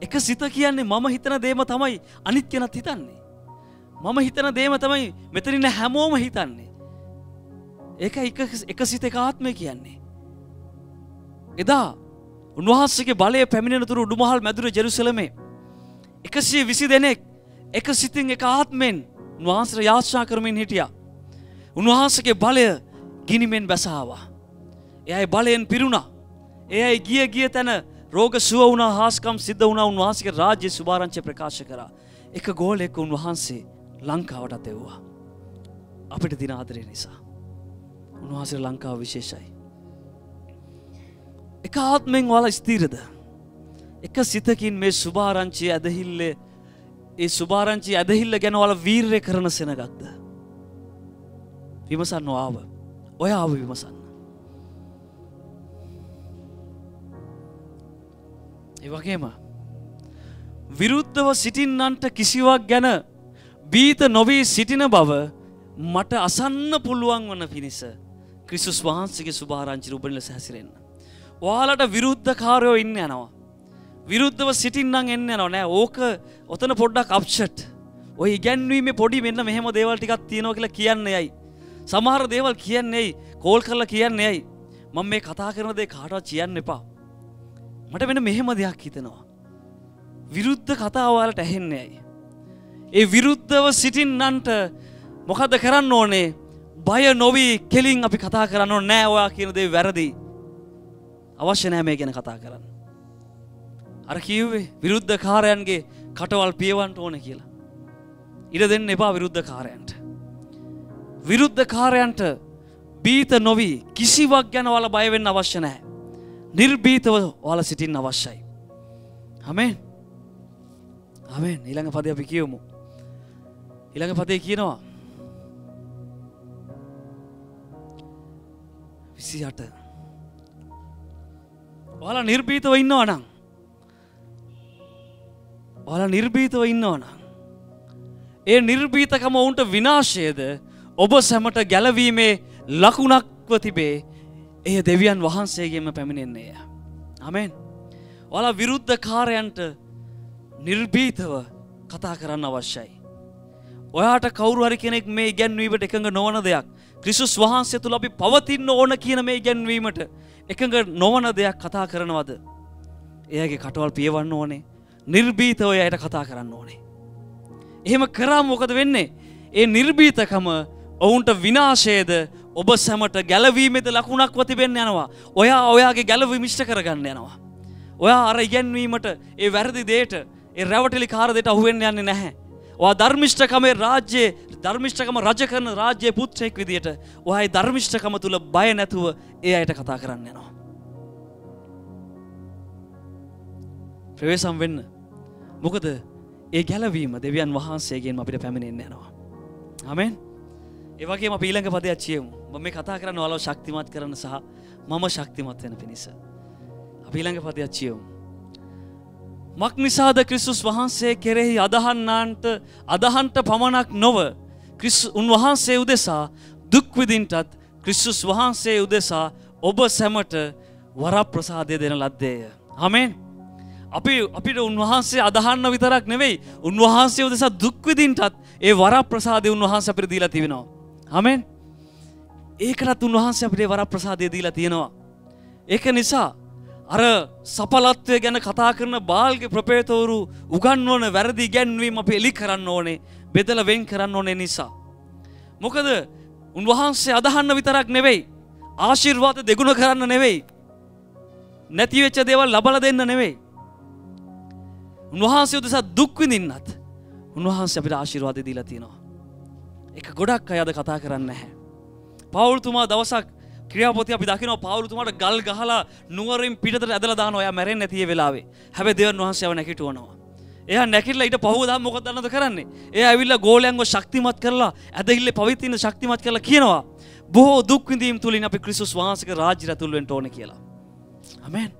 [SPEAKER 3] එක සිත කියන්නේ මම හිතන දේම තමයි අනිත් කෙනත් හිතන්නේ. මම හිතන දේම තමයි මෙතරින්න හැමෝම හිතන්නේ. ඒක එක සිත එක ආත්මය කියන්නේ. එදා උන්වහන්සගේ බලය පැමිණෙනතුරු උඩුමහල් මැදුර ජෙරුසලමේ එකසිය විසි දෙනෙක් එක සිතින් එක ආත්මෙන් උන්වහන්සර යාශ්ා කරමින් හිටියා. උන්වහන්සගේ බලය ගිනිමෙන් බැසාවා. එයයි බලයෙන් පිරුණා. එයයි ගිය ගිය තැන රෝග සුව වුණ හාස්කම් සිද්ධ වුණ උන්වහන්සක රාජ්‍ය සුභාරංචය ප්‍රකාශ කර. එක ගෝලෙක් උන්වහන්සේ ලංකාවටත් එව්වා. අපිට දින ආදරය නිසා. උන්වහන්සේ ලංකාව විශේෂයි. එක ආත්මෙන් වල ස්තීරද. එක සිතකින් මේ සුභාරංචිය ඇදහිල්ලේ ඒ සුභාරංචි ඇදහිල්ල ගැනවල වීර්ය කරන සෙනගක්ද. විමසන්න ආව ඔය ආව විමසන්න. ඒවගේම විරුද්ධව සිටින්නන්ට කිසිවක් ගැන බීත නොවී සිටින බව මට අසන්න පුළුවන් වන පිණිස ක්‍රිසුස් වහන්සගේ සුභාරංචි රුබන ලෙස හැසිරෙන්න. ඔයාලට විරුද්ධ කාරයෝ ඉන්න යනවා. විරුද්ධව සිටින්නම් එන්න යනවා නෑ ඕක ඔතන පොඩ්ඩක් අප්ෂට් ඔය ඉගැන්වීමේ පොඩි මෙන්න මෙහෙම දේවල් ටිකක් තියෙනවා කියලා කියන්නේ යයි. සමහර දේවල් කියන්නේ ඇයි කෝල් කරලා කියන්නේ ඇයි මම මේ කතා කරන දේ කාටවත් කියන්න එපා. මට වෙන මෙහෙම දෙයක් හිතෙනවා. විරුද්ධ කතා ඔයාලට ඇහෙන්නේ ඇයි. ඒ විරුද්ධව සිටින්නන්ට මොකද කරන්න ඕනේ බය නොවී කෙලින් අපි කතා කරන්න නෑ ඔයා කියන දේ වැරදි. අවශ්‍ය නෑ මේ ගැන කතා කරන්න. අර කිව්වේ විරුද්ධ කාරයන්ගේ කටවල් පියවන්ට ඕන කියලා. ඉඩ දෙන්න එපා විරුද්ධ කාරයන්ට. විරුද්ධ කාරයන්ට බීත නොවී කිසිවක් ගැන වල බයවෙන්න අවශ්‍ය නෑ. නිර්බීතව ඔයාල සිටින් අවශ්‍යයි. හමෙන් හමෙන් ඊළඟ පදය අපි කියවමු. ඊළඟ පදේ කියනවා විසි අට ඔයාලා නිර්බීතව ඉන්නවා නම් ඔයාලා නිර්බීතව ඉන්නවා නම් ඒ නිර්බීතකම ඔවුන්ට විනාශයද ඔබ සැමට ගැලවීමේ ලකුණක්ව තිබේ. එය දෙවියන් වහන්සේගේම පැමිණෙන්නේය. අමෙන් ඔලා විරුද්ධ කාරයන්ට නිර්බීතව කතා කරන්න අවශ්‍යයි. ඔයාට කවරු හරි කෙනෙක් මේ ගැන්වීමට එකඟ නොවන දෙයක්. ක්‍රිසුස් වහන්සේ තුළ අපි පවතින්න ඕන කියන මේ ගැන්වීමට එකඟ නොවන දෙයක් කතා කරනවද. එයගේ කටවල් පියවන්න ඕනේ නිර්බීතව අයට කතා කරන්න ඕනේ. එහෙම කරා මොකද වෙන්නේ. ඒ නිර්බීතකම ඔවුන්ට විනාශයද ඔබ සැමට ගැලවීමෙද ලකුණක් වතිබෙන් යනවා. ඔයා ඔයාගේ ගැලව මිෂ්ට කරගන්න යනවා. ඔයා අර ඉගැන්වීමට ඒ වැරදි දේට ඒ රැවටලි කාරදයට අහුවෙන් යන්නේ නැහැ. ඔයා ධර්මිෂ්ඨකමේ රාජ්‍යයේ ධර්මිෂ්ඨකම රජ කරන රාජ්‍යයේ පුත්‍රයෙක් විදියට ඔයායි ධර්මිෂ්ඨකම තුල බය නැතුව ඒ අයට කතා කරන්න යනවා. ප්‍රවේශම් වෙන්න. මොකද ඒ ගැලවීම දෙවියන් වහන්සේගෙන් අපිට පැමිණෙන්න යනවා. ආමෙන්. ඒ වගේම අපි ඊළඟ පදයක් කියමු. මම මේ කතා කරන්න ඔයාලව ශක්තිමත් කරන්න සහ මම ශක්තිමත් වෙන පිණිස. අපි ඊළඟ පදයක් කියමු. මක් නිසාද ක්‍රිස්තුස් වහන්සේ කෙරෙහි අදහන්නාන්ට අදහන්ට පමණක් නොව ක්‍රිස් උන්වහන්සේ උදෙසා දුක්විදින්ටත් ක්‍රිස්තුස් වහන්සේ උදෙසා ඔබ සැමට වරප්‍රසාදය දෙන ලද්දේය. හමෙන් අපි අපිට උන්වහන්සේ අදහන්න විතරක් නෙවෙයි උන්වහන්සේ උදෙසා දුක්විදින්ටත් ඒ වරප්‍රසාදය උන්වහන්සේ අපිට දීලා තිබෙනවා. හමෙන් ඒකටත් උන්වහන්සේ අපිට වරප්‍රසාදය දීලා තියෙනවා. ඒක නිසා අර සපලත්වය ගැන කතා කරන බාල්ගේ ප්‍රපේතවරු උගන්වන වැරදි ගැන්වීම අප එලි කරන්න ඕනේ බෙදල වෙන් කරන්න ඕනේ නිසා. මොකද උන්වහන්සේ අදහන්න විතරක් නෙවෙයි. ආශිර්වාත දෙගුණ කරන්න නෙවෙයි. නැතිවෙච්ච දේවල් ලබල දෙන්න නෙවෙයි. උන්වහන්සේ උදෙසා දුක් විඳින්නත් උන්වහන්සේ අපිට ආශිර්වාද දීලා තියෙනවා. ඒක ගොඩක් අය අද කතා කරන්නේ නැහැ. පවුල්තුමා දවසක් ක්‍රියාපොතේ අපි දකිනවා පවුල්තුමාට ගල් ගහලා නුවරින් පිටතට ඇදලා දානවා. එයා මැරෙන්නේ නැති ඒ වෙලාවේ. හැබැයි දෙවන් වහන්සේව නැගිටවනවා. එයා නැකිටලා ඊට පහුවදා මොකද දන්නද කරන්නේ? එයා ඇවිල්ලා ගෝලයන්ව ශක්තිමත් කරලා ඇදහිල්ලේ පවිත්‍රින ශක්තිමත් කරලා කියනවා. බොහෝ දුක් විඳීම් තුලින් අපි ක්‍රිස්තුස් වහන්සේගේ රාජ්‍ය ඇතුල් වෙන්න ඕනේ කියලා. ආමෙන්.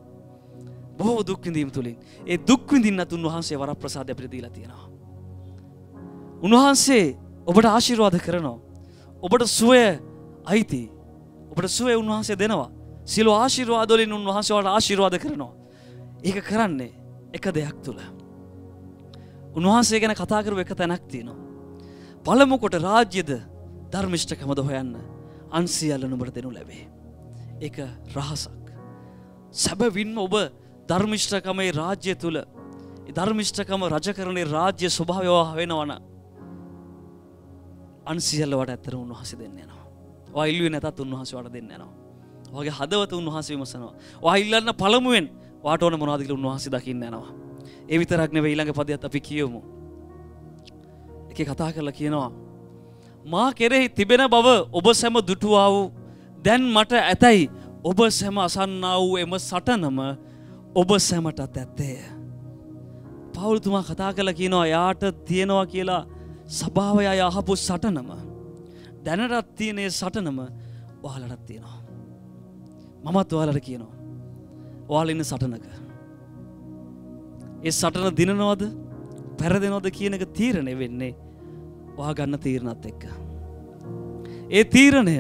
[SPEAKER 3] බොහෝ දුක් විඳීම් තුලින් ඒ දුක් විඳින්නත් උන්වහන්සේ වරප්‍රසාදය අපිට දීලා තියෙනවා. උන්වහන්සේ ඔබට ආශිර්වාද කරනවා. ඔබට සුවය අයිති. ඔබට සුවය උන්වහන්සේ දෙනවා. සියලු ආශිර්වාද වලින් උන්වහන්සේ ඔයාලට ආශිර්වාද කරනවා. ඒක කරන්නේ එක දෙයක් තුල. උන්වහන්සේ ගැන කතා කරුව එක තැනක් තියෙනවා. පළමු කොට රාජ්‍යද ධර්මිෂ්ඨකමද හොයන්න අන්සියල්ල නුඹට දෙනු ලැබේ. ඒක රහසක්. සැබවින්ම ඔබ ධර්මිෂ්ඨකමේ රාජ්‍ය තුළ ධර්මිෂ්ඨකම රජ කරනේ රාජ්‍ය ස්වභාවයවා වෙනවන අන්සියල්ලවට ඇත්තර උන්වහස දෙන්න යනවා. වයිල්ුව නැතත් උන්වහස වට දෙන්න යනවා. වගේ හදවත උන්වහස විමසනවා. වයිල්ලන්න පළමුුවෙන් වාට ඕන මොනාදික උන්වහස දකින්න යනවා. ඒ විතරක් නෙවෙයි ඊළඟ පදයක් අපි කියමු. එක කතා කරලා කියනවා. මා කෙරෙහි තිබෙන බව ඔබ සැම දුටුවා වූ දැන් මට ඇතැයි ඔබ සැම අසන්නා වූ එම සටනම ඔබ සැමටත් ඇත්තේය. පවුල්තුමා කතා කළ කියනවා යාට තියෙනවා කියලා සභාවය යහපු සටනම දැනටත් තියනේ සටනම ඔයාලටත් තියෙනවා. මමත් ඔයාලට කියනවා. ඔයාල ඉන්න සටනක. ඒ සටන දිනනවද පැරදෙනවද කියන එක තීරණය වෙන්නේ වා ගන්න තීරණත් එක්ක. ඒ තීරණය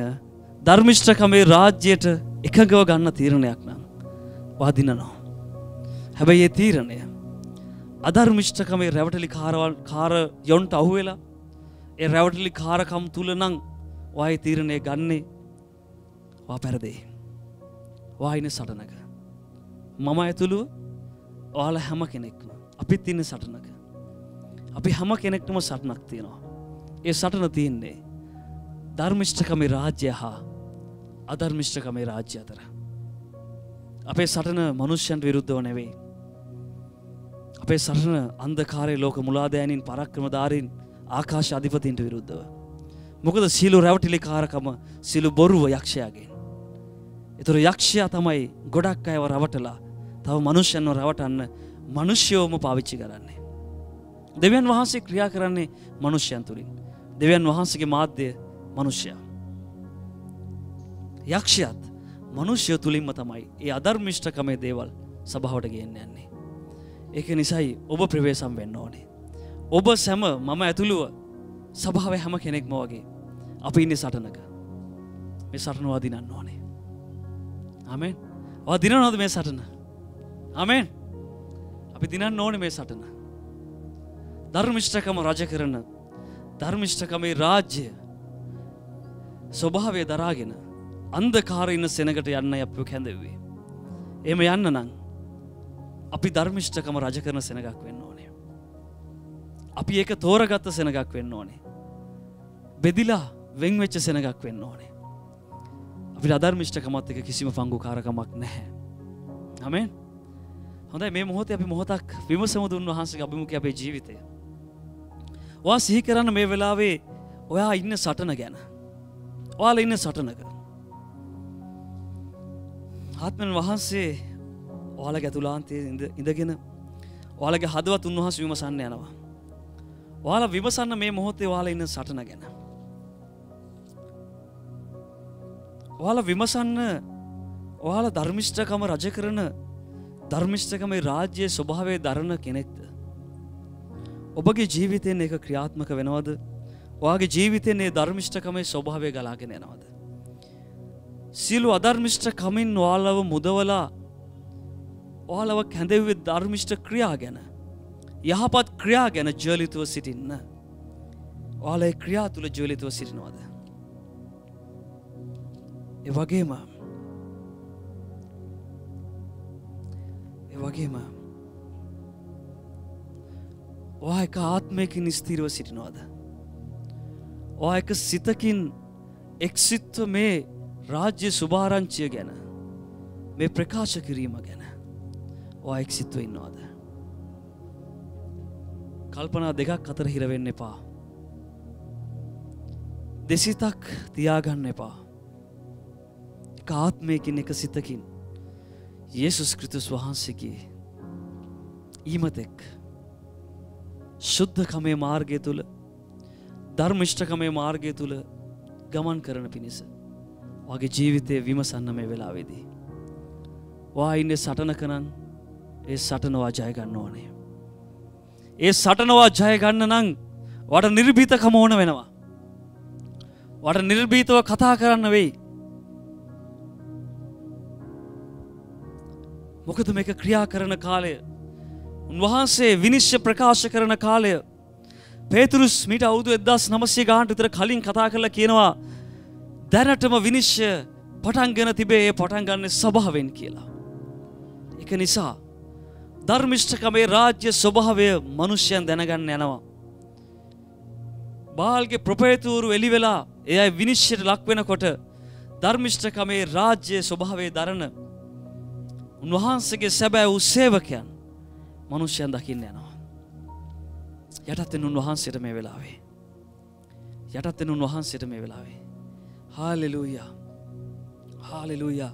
[SPEAKER 3] ධර්මිෂ්ඨකමේ රාජ්‍යයට එකගව ගන්න තීරණයක් නම් වාදිනනවා. හැබැයි ඒ තීරණය අධර්මිෂ්ඨකමේ රැවටලි කාරවල් කාර යොන්ට අහුවෙලා ඒ රැවටලි කාරකම් තුළ නං වායි තීරණය ගන්නේ වා පැරදේ. වායින සටනක. මම ඇතුළුව ඔයාල හැම කෙනෙක්ම අපිත් ඉන්න සටනක. අපි හැම කෙනෙක්ටම සටනක් තියෙනවා. ඒ සටන තියන්නේ ධර්මිෂ්ඨකමේ රාජ්‍ය හා අධර්මිෂ්ඨකමේ රාජ්‍ය අතර. අපේ සටන මනුෂ්‍යන්ට විරුද්ධව නෙවෙයි. අපේ සටන අන්දකාරය ලෝක මුලාදෑනින් පරක්‍රමධාරින් ආකාශ අධිපතින්ට විරුද්ධව. මොකද සිලු රැවටිලි කාරකම සිලු බොරුව යක්ෂයාගෙන්. එතුර යක්ෂයා තමයි ගොඩක් අයව රවටලා තව මනුෂ්‍යන්ව රවටන්න මනුෂ්‍යයෝම පාවිච්චි කරන්නේ. දෙවන් වහන්සේ ක්‍රියා කරන්නේ මනුෂ්‍යයන් තුළින්. දෙවන් වහන්සගේ මාධ්‍යය මනුෂ්‍යයා. යක්ෂයත් මනුෂ්‍ය තුළින්ම තමයි ඒ අධර්මිෂ්ඨකමේ දේවල් සභාවට ගන්න යන්නේ. ඒක නිසයි ඔබ ප්‍රවේශම් වෙන්න ඕනේ. ඔබ සැම මම ඇතුළුව සභාව හැම කෙනෙක්ම වගේ අපි ඉන්න සටනක මේ සටනවා දිනන්න ඕනේ. අමෙන් දිනනොද මේ සටන. අමෙන් අපි දිනන්න ඕන මේ සටන. ධර්මිෂ්ඨකම රජ කරන ධර්මිෂ්ඨකමේ රාජ්‍ය ස්වභාවය දරාගෙන අන්දකාර ඉන්න සෙනකට යන්න අප කැඳවේ. එම යන්න නං අපි ධර්මිෂ්ඨකම රජ කරන සෙනගක් වෙන්න ඕනේ. අපි ඒක තෝරගත්ත සෙනගක් වෙන්න ඕනේ. බෙදිලා වෙංවෙච්ච සෙනගක් වෙන්න ඕනේ. අපි අධර්මිෂ්ඨකමත් එක කිසිම පංගු කාරකමක් නැහැ. හමෙන් හොඳයි මේ මොහොත අපි මොහොතක් විමසම දුන් වහන්සේ අභිමුඛ අපේ ජීවිතය. වා සිහි කරන්න මේ වෙලාවේ ඔයා ඉන්න සටන ගැන. ඔයාල ඉන්න සටනක. ආත්මන් වහන්සේ ඔයාල ඇතුලාන්තය ඉඳගෙන ඔයාලගේ හදවත් උන්වහස් විමසන්න යනවා. ඔයාල විමසන්න මේ මොහොතේ වාල ඉන්න සටන ගැන. ඔයාල විමසන්න ඔයාල ධර්මිෂ්ඨකම රජ කරන ධර්මිෂ්ඨකමේ රාජ්‍යයේ ස්වභාවය දරණ කෙනෙක්ද. ඔබගේ ජීවිතයෙන් එක ක්‍රියාත්මක වෙනවද ඔයාගේ ජීවිතයන්නේ ධර්මිෂ්ඨකමේ ස්වභාවය ගලාගෙන යනවද. සියලු අධර්මිෂ්ඨ කමින් ඔයාලව මුදවලා ඔයාලව කැඳෙව්වෙ ධර්මිෂ්ඨ ක්‍රියා ගැන යහපත් ක්‍රියා ගැන ජලිතුව සිටින්න ඔයාලයි ක්‍රියා තුළ ජලිතුව සිටිනවාද. ඒ වගේම වගේම ඔයා එක ආත්මයකින් ස්තීරව සිටිනවාද. ඔයා එක සිතකින් එක්සිත්ව මේ රාජ්‍ය සුභාරංචිය ගැන මේ ප්‍රකාශ කිරීම ගැන ඔයා එක්සිත්ව ඉන්නවාද. කල්පනා දෙකක් අතර හිරවෙන්න එපා. දෙසිතක් තියාගන්න එපා. එක ආත්මයකින් එක සිතකින් යේසුස් කෘතුස් වහන්සේගේ ඊමතෙක් ශුද්ධකමේ මාර්ගය තුළ ධර්මිෂ්ඨකමේ මාර්ගය තුළ ගමන් කරන පිණිස වගේ ජීවිතය විමසන්න මේ වෙලාවේදී. වා ඉන්න සටනකනං ඒ සටනවා ජයගන්න ඕනේ. ඒ සටනවා ජයගන්න නං වට නිර්භීතකම ඕන වෙනවා. වට නිර්භීතව කතා කරන්න වෙයි. මොකද මේක ක්‍රියා කරන කාලය උන්වහන්සේ විනිශ්්‍ය ප්‍රකාශ කරන කාලය පේතුරුස් මිට අවුදු එදස් නමසේ ගාන්ට විතර කලින් කතා කරලා කියනවා දැනටම විනිශ්්‍ය පටන්ගෙන තිබේ ඒ පටන්ගන්න සභාවෙන් කියලා. එක නිසා ධර්මිෂ්ඨකමේ රාජ්‍ය ස්වභාවය මනුෂ්‍යයන් දැනගන්න යනවා. බාල්ගේ ප්‍රපේතුවරු එලි වෙලා එයයි විනිශ්්‍යයට ලක් වෙනකොට ධර්මිෂ්ඨකමේ රාජ්‍ය ස්වභාවේ දරන උන්වහන්සගේ සැබෑ වූ සේවකයන් මනුෂ්‍යයන් දකින්න යනවා. යටත්තෙන් උන්වහන්සේට මේ වෙලාවේ. යටත්තෙන් උන්වහන්සේට මේ වෙලාවේ. හාලෙලූයා හාලෙලූයා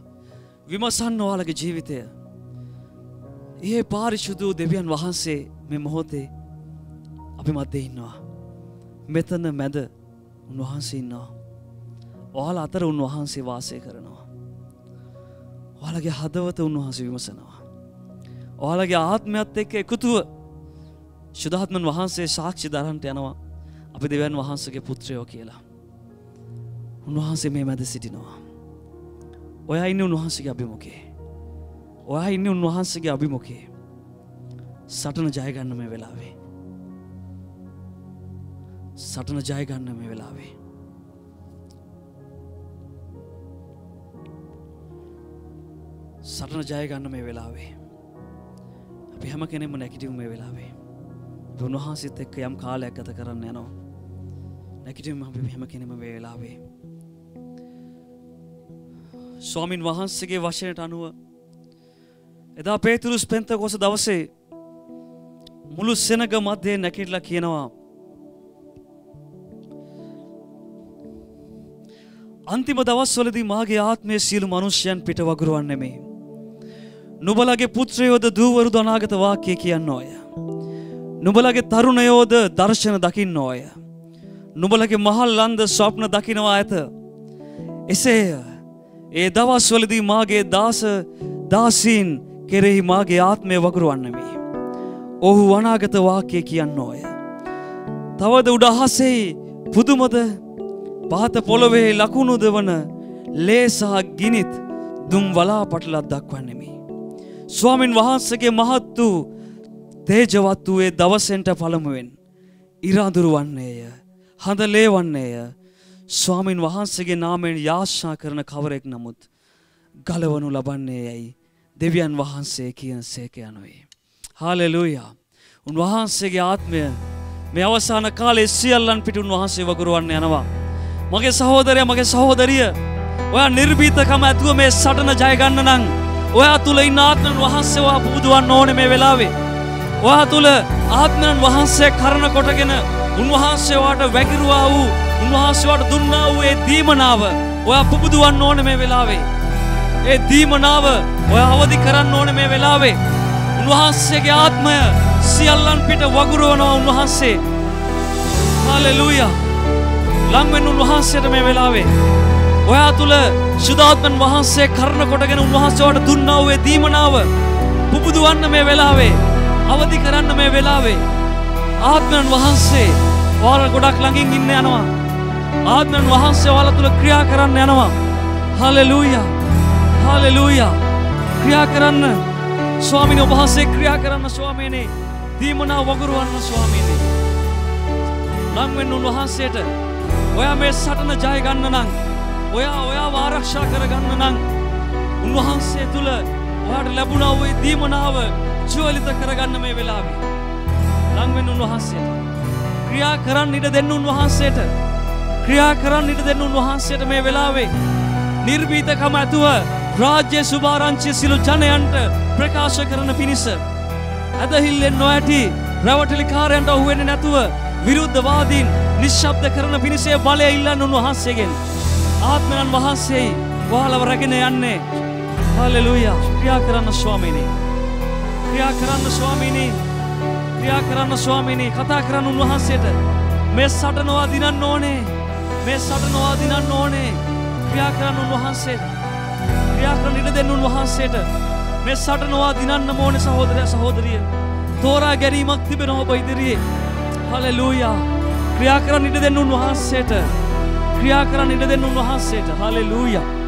[SPEAKER 3] විමසන්න ඔයාලගේ ජීවිතය ඒ පාරිශුදූ දෙවියන් වහන්සේ මෙ මොහොතේ අපි මධ්‍ය ඉන්නවා. මෙතන මැද උන්වහන්සේ ඉන්නවා. ඔයාල අතර උන්වහන්සේ වාසය කරනවා. ඔයාලගේ හදවත උන්වහන්සේ විමසනවා. ඔයාලගේ ආත්මයත් එක්ක එකතුව ශුද්ධාත්මන් වහන්සේ සාක්ෂි දරන්ට යනවා අපි දෙවන් වහන්සගේ පුත්‍රයෝ කියලා. උන්වහන්සේ මේ මැද සිටිනවා. ඔයා ඉන්න උන්වහන්සගේ අභිමුකේ. ඔයා ඉන්න උන්වහන්සගේ අභිමුකේ. සටන ජයගන්න මේ වෙලාවේ. සටන ජයගන්න මේ වෙලාවේ. සටන ජයගන්න මේ වෙලාවේ. අපි හැම කෙනෙම නැකිටව මේ වෙලාවේ. උන්වහන්සිත් එක්ක යම් කාලයක් ගත කරන්න යනවා. නැකිටම අපි හැම කෙනෙම මේ වෙලාවේ. ස්වාමින් වහන්සේගේ වශයට අනුව එදා පේතුරුස් පෙන්ත කොස දවසේ මුළු සෙනග මධ්‍යය නැකිටලා කියනවා අන්තිම දවස්වලදී මාගේ ආත්මය සියලු මනුෂ්‍යයන් පිට වගුරුවන් නෙමේ. නුබලගේ පුත්‍රයෝද දූවරු දනාගත වාක්‍යය කියන්න ඕය. නුබලගේ තරුණයෝද දර්ශන දකින්න ඕය. නුබලගේ මහල් ලන්ද ස්වප්න දකිනවා ඇත. එසේය ඒ දවස්වලදී මාගේ දාස දාසීන් කෙරෙහි මාගේ ආත්මය වගුරුවන්නමි. ඔහු වනාගත වාක්‍යය කියන්න ඕය. තවද උඩහසෙහි පුදුමද පහත පොළොවේ ලකුණුද වන ලේසාහ ගිනිත් දුම් වලා පටලත් දක්වන්නෙමි. ස්වාමින් වහන්සගේ මහත් වූ තේජවත් වූයේ දවසෙන්ට පළමුුවෙන් ඉරාදුරු වන්නේය හඳ ලේවන්නේය ස්වාමින් වහන්සේගේ නාමෙන් යාශ්ා කරන කවරෙක් නමුත් ගලවනු ලබන්නේ යැයි දෙවියන් වහන්සේ කියන සේක යනුවේ. හාලෙලූයා උන්වහන්සේගේ ආත්මය මේ අවසාන කාලේ සියල්ලන් පිට උන්වහන්සේ වගුරුවන්න යනවා. මගේ සහෝදරය මගේ සහෝදරිය ඔයා නිර්භීතකම ඇතුව මේ සටන ජයගන්න නං ඔයා තුළ ඉන්න ආත්මන් වහන්සේවා පුදුුවන් ඕන මේ වෙලාවේ. ඔයා තුළ ආත්මයන් වහන්සේ කරන කොටගෙන උන්වහන්සේවාට වැකිරුවා වූ උන්වහන්සේවාට දුන්නා වූ ඒ දීමනාව ඔයා පුබුදුවන්න ඕන මේ වෙලාවේ. ඒ දීමනාව ඔය අවදි කරන්න ඕන මේ වෙලාවේ. උන්වහන්සේගේ ආත්මය සියල්ලන් පිට වගුරුවනවා උන්වහන්සේ. හාලෙලූයා. ලංවෙන් උන්වහන්සේට මේ වෙලාවේ. ඔයා තුළ ශුදාත්මන් වහන්සේ කරන කොටගෙන උන්වහන්සේවට දුන්නා වූ දීමනාව පුබුදුවන්න මේ වෙලාවේ. අවදි කරන්න මේ වෙලාවේ. ආත්මයන් වහන්සේ ඔයාලා ගොඩක් ළඟින් ඉන්න යනවා. ආත්මයන් වහන්සේ ඔයාලා තුළ ක්‍රියා කරන්න යනවා. හාලෙලූයා. හාලෙලූයා. ක්‍රියා කරන්න ස්වාමින ඔබහන්සේ ක්‍රියා කරන්න ස්වාමීනේ දීමනා වගුරුවන්න ස්වාමීනේ. ලංවෙන් උන්වහන්සේට ඔයා මේ සටන ජයගන්න නං ඔයා ඔයාව ආරක්ෂා කරගන්න නම් උන්වහන්සේ තුළ ඔයාට ලැබුණා වූ දීමනාව ජීවලිත කරගන්න මේ වෙලාවේ. ලං වෙන්න උන්වහන්සේට. ක්‍රියා කරන්න ඉඩ දෙන්න උන්වහන්සේට. ක්‍රියා කරන්න ඉඩ දෙන්න උන්වහන්සේට මේ වෙලාවේ නිර්භීතකම ඇතුව රාජ්‍ය සුභාරංචිය සිළු ජනයන්ට ප්‍රකාශ කරන පිණිස ඇදහිල්ලෙන් නොඇටි
[SPEAKER 2] රැවටලිකාරයන්ට ඔහු වෙන්නේ නැතුව විරුද්ධවාදීන් නිශ්ශබ්ද කරන පිණිසේ බලය ඉල්ලන්න උන්වහන්සේගෙන් ආත්මයන් වහන්සේ වහලව රැගෙන යන්නේ. හලෙලූයා. ක්‍රියා කරන්න ස්වාමීනි. ක්‍රියා කරන්න ස්වාමීනි. ක්‍රියා කරන්න ස්වාමීනි. කතා කරන්න උන්වහන්සේට මේ සටනවා දිනන්න ඕනේ. මේ සටනවා දිනන්න ඕනේ. ක්‍රියා කරන්න උන්වහන්සේට. ක්‍රියා කරන්න ඉඩ දෙන්න උන්වහන්සේට. මේ සටනවා දිනන්න ඕනේ සහෝදරයා සහෝදරිය. තෝරා ගැනීමක් තිබෙනවා ඔබ ඉදිරියේ. හලෙලූයා. ක්‍රියා කරන්න ඉඩ දෙන්න උන්වහන්සේට. ක්‍රියා කරන්න ඉඩ දෙන්න උන්වහන්සේට. හලෙලූයා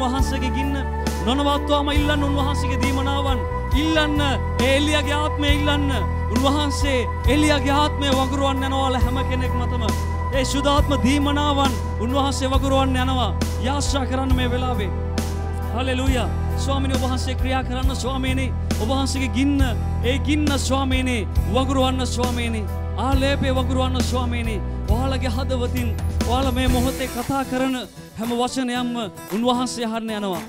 [SPEAKER 3] ඉල්ලන්න ආත්මයන් වහන්සේගේ ගින්න නොනවත්වාම ඉල්ලන්න උන්වහන්සේගේ දීමනාවන් ඉල්ලන්න ඒ එලියගේ ආත්මය ඉල්ලන්න. උන්වහන්සේ එලියගේ ආත්මය වගුරුවන්න යනවාල හැම කෙනෙක් මතම ඒ ශුදාත්ම දීමනාවන් උන්වහන්සේ වගුරුවන්න යනවා. යාශ්‍රා කරන්න මේ වෙලාවේ. හලෙලූයා. ස්වාමිනි ඔබහන්සේ ක්‍රියා කරන්න ස්වාමීනි. ඔබහන්සේගේ ගින්න ඒ ගින්න ස්වාමීනි වගුරුවන්න ස්වාමීනි. ආලේපේ වගුරුවන්න ස්වාමීනි. ඔයාලගේ හදවතින් ඔයාලා මේ මොහොතේ කතා කරන හැම වචනයක්ම උන්වහන්සේ අහන්න යනවා.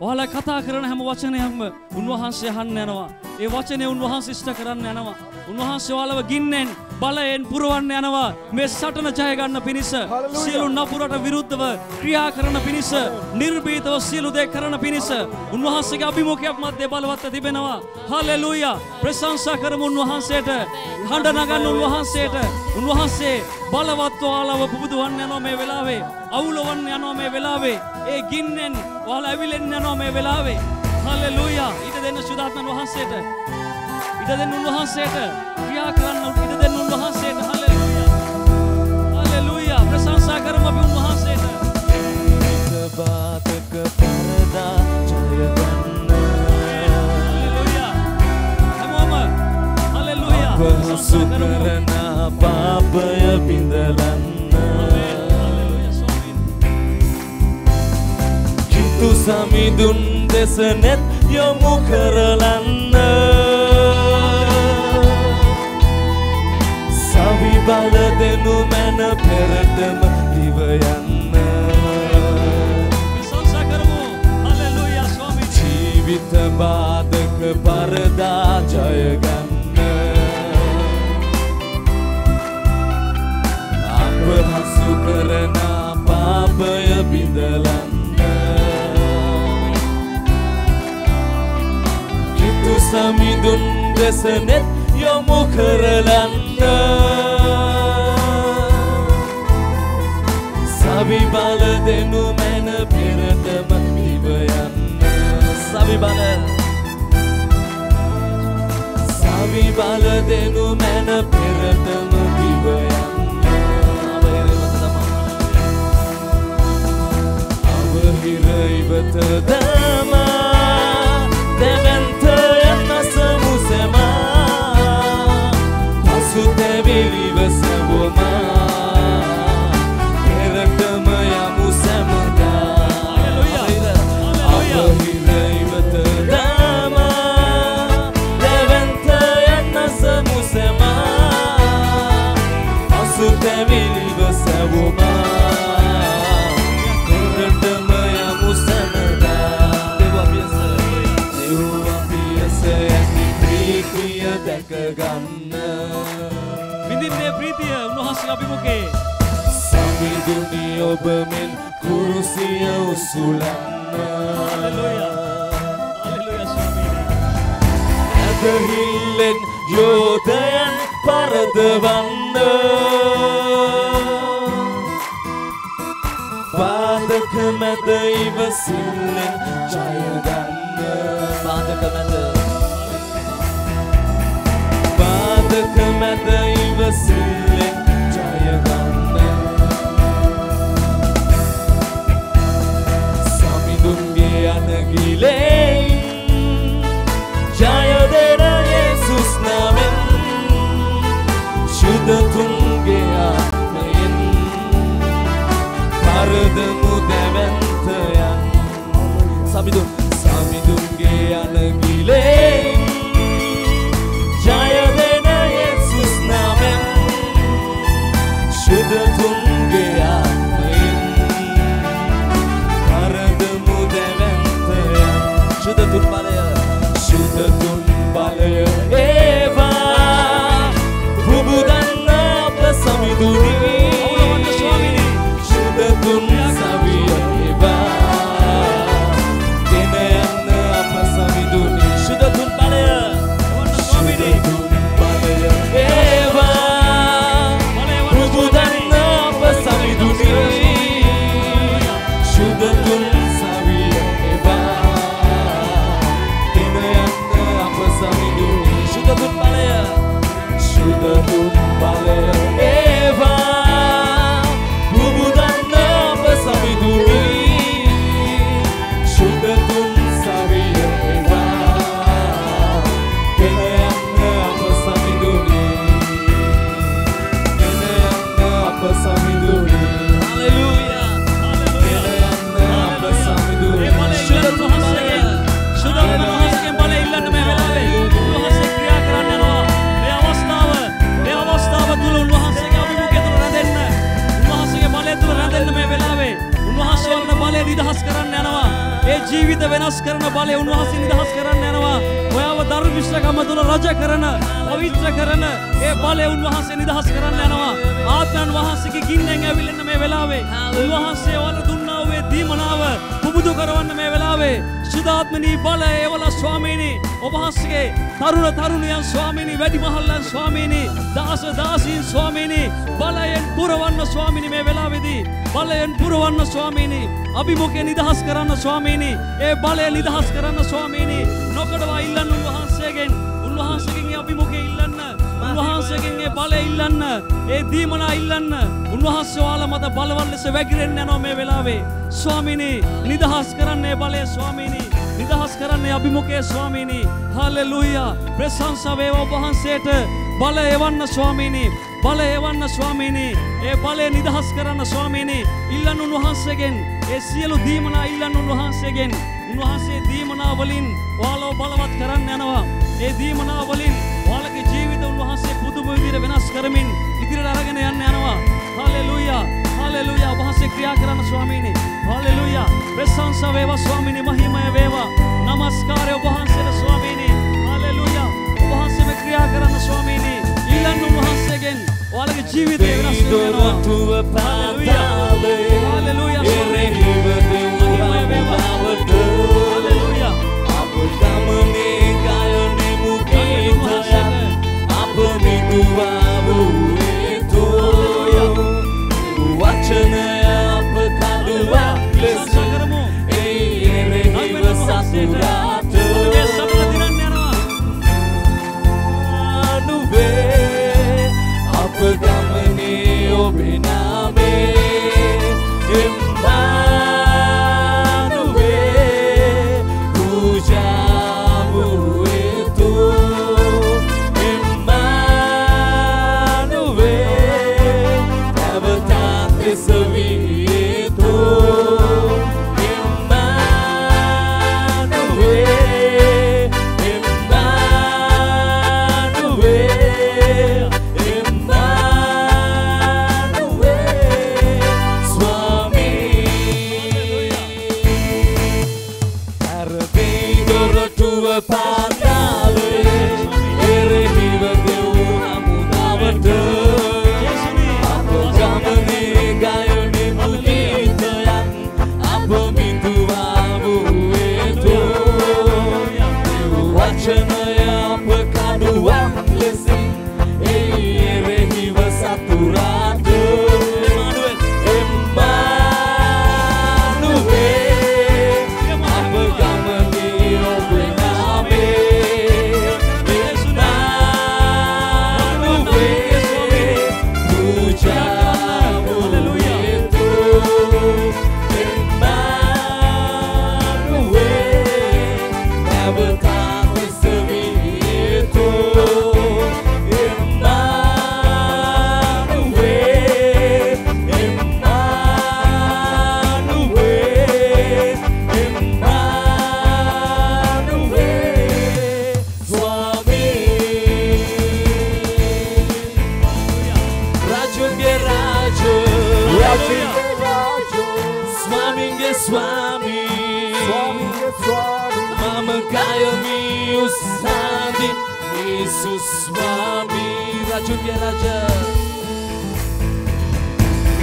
[SPEAKER 3] ඔයාලා කතා කරන හැම වචනයක්ම උන්වහන්සේ අහන්න යනවා. ඒ වචනේ උන්වහන්සේ ඉෂ්ට කරන්න යනවා. උන්වහන්සේ ඔයාලව ගින්නෙන් බලයෙන් පුරවන්න යනවා. මේ සටන ජය ගන්න පිණිස සියලු නපුරට විරුද්ධව ක්‍රියා කරන පිණිස නිර්භීතව සියලු දේ කරන පිණිස උන්වහන්සේගේ අභිමුඛයක් මැද්දේ බලවත්ව තිබෙනවා. හලෙලූයා. ප්‍රශංසා කරමු උන්වහන්සේට. හඬ නගන්න උන්වහන්සේට. උන්වහන්සේ බලවත්ව ඔයාලව පුබුදුවන්න යනවා මේ වෙලාවේ. අවුලවන්න යනවා මේ වෙලාවේ. ඒ ගින්නෙන් ඔයාලා ඇවිලෙන්න යනවා මේ වෙලාවේ. හලෙලූයා ඊට දෙන්න සුදාත්මන් වහන්සේට. ඉඩ දෙන්න උන්වහන්සේට. ක්‍රියා කරන්න ඉඩ දෙන්න උන්වහන්සේට. හලෙලූයා හලෙලූයා ප්‍රශංසා කරමු අපි උන්වහන්සේට.
[SPEAKER 2] බාතක පරදා ජයගන්න
[SPEAKER 3] හලෙලූයා හැමෝම හලෙලූයා
[SPEAKER 2] පහසු
[SPEAKER 3] ප්‍රශංසා කරමු
[SPEAKER 2] පාපය බිඳලන්න.
[SPEAKER 3] හලෙලූයා ස්වාමීන්
[SPEAKER 2] කිතු සමිඳුන් දෙස නෙත් යොමු කරලන්න. සවි බල දෙනු මැන පෙරටම ඉවයන්න
[SPEAKER 3] ප්‍රශංසා කරමු හලෙලූයා ස්වාමීන්
[SPEAKER 2] ජීවිත බාධක පරදා ජයගන්න අපහසු කරන පාපය බිඳලන්න කිතු සමිඳුන් දෙස නෙත් යොමු කරලන්න සවි බල දෙනු මැන පෙරටම ඉවයන්න සවි බල සවි බල දෙනු මැන පෙරටම
[SPEAKER 3] But
[SPEAKER 2] the. ඔබ මෙන් කුරුසිය උසුලන්න.
[SPEAKER 3] හලෙලූයා හලෙලූයා ස්වාමීනි
[SPEAKER 2] ඇදහිල්ලෙන් යෝධයන් පරදවන්න. පාදක මැද ඉවසිල්ලෙන් ජයගන්න පාදක මැද. පාදක මැද ඉවසිල්ලෙන් සමිඳුන්
[SPEAKER 3] ජීවිත වෙනස් කරන බලය? උන්වහන්සේ නිදහස් කරන්න යනවා. ඔයාව දරුවිශ්‍රකම තුල රජ කරන පවිත්‍ර කරන ඒ බලය උන්වහන්සේ නිදහස් කරන්න යනවා. ආත්මයන් වහන්සේගේ ගින්නෙන් ඇවිලෙන්න මේ වෙලාවේ. උන්වහන්සේ වල දුන්නා වූ දීමනාව පුබුදු කරවන්න මේ වෙලාවේ සුදාත්මනී බලය එවල ස්වාමීනි. ඔබ වහන්සේගේ තරුණ තරුණියන් ස්වාමීනි වැඩිමහල්ලන් ස්වාමීනි දාස දාසීන් ස්වාමීනි බලයෙන් පුරවන්න ස්වාමීනි මේ වෙලාවේදී. බලයෙන් පුරවන්න ස්වාමීනි අභිමුඛය නිදහස් කරන්න ස්වාමීනි. ඒ බලය නිදහස් කරන්න ස්වාමීනි. නොකඩවා ඉල්ලන්න උන්වහන්සේගෙන්. උන්වහන්සේගෙන් ඒ අභිමුඛය ඉල්ලන්න. උන්වහන්සේගෙන් ඒ බලය ඉල්ලන්න. ඒ දීමනා ඉල්ලන්න. උන්වහන්සේ ඔයාලා මත බලවත් ලෙස වැగిරෙන්න යනවා මේ වෙලාවේ. ස්වාමීනි නිදහස් කරන්න ඒ බලය ස්වාමීනි. නිදහස් කරන්න ඒ අභිමුඛය ස්වාමීනි. හල්ලෙලූයා ප්‍රශංසා වේවා ඔබ වහන්සේට. බලය එවන්න ස්වාමීනි. බලය එවන්න ස්වාමීනි. ඒ බලය නිදහස් කරන්න ස්වාමීනි. ඉල්ලන්න උන්වහන්සේගෙන්. ඒ සියලු දීමනා ඉල්ලන්න උන්වහන්සේගෙන්. උන්වහන්සේ දීමනා වලින් ඔයාලව බලවත් කරන්න යනවා. ඒ දීමනා වලින් ඔයාලගේ ජීවිත උන්වහන්සේ පුදුම විදිහට වෙනස් කරමින් ඉදිරියට අරගෙන යන්න යනවා. හalleluya හalleluya ඔබ වහන්සේ ක්‍රියා කරන්න ස්වාමීනි. හalleluya ප්‍රශංසා වේවා ස්වාමීනි. මහිමය වේවා. নমස්කාරය ඔබ වහන්සේට ස්වාමීනි හalleluya ඔබ වහන්සේම ක්‍රියා කරන්න ස්වාමීනි ඊළඟ උන්වහන්සේගෙන් ඔයාලගේ ජීවිතය වෙනස් කරනවා
[SPEAKER 2] දොරටුව පාතාලේ
[SPEAKER 3] හalleluya
[SPEAKER 2] එරෙහිව දෙව්වා බවට
[SPEAKER 3] හalleluya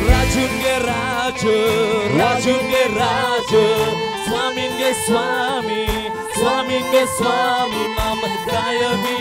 [SPEAKER 2] රාජුගේ රාජ රාජුගේ රාජ රාජුගේ රාජ ස්වාමින්ගේ ස්වාමී ස්වාමින්ගේ ස්වාමී මම ගයමි උස්සාදි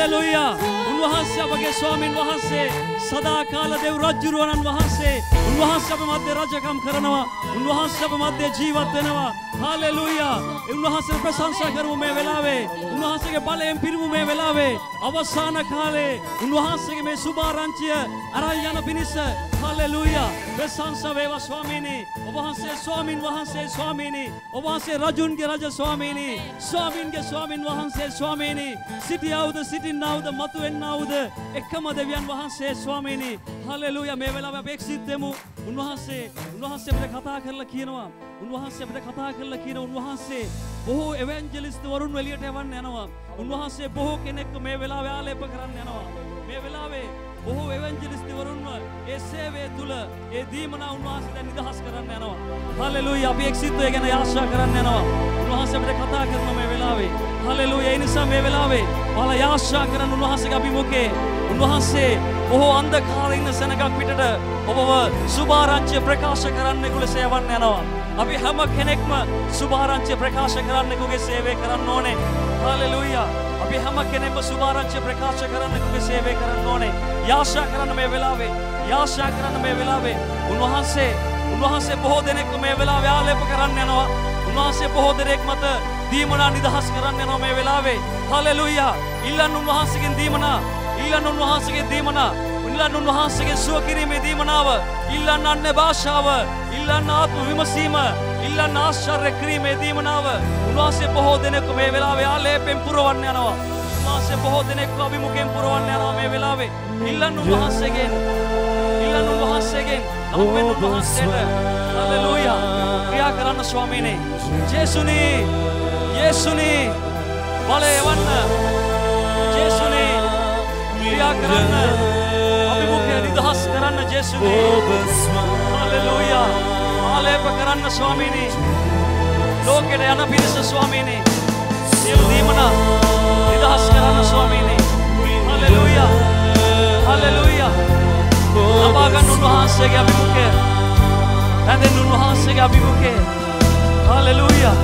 [SPEAKER 3] හාලෙලූයා උන්වහන්සේ අපගේ ස්වාමින් වහන්සේ සදාකාල දෙව් රජ්ජුරුවණන් වහන්සේ උන්වහන්සේ අප මැද්දේ රජකම් කරනවා උන්වහන්සේ අප මැද්දේ ජීවත් වෙනවා. හාලෙලූයා උන්වහන්සේ ප්‍රශංසා කරමු මේ වෙලාවේ. උන්වහන්සේගේ බලයෙන් පිරුමු මේ වෙලාවේ. අවසාන කාලේ උන්වහන්සේගේ මේ සුභාරංචිය අරන් යන පිණිස හාලෙලූයා. ප්‍රශංසා වේවා ස්වාමීනි. ඔබ වහන්සේ ස්වාමින් වහන්සේ ස්වාමීනි. ඔබ වහන්සේ රජුන්ගේ රජ ස්වාමීනි. ස්වාමින්ගේ ස්වාමින් වහන්සේ ස්වාමීනි. සිටියවුද සිටින්නවුද මතුවෙන්නවුද? එකම දෙවියන් වහන්සේ ස්වාමීනි. හලෙලූයා. මේ වෙලාවේ අපි එක්සිත් වෙමු උන්වහන්සේ උන්වහන්සේ අපිට කතා කරලා කියනවා. උන්වහන්සේ අපිට කතා කරලා කියන උන්වහන්සේ බොහෝ එවැන්ජලිස්ට් වරුන් එළියට යවන්න යනවා. උන්වහන්සේ බොහෝ කෙනෙක්ව මේ වෙලාවේ ආලේප කරන්න යනවා. මේ වෙලාවේ බොහෝ එවැන්ජලිස්ට් වරුන්ව ඒ සේවය තුල ඒ දීමනා උන්වහන්සේ දැන් නිදහස් කරන්න යනවා. හලෙලූයා අපි එක්සිත්වය ගැන ආශා කරන්න යනවා. උන්වහන්සේ අපිට කතා කරනවා මේ වෙලාවේ. හලෙලූයා ඒ නිසා මේ වෙලාවේ ඔයාලා ආශා කරන උන්වහන්සේගේ අභිමුඛේ උන්වහන්සේ බොහෝ අන්ධකාරේ ඉන්න සෙනගක් පිටට ඔබව සුභාරංචිය ප්‍රකාශ කරන්නෙකු ලෙස යවන්න යනවා. අපි හැම කෙනෙක්ම සුභාරංචිය ප්‍රකාශ කරන්නෙකුගේ සේවය කරන්න ඕනේ. හලෙලූයා. අපි හැම කෙනෙක්ම සුභාරංචිය ප්‍රකාශ කරන්නෙකුගේ සේවය කරන්න ඕනේ. යාශා කරන්න මේ වෙලාවේ. යාශා කරන්න මේ වෙලාවේ. උන්වහන්සේ උන්වහන්සේ බොහෝ දෙනෙක්ව මේ වෙලාවේ ආලේප කරන්න යනවා. උන්වහන්සේ බොහෝ දෙනෙක් මත දීමනා නිදහස් කරන්න යනවා මේ වෙලාවේ. හලෙලූයා. ඉල්ලන්න උන්වහන්සේගෙන් දීමනා. ඉල්ලන්න උන්වහන්සේගේ දීමනා. ඉල්ලන්න උන්වහන්සේගේ සුව කිරීමේ දීමනාව. ඉල්ලන්න අන්න භාෂාව. ඉල්ලන්න ආත්ම විමසීම. ඉල්ලන්න ආශ්චර්ය කිරීමේ දීමනාව. උන්වහන්සේ බොහෝ දෙනෙකු මේ වෙලාවේ ආලේපෙන් පුරවන්න යනවා. උන්වහන්සේ බොහෝ දෙනෙක්ව අභිමුඛයෙන් පුරවන්න යනවා මේ වෙලාවේ. ඉල්ලන්න උන්වහන්සේගෙන්. ඉල්ලන්න උන්වහන්සේගෙන්. අපෙන් උන්වහන්සේට. හලෙලූයා. ක්‍රියා කරන්න ස්වාමීනි. ජේසුනි. යේසුනි. බලය එවන්න. ජේසුනි. ක්‍රියා කරන්න. අභිමුඛය නිදහස් කරන්න ජේසුනි. හලෙලූයා. ආලේප කරන්න ස්වාමීනි. ලෝකෙට යන පිරිස ස්වාමීනි. සියලු දීමනා නිදහස් කරන්න ස්වාමීනි. හලෙලූයා. හලෙලූයා. ලබා ගන්න උන්වහන්සේගේ අභිමුඛය. රැඳෙන්න උන්වහන්සේගේ අභිමුඛය. හලෙලූයා.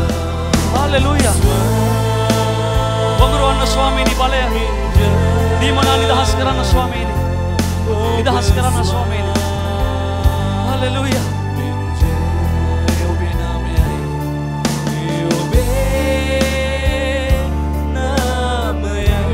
[SPEAKER 3] හලෙලූයා. වම වගුරුවන්න ස්වාමීනි බලය දීමනා නිදහස් කරන්න ස්වාමීනි නිදහස් කරන්න ස්වාමීනි හලෙලුයා
[SPEAKER 2] ඔබේ නාමයයි ඔබේ නාමයයි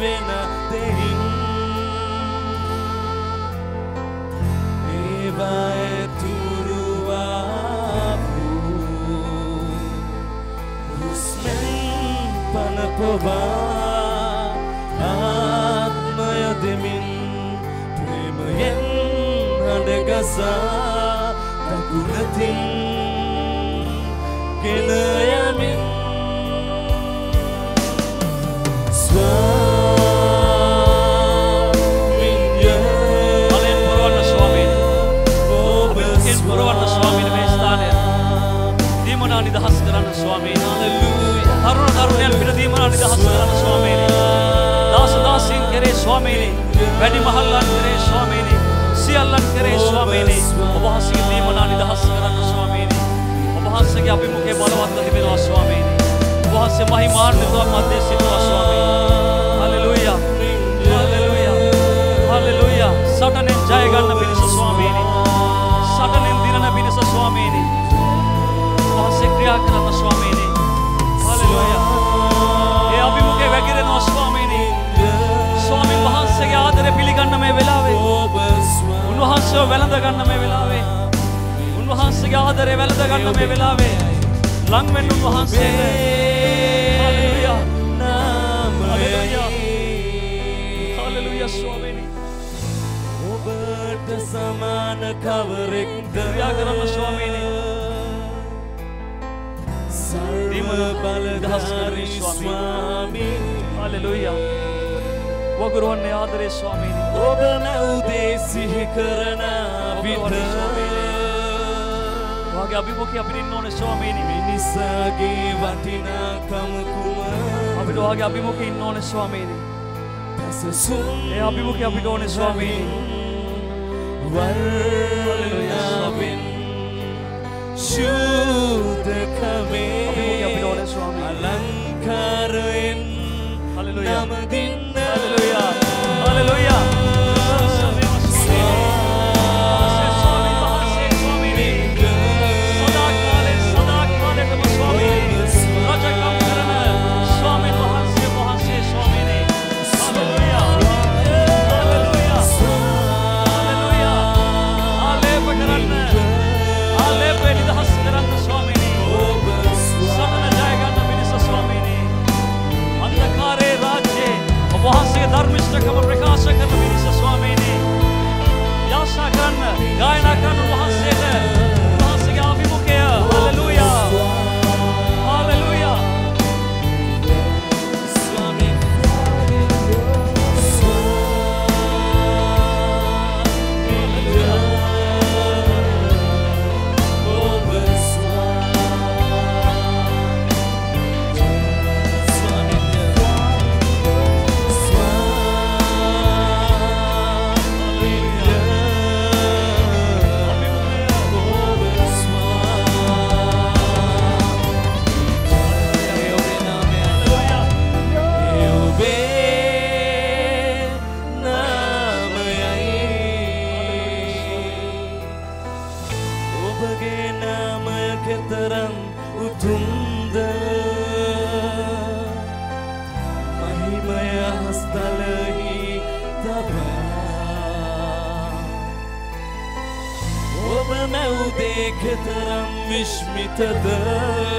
[SPEAKER 2] ඇතිවෙන දෙයින්. ඒවා ඇතුරුවාපු හුස්මෙන් පනපවා. ආත්මය දෙමින් ප්‍රේමයෙන් හඬගසා දකුණතින් ගෙනයමින්
[SPEAKER 3] බලයෙන් ස්වාමීනි තරුණ තරුණයන් පිට දීමනා නිදහස් කරන්න ස්වාමීනි. දාස දාසීන් කෙරේ ස්වාමීනි. වැඩි මහල්ලන් කෙරේ ස්වාමීනි. සියල්ලන් කෙරේ ස්වාමීනි. ඔබ වහන්සේගේ දීමනා නිදහස් කරන්න ස්වාමීනි. ඔබ වහන්සේගේ අභිමුඛය බලවත්ව තිබෙනවා ස්වාමීනි. ඔබ වහන්සේ මහිමාන්විතව මැදේ සිටුවා ස්වාමීනි. හලෙලූයා හලෙලූයා හලෙලූයා සටනෙන් ජය ගන්න පිණිස ස්වාමීනි. සටනෙන් දිනන පිණිස ස්වාමීනි. වහන්සේ ක්‍රියා කරන්න ස්වාමීනි. හලෙලූයා. ඒ අභිමුඛේ වැగిරෙනවා ස්වාමීනි. ස්වාමීන් වහන්සේගේ ආදරය පිළිගන්න මේ වෙලාවේ. උන්වහන්සේව වැළඳ ගන්න මේ වෙලාවේ. උන්වහන්සේගේ ආදරය වැළඳ ගන්න මේ වෙලාවේ. ලං වෙන්න උන්වහන්සේට හලෙලූයා. හලෙලූයා. හලෙලූයා ස්වාමීනි.
[SPEAKER 2] ඔබට සමාන කවරෙක්ද?
[SPEAKER 3] ක්‍රියා කරන්න ස්වාමීනි
[SPEAKER 2] බලධාරී ස්වාමී
[SPEAKER 3] හලෙලූයා වගුරුවන්නේ ආදරේ ස්වාමීනි
[SPEAKER 2] ඔබ නැවුදේ සිහි කරන විට
[SPEAKER 3] වගේ අභිමුඛය අපිට ඉන්න ඕනේ ස්වාමීනි
[SPEAKER 2] මිනිසාගේ වටිනාකම කුම
[SPEAKER 3] අපිට වගේ අභිමුඛය ඉන්න ඕනේ ස්වාමීනි
[SPEAKER 2] පැසසුම්
[SPEAKER 3] ඒ අභිමුඛය අපිට ඕනේ ස්වාමීනි
[SPEAKER 2] වර්ණාවෙන් ශුද්ධකමේ
[SPEAKER 3] අභිමුඛය අපිට ඕනේ ස්වාමීනි කරන්න ගායනා
[SPEAKER 2] විශ්මිතද අලංකාරයෙන්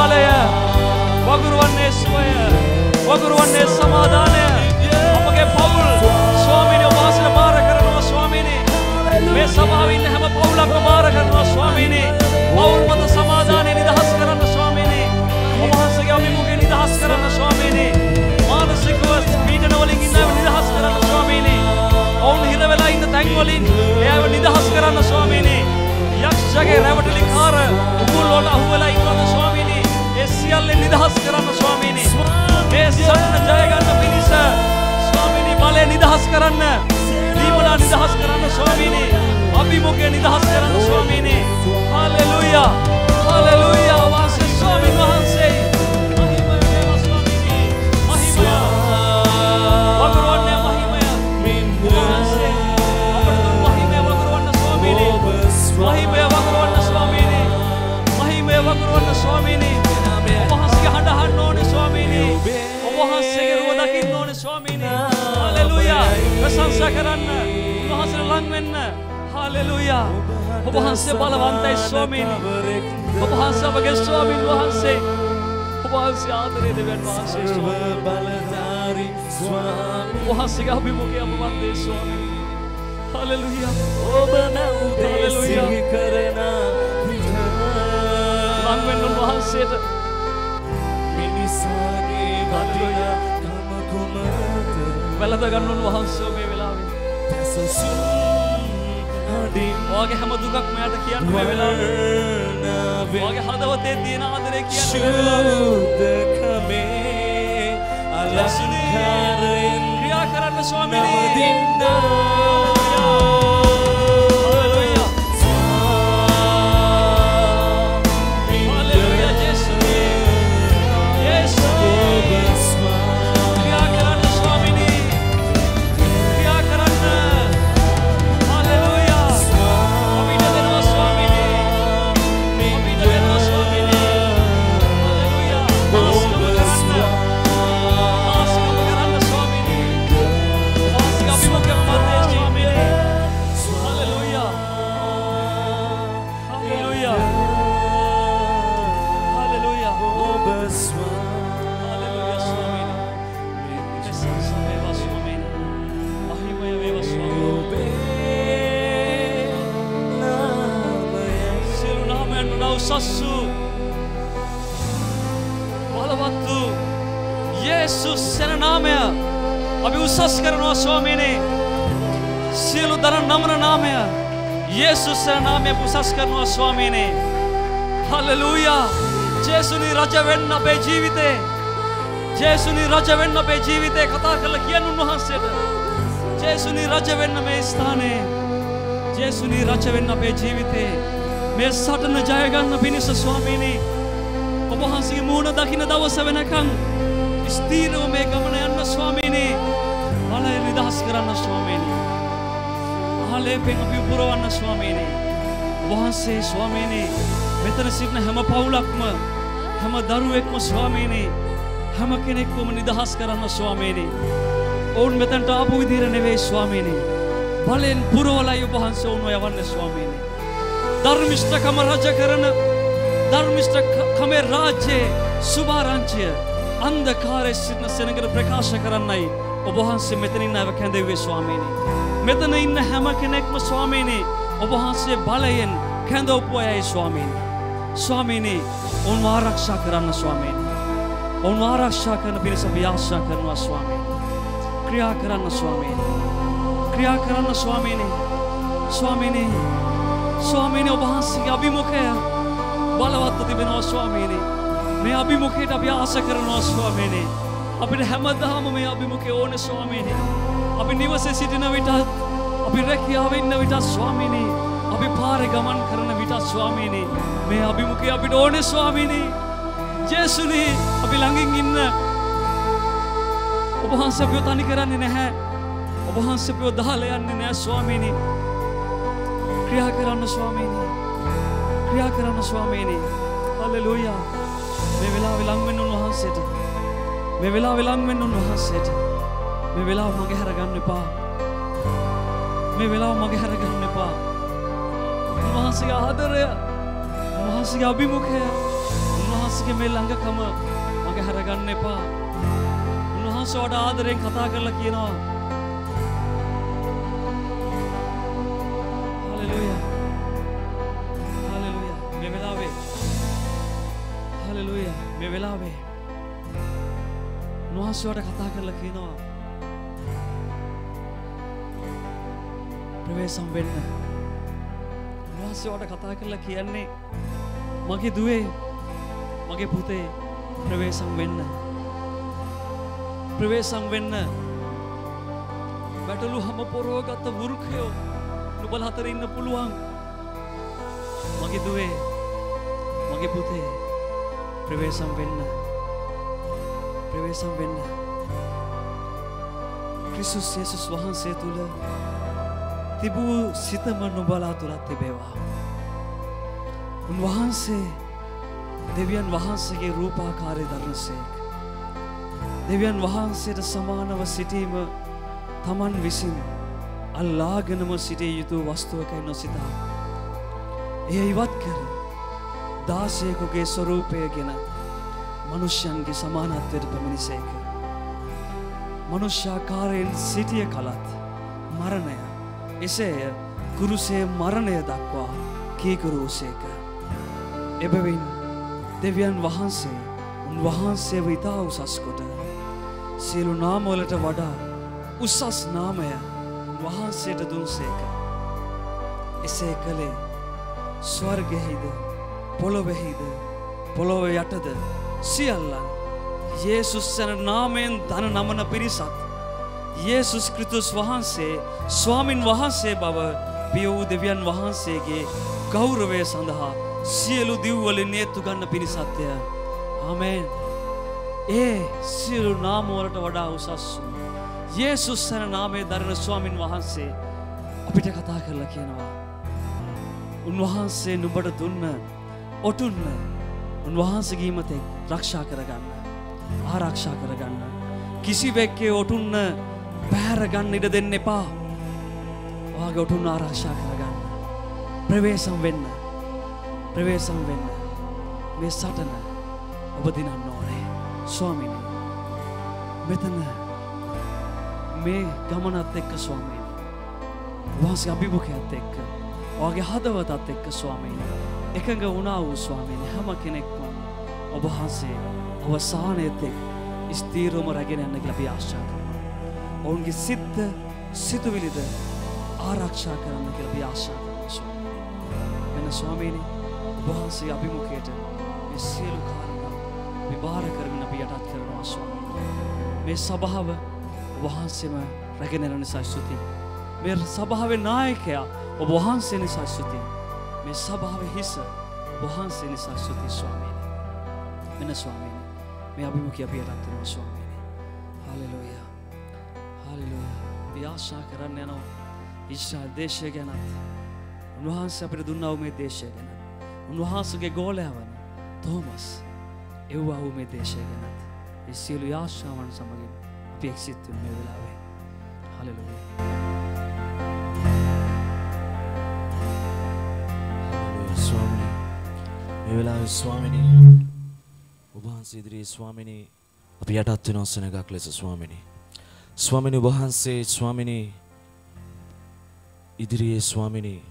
[SPEAKER 3] බලය වගුරුවන්නේ සුවය වගුරුවන්නේ සමාධානය අපගේ පවුල් ස්වාමීනි ඔබ වහන්සේට බාර කරනවා ස්වාමීනි. මේ සභාවේ ඉන්න හැම පවුලක්ම බාර කරනවා ස්වාමීනි. පවුල් මත සමාධානය නිදහස් කරන්න ස්වාමීනි. ඔබ වහන්සේගේ අභිමුඛය නිදහස් කරන්න ස්වාමීනි. මානසිකව පීඩන වලින් ඉන්න අය නිදහස් කරන්න ස්වාමීනි. ඔවුන් හිර වෙලා ඉන්න තැන් වලින් එයාව නිදහස් කරන්න ස්වාමීනි. යක්ෂගේ රැවටලි කාර උගුල් වල අහු වෙලා ඉන්නවද ස්වාමීනි? ඒ සියල්ලෙන් නිදහස් කරන්න ස්වාමීනි. මේ සටන ජය ගන්න පිණිස ස්වාමීනි බලය නිදහස් කරන්න දීමලා නිදහස් කරන්න ස්වාමීනි. අභිමුඛය නිදහස් කරන්න ස්වාමීනි? හalleluya හalleluya වාසේ ස්වාමීන් වහන්සේ. මහිම ප්‍රශංසා කරන්න උන්වහන්සේට ලං වෙන්න. හalleluya ඔබ වහන්සේ බලවන්තයි ස්වාමීනි. ඔබ වහන්සේ අපගේ ස්වාමීන් වහන්සේ. ඔබ වහන්සේ ආදරේ දෙවියන් වහන්සේ ස්වාමීනි.
[SPEAKER 2] බලධාරි ස්වාමී
[SPEAKER 3] ඔබ වහන්සේගේ අභිමුඛය අප වන්දේ ස්වාමීනි. හalleluya
[SPEAKER 2] ඔබ නැවුදේ සිහි කරන විට
[SPEAKER 3] ලං වෙන්න උන්වහන්සේට වැළඳ ගන්න උන්වහන්සේ මේ වෙලාවේ.
[SPEAKER 2] පැසසුම් අඩින්
[SPEAKER 3] ඔයාගේ හැම දුකක් මෙයාට කියන්න මේ වෙලාවේ ඔයාගේ හදවතේ තියෙන ආදරේ කියන්න මේ වෙලාවේ
[SPEAKER 2] අලංකාරයෙන්
[SPEAKER 3] ක්‍රියා කරන්න ස්වාමීනි.
[SPEAKER 2] නවදින්නා
[SPEAKER 3] අපි උසස් කරනවා ස්වාමීනි. සියලු දරන නමන නාමය යේසුස් සෙන නාමය අපි උසස් කරනවා ස්වාමීනි. හල්ලෙලූයා. ජේසුනි රජ වෙන්න අපේ ජීවිතේ. ජේසුනි රජ වෙන්න අපේ ජීවිතේ කතා කරලා කියන්න උන්වහන්සේට. ජේසුනි රජ වෙන්න මේ ස්ථානයේ. ජේසුනි රජ වෙන්න අපේ ජීවිතේ. මේ සටන ජය ගන්න පිණිස ස්වාමීනි. ඔබ වහන්සේගේ මූණ දකින දවස වෙනකන් ස්ථීරව මේ ගමන ආලේපෙන් අපි පුරවන්න ස්වාමීනි. වහන්සේ ස්වාමීනි මෙතන සිටින හැම පවුලක්ම හැම දරුවෙක්ම ස්වාමීනි හැම කෙනෙක්වම නිදහස් කරන්න ස්වාමීනි. ඔවුන් මෙතැන්ට ආපු විදිහට නෙවෙයි ස්වාමීනි. බලෙන් පුරවලයි ඔබ වහන්සේ ඔවුන්ව යවන්න ස්වාමීනි. ධර්මිෂ්ඨකම රජ කරන ධර්මිෂ්ඨකමේ රාජ්‍යයේ සුභාරංචිය අන්ධකාරයේ සිටින සෙනඟට ප්‍රකාශ කරන්නයි ඔබ වහන්සේ මෙතන ඉන්න අය කැඳෙව්වේ ස්වාමීනි. මෙතන ඉන්න හැම කෙනෙක්ම ස්වාමීනි ඔබ වහන්සේ බලයෙන් කැඳවපු අයයි ස්වාමීනි. ස්වාමීනි ඔවුන් ආරක්ෂා කරන්න ස්වාමීනි. ඔවුන් ආරක්ෂා කරන පිණිස අපි ආශා කරනවා ස්වාමීනි. ක්‍රියා කරන්න ස්වාමීනි. ක්‍රියා කරන්න ස්වාමීනි. ස්වාමීනි ස්වාමීනි ඔබ වහන්සේගේ අභිමුඛය බලවත්ව තිබෙනවා ස්වාමීනි. මේ අභිමුඛයට අපි ආස කරනවා ස්වාමීනි. අපිට හැමදාම මේ අභිමුඛය ඕනේ ස්වාමීනි. අපි නිවසේ සිටින විටත් අපි රැකියාව ඉන්න විටත් ස්වාමීනි අපි පාරේ ගමන් කරන විටත් ස්වාමීනි මේ අභිමුඛය අපිට ඕනේ ස්වාමීනි. ජේසුනි අපි ළඟින් ඉන්න. ඔබ වහන්සේ අපිව තනි කරන්නේ නැහැ. ඔබ වහන්සේ අපිව දාලා යන්නේ නැහැ ස්වාමීනි. ක්‍රියා කරන්න ස්වාමීනි. ක්‍රියා කරන්න ස්වාමීනි. හල්ලෙලූයා. මේ වෙලාවේ ලං වෙන්න උන්වහන්සේට මේ වෙලාවේ ලං වෙන්න උන්වහන්සේට මේ වෙලාව මගේ හැරගන්න එපා මේ වෙලාව මගේ හැරගන්න එපා උන්වහන්සේගේ ආදරය උන්වහන්සේගේ අභිමුඛය උන්වහන්සේගේ මේ ළඟකම මගේ හරගන්න එපා. උන්වහන්සේ වඩා ආදරෙන් කතා කරලා කියනවා. හලෙලූයා. හලෙලූයා. මේ වෙලාවේ හලෙලූයා. මේ වෙලාවේ උන්වහන්සේ වඩා කතා කරලා කියනවා. ප්‍රවේශම් වෙන්න. උන්වහන්සේ වඩා කතා කරලා කියන්නේ මගේ දුවේ මගේ පුතේ ප්‍රවේශම් වෙන්න. ප්‍රවේශම් වෙන්න. බැටලු හම පොරෝගත්ත වෘකයෝ නුබල හතර ඉන්න පුළුවන්. මගේ දුවේ මගේ පුතේ ප්‍රවේශම් වෙන්න. ප්‍රවේශම් වෙන්න. ක්‍රිසුස් යේසුස් වහන්සේ තුළ තිබූ සිතම නොබලා තුළත් තිබේවා උන්වහන්සේ දෙවියන් වහන්සේගේ රූපාකාරය දරනසේක. දෙවියන් වහන්සේට සමානව සිටීම තමන් විසින් අල්ලාගෙනම සිටිය යුතු වස්තුවකයි නොසිතා. එය ඉවත් කර දාසයකුගේ ස්වරූපය ගෙන මනුෂ්‍යන්ගේ සමානත්වයට පැමිණිසේක. මනුෂ්‍යාකාරයෙන් සිටිය කලත් මරණය එසේය කුරුසේ මරණය දක්වා කීකරූසේක. එබවින් දෙවියන් වහන්සේ උන්වහන්සේව ඉතා උසස් කොට සියලු නාමවලට වඩා උසස් නාමය වහන්සේට දුන්සේක. එසේ කළේ ස්වර්ගෙහිද පොළොවෙහිද පොළොව යටද සියල්ලන් යේසුස් සැන නාමයෙන් දන නමන පිරිසත් යේසුස් කෘතුස් වහන්සේ ස්වාමින් වහන්සේ බව පිය වූ දෙවියන් වහන්සේගේ ගෞරවය සඳහා සියලු දිව්වලින් ඒත්තු ගන්න පිණිසත්ය. ආමෙන්. ඒ සියලු නාමවලට වඩා උසස්සු යේසුස් සැන නාමේ දරන ස්වාමින් වහන්සේ අපිට කතා කරලා කියනවා. උන්වහන්සේ නුඹට දුන්න ඔටුන්න උන්වහන්සගීමතෙක් රක්ෂා කරගන්න ආරක්ෂා කරගන්න. කිසිවෙක්කේ ඔටුන්න පැහැරගන්න ඉඩ දෙන්න එපා. වාගේ ඔටුන් ආරක්ෂා කරගන්න. ප්‍රවේශම් වෙන්න. ප්‍රවේශම් වෙන්න. මේ සටන ඔබ දිනන්න ඕනේ. ස්වාමිනි මෙතන මේ ගමනත් එක්ක ස්වාමීනි. වහන්සේ අභිමුඛයත් එක්ක ඔයාගේ හදවතත් එක්ක ස්වාමීනි. එකඟ වුණා වූ ස්වාමීනි හැම කෙනෙක්ම ඔබ වහන්සේ අවසානයත් එක් ස්ථීරවම රැගෙන යන්න කියලා අපි ආශා කරනවා. ඔවුන්ගේ සිත් සිතුවිලිද ආරක්ෂා කරන්න කියලා අපි ආශා කරනවා ස්වාමීනි. මෙන්න ස්වාමීනි ඔබ වහන්සේ අභිමුඛයට මේ සියලු කාරණා විභාර කරමින් අපි යටත් කරනවා ස්වාමීනි. මේ සභාව ඔබ වහන්සේම රැගෙන යන නිසා ස්තුතියි. මේ සභාවේ නායකයා ඔබ වහන්සේ නිසා ස්තුතියි. මේ සභාවේ හිස ඔබ වහන්සේ නිසා ස්තුතියි ස්වාමීනි. මෙන්න ස්වාමීනි මේ අභිමුඛය අපි යටත් වෙනවා ස්වාමීනි. ආශා කරන්න යනවා ඊශ්‍රායල් දේශය ගැනත්. උන්වහන්සේ අපිට දුන්නා වූ මේ දේශය ගැන. උන්වහන්සේගේ ගෝලයා වන තෝමස් එව්වා වූ මේ දේශය ගැනත්. ඒ සියලු ආශාවන් සමගින් අපි එක්සිත් වෙන මේ වෙලාවේ. හalleluya.
[SPEAKER 2] ස්වාමිනී මේ වෙලාවේ ස්වාමිනී ඔබ වහන්සේ ඉදිරියේ ස්වාමිනී අපි යටත් වෙන සෙනගක් ලෙස ස්වාමිනී ස්වාමිනී ඔබ වහන්සේ ස්වාමිනී ඉදිරියේ ස්වාමිනී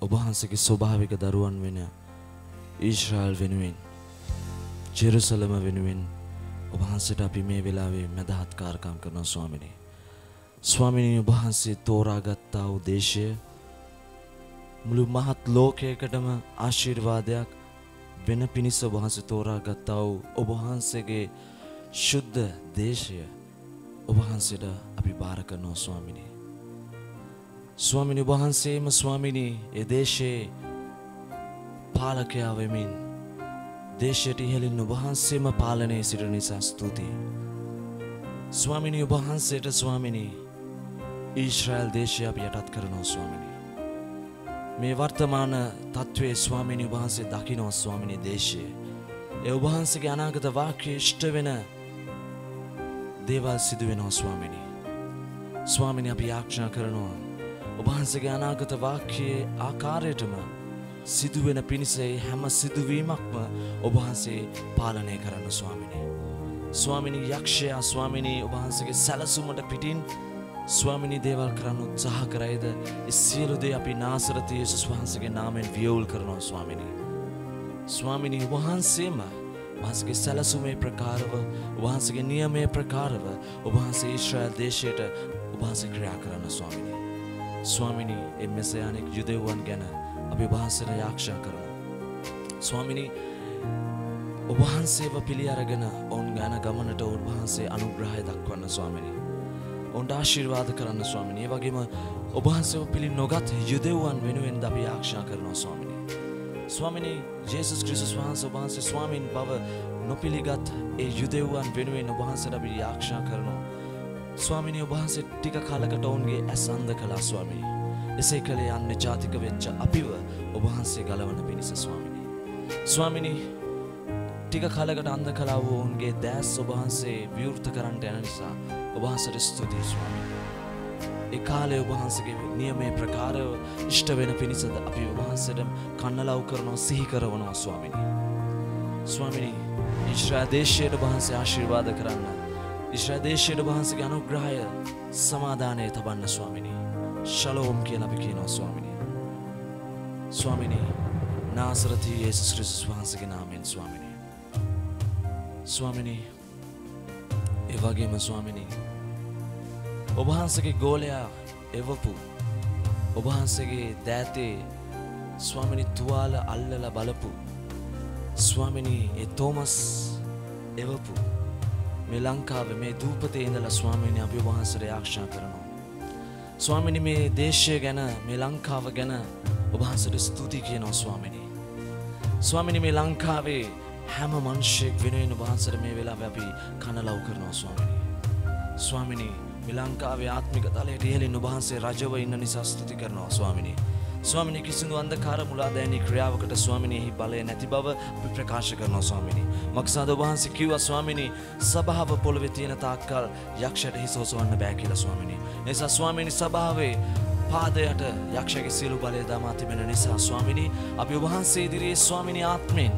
[SPEAKER 2] ඔබ වහන්සේගේ ස්වභාවික දරුවන් වෙන ඊශ්‍රායල් වෙනුවෙන් ජෙරුසලම වෙනුවෙන් ඔබ වහන්සේට අපි මේ වෙලාවේ මැදහත් කාර්කම් කරනවා ස්වාමිනී. ස්වාමිනී ඔබ වහන්සේ තෝරාගත්තා වූ දේශය මුළු මහත් ලෝකයකටම ආශිර්වාදයක් වෙන පිණිස වහන්සේ තෝරා ගත්තා වූ ඔබ වහන්සේගේ ශුද්ධ දේශය ඔබ වහන්සේට අපි බාර කරනවා ස්වාමිනී. ස්වාමිනි ඔබ වහන්සේම ස්වාමිනී ඒ දේශයේ පාලකයා වෙමින් දේශයට ඉහළින් ඔබ වහන්සේම පාලනයේ සිට නිසා ස්තුතියි. ස්වාමිනී ඔබ වහන්සේට ස්වාමිනී ඊශ්‍රායල් දේශය අපි යටත් කරනවා ස්වාමිනී. මේ වර්තමාන තත්ත්වයේ ස්වාමිනි වහන්සේ දකිනවා ස්වාමිනි දේශය. ඒ ඔබහන්සගේ අනාගත වාක්‍ය ෂ්ට වෙන දේවල් සිදුවෙනවා ස්වාමිනි. ස්වාමිනි අපි යාක්ෂා කරනවා. ඔබහන්සගේ අනාගත වාක්‍යයේ ආකාරයටම සිදුවෙන පිණිසේ හැම සිදුවීමක්ම ඔබහන්සේ පාලනය කරන්න ස්වාමිනී. ස්වාමිනි යක්ෂයා ස්වාමිනී ඔබහන්සගේ සැලසුමට පිටින් ස්වාමිනි දේවල් කරන්න උත්සාහ කරයිද සියලුදේ අපි නාසරත යේසුස් වහන්සගේ නාමෙන් වියවුල් කරනවා ස්වාමිනී. ස්වාමිනී වහන්සේම වහන්සගේ සැලසුමේ ප්‍රකාරව වහන්සගේ නියමය ප්‍රකාරව ඔබහන්සේ ඊශ්‍රයල් දේශයට ඔබහන්සේ ක්‍රියා කරන්න ස්වාමිනී. ස්වාමිනී එ මෙසයානෙක් යුදෙව්වන් ගැන අපි වහන්සර යාක්ෂා කරනවා. ස්වාමිනී ඔබහන්සේව පිළි අරගෙන ඔවුන් ගැන ගමනට ඔවුන්වහන්සේ අනුග්‍රහය දක්වන්න ස්වාමිනී. ඔන්ට ආශිර්වාද කරන්න ස්වාමිනී වගේම ඔබහන්සව පිළි නොගත් යුදෙව්වන් වෙනුවෙන් දබි ආක්ෂා කරනවා ස්වාමිනී. ස්වාමිනී ජේසුස් ක්‍රිසුස් වහන්ස ඔබහන්සේ ස්වාමීන් බව නොපිළිගත් ඒ යුදෙව්වන් වෙනුවෙන් ඔබහන්සට අපි යාක්ෂා කරනවා. ස්වාමිනී ඔබහන්සේ ටික කාලකට ඔවුන්ගේ ඇස් අන්ද කලා ස්වාමිනී. එසේ කළේ අන්න ජාතික වෙච්ච අපිව ඔබහන්සේ ගලවන පිණිස ස්වාමිනී. ස්වාමිනී ටික කලකට අන්ද කලාව ඔවුන්ගේ දෑස් ඔබහන්සේ විවෘත කරන්නට යන නිසා ඔබහන්සට ස්තුතියි ස්වාමී. ඒ කාලය ඔබහන්සගේ නියමේ ප්‍රකාරව ඉෂ්ට වෙන පිණිසද අපි ඔබහන්සට කන්නලව් කරනවා සිහි කරවනවා ස්වාමිනී. ස්වාමිනී ඉශ්‍රාදේශයට වහන්සේ ආශිර්වාද කරන්න. ඉශ්‍රාදේශයට වහන්සගේ අනුග්‍රහය සමාධානය තබන්න ස්වාමිනී. ශලෝම් කිය ලබි කියනවා ස්වාමිනී. ස්වාමිනී නාසරති ඒසුස් ක්‍රිස්තුස් වහන්සගේ නාමෙන් ස්වාමිනී. ස්වාමිනී එවගේම ස්වාමිනී ඔබහන්සගේ ගෝලයා එවපු ඔබහන්සගේ දෑතේ ස්වාමිනි තුවාල අල්ලල බලපු ස්වාමිනී ඒ තෝමස් එවපු මේ ලංකාව මේ දූපතේ ඉඳලා ස්වාමිනි අපි වහන්සට ආක්ෂා කරනවා. ස්වාමිනි මේ දේශය ගැන මේ ලංකාව ගැන ඔබහන්සට ස්තුති කියනවා ස්වාමිනී. ස්වාමිනි මේ ලංකාවේ හැම මංශයෙක් වෙනුවෙන් වහන්සට මේ වෙලා අපි කනලව් කරනවා ස්වාමිනී. ස්වාමිනී මිලංකාවේ ආත්මික තලයට ඉහලින් උබහන්සේ රජව ඉන්න නිසා ස්තුති කරනවා ස්වාමිනී. ස්වාමිනි කිසිදු අන්දකාර මුලා දෑනී ක්‍රියාවකට ස්වාමිනයෙහි බලය නැති බව අපි ප්‍රකාශ කරනවා ස්වාමිනි. මක්සාද වහන්සේ කිව්ව ස්වාමිනි සභාව පොළොවෙ තියෙන තාක්කල් යක්ෂයට හිසෝසවන්න බෑ කියලා ස්වාමිනි. නිසා ස්වාමිනි සභාවේ පාදයට යක්ෂගේ සියලු බලය දමා තිබෙන නිසා ස්වාමිනි අපි ඔබහන්සේ ඉදිරියේ ස්වාමිනි ආත්මෙන්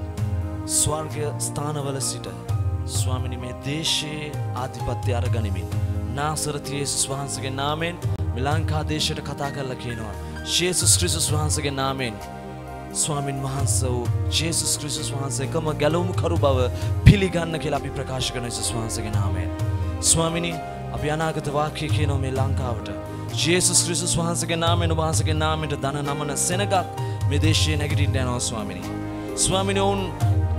[SPEAKER 2] ස්වර්ග ස්ථානවල සිට ස්වාමිනි මේ දේශයේ ආධිපත්‍ය අරගනිමින් නාසරතියේසුස් වහන්සගේ නාමෙන් මිලංකා දේශයට කතා කරලා කියනවා. ශේසුස් ක්‍රිසුස් වහන්සගේ නාමෙන් ස්වාමින් වහන්ස වූ ජේසුස් ක්‍රිසුස් වහන්සේ එකම ගැලවුම් කරු බව පිළිගන්න කියලා අපි ප්‍රකාශ කරන යේසුස් වහන්සේගේ නාමයෙන්. ස්වාමිනී අපි අනාගත වාක්‍ය කියනවා මේ ලංකාවට. ජේසුස් ක්‍රිසුස් වහන්සේගේ නාමයෙන් වහන්සේගේ නාමයට දන නමන සෙනගක් මේ දේශයේ නැගිටින්න යනවා ස්වාමිනී. ස්වාමිනී ඔවුන්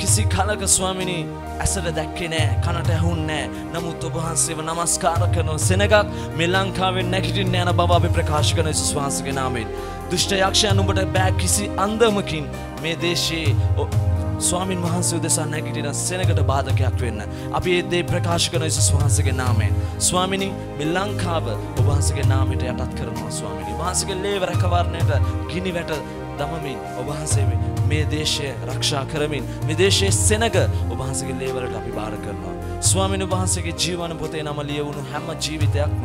[SPEAKER 2] කිසි කලක ස්වාමිනී ඇසට දැක්කේ නෑ කනට ඇහුන් නෑ. නමුත් ඔබහන්සේව නමස්කාර කරනව සෙනගක් මේ ලංකාවෙන් නැකිටින් යන බව අපි ප්‍රකාශ කරන යේසුස් වහන්සේගේ නාමයෙන්. දුෂ්ට යක්ෂයන් උඹට බෑ කිසි අන්දමකින්. මේ දේශයේ ඔ- ස්වාමින් වහන්සේ උදෙසා නැගිටින සෙනකට බාධකයක් වෙන්න. අපි ඒ දේ ප්‍රකාශ කරන යේසුස් වහන්සේගේ නාමයෙන්. ස්වාමිනී මේ ලංකාව ඔබ වහන්සේගේ නාමයට යටත් කරනවා ස්වාමිනී. වහන්සේගේ ලේව රැකවරණයට ගිනි වැට දමමින් ඔබහන්සේ මේ දේශය රක්ෂා කරමින් මේ දේශයේ සෙනග ඔබහන්සගේ ලේවලට අපි බාර කරනවා. ස්වාමිනි වහන්සේගේ ජීවන පොතේ නම ලියවුණු හැම ජීවිතයක්ම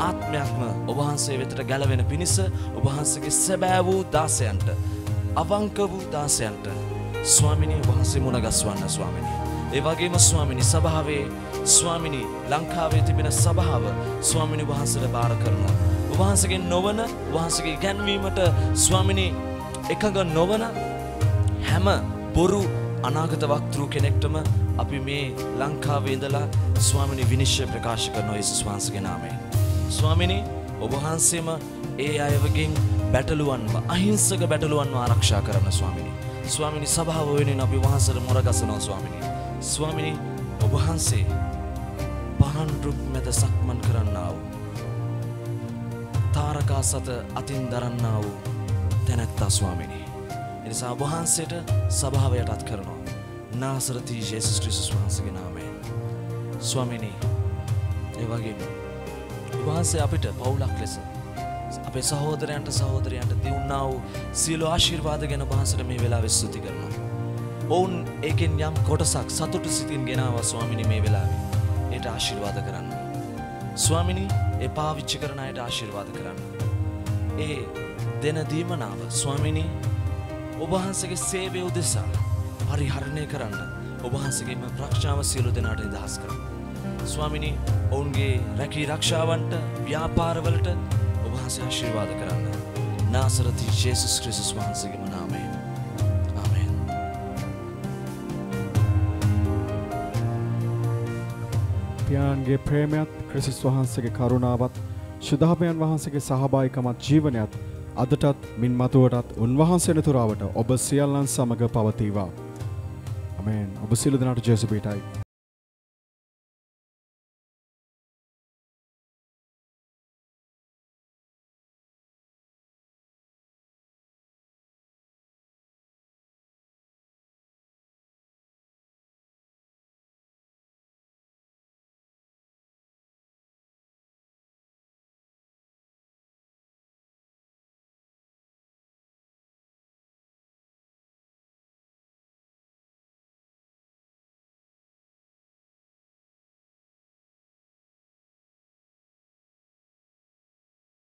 [SPEAKER 2] ආත්මයක්ම ඔබහන්සේ වෙතට ගැලවෙන පිණිස ඔබහන්සගේ සැබෑ වූ දාසයන්ට අවංක වූ දාසයන්ට ස්වාමිනී වහන්සේ මුණගස්වන්න ස්වාමිනී. ඒ වගේම ස්වාමිනි සභාවේ ස්වාමිනි ලංකාවේ තිබෙන සභාව ස්වාමිනි වහන්සට බාර කරනවා. වහන්සගේ නොවන වහන්සගේ ගැන්වීමට ස්වාමිනි එකඟ නොවන හැම බොරු අනාගත වක්තෘ කෙනෙක්ටම අපි මේ ලංකාවේ ඉඳලා ස්වාමිනි විනිශ්්‍ය ප්‍රකාශ කරනවා යේසුස් වහන්සේගේ නාමයෙන්. ස්වාමිනි ඔබහන්සේම ඒ අයවගෙන් බැටලුවන්ව අහිංසක බැටලුවන්ව ආරක්ෂා කරන ස්වාමිනි. ස්වාමිනි සභාව වෙනින් අපි වහන්සට මොරගසනවා ස්වාමිනි. ස්වාමිනි ඔබහන්සේ පහන්රුක් මැද සක්මන් කරන්නාව. තාරකා සත අතින් දරන්නා වූ තැනැත්තා ස්වාමිනි. එනිසා වහන්සේට සභාව යටත් කරනවා. නාසරතී ජේසුස් ක්‍රිස්තුස් වහන්සේගේ නාමයෙන්. ස්වාමිනී ඒ වගේම වහන්සේ අපිට පවුලක් ලෙස අපේ සහෝදරයන්ට සහෝදරයන්ට දියුන්නා වූ සියලු ආශිර්වාද ගැන වහන්සට මේ වෙලා ස්තුති කරනවා. ඔවුන් ඒකෙන් යම් කොටසක් සතුටු සිතින් ගෙනාව ස්වාමිනි මේ වෙලාවේ ඒට ආශිර්වාද කරන්න. ස්වාමිනී ඒ පාවිච්චි කරන අයට ආශිර්වාද කරන්න. ඒ දෙන දීමනාව ස්වාමිනී ඔබහන්සගේ සේවය උදෙසා පරිහරණය කරන්න ඔබහන්සගේම ප්‍රක්ෂාව සියලු දෙනාට නිදහස් කරන්න. ස්වාමිනි ඔවුන්ගේ රැකී රක්ෂාවන්ට ව්‍යාපාරවලට ඔබහන්සේ ආශිර්වාද කරන්න. නාසරති ජේසුස් ක්‍රිස්තුස් වහන්සේගේම නාමයෙන්. ආමෙන්.
[SPEAKER 1] පියාන්ගේ ප්‍රේමයත් ක්‍රිසිස් වහන්සේගේ කරුණාවත් ශුදාභයන් වහන්සේගේ සහභායිකමත් ජීවනයත් අදටත් මින් මතුවටත් උන්වහන්සේ නතුරාවට ඔබ සියල්ලන් සමඟ පවතිවා. අමෙන් ඔබ සිලු දෙනාට ජේසුපීටයි.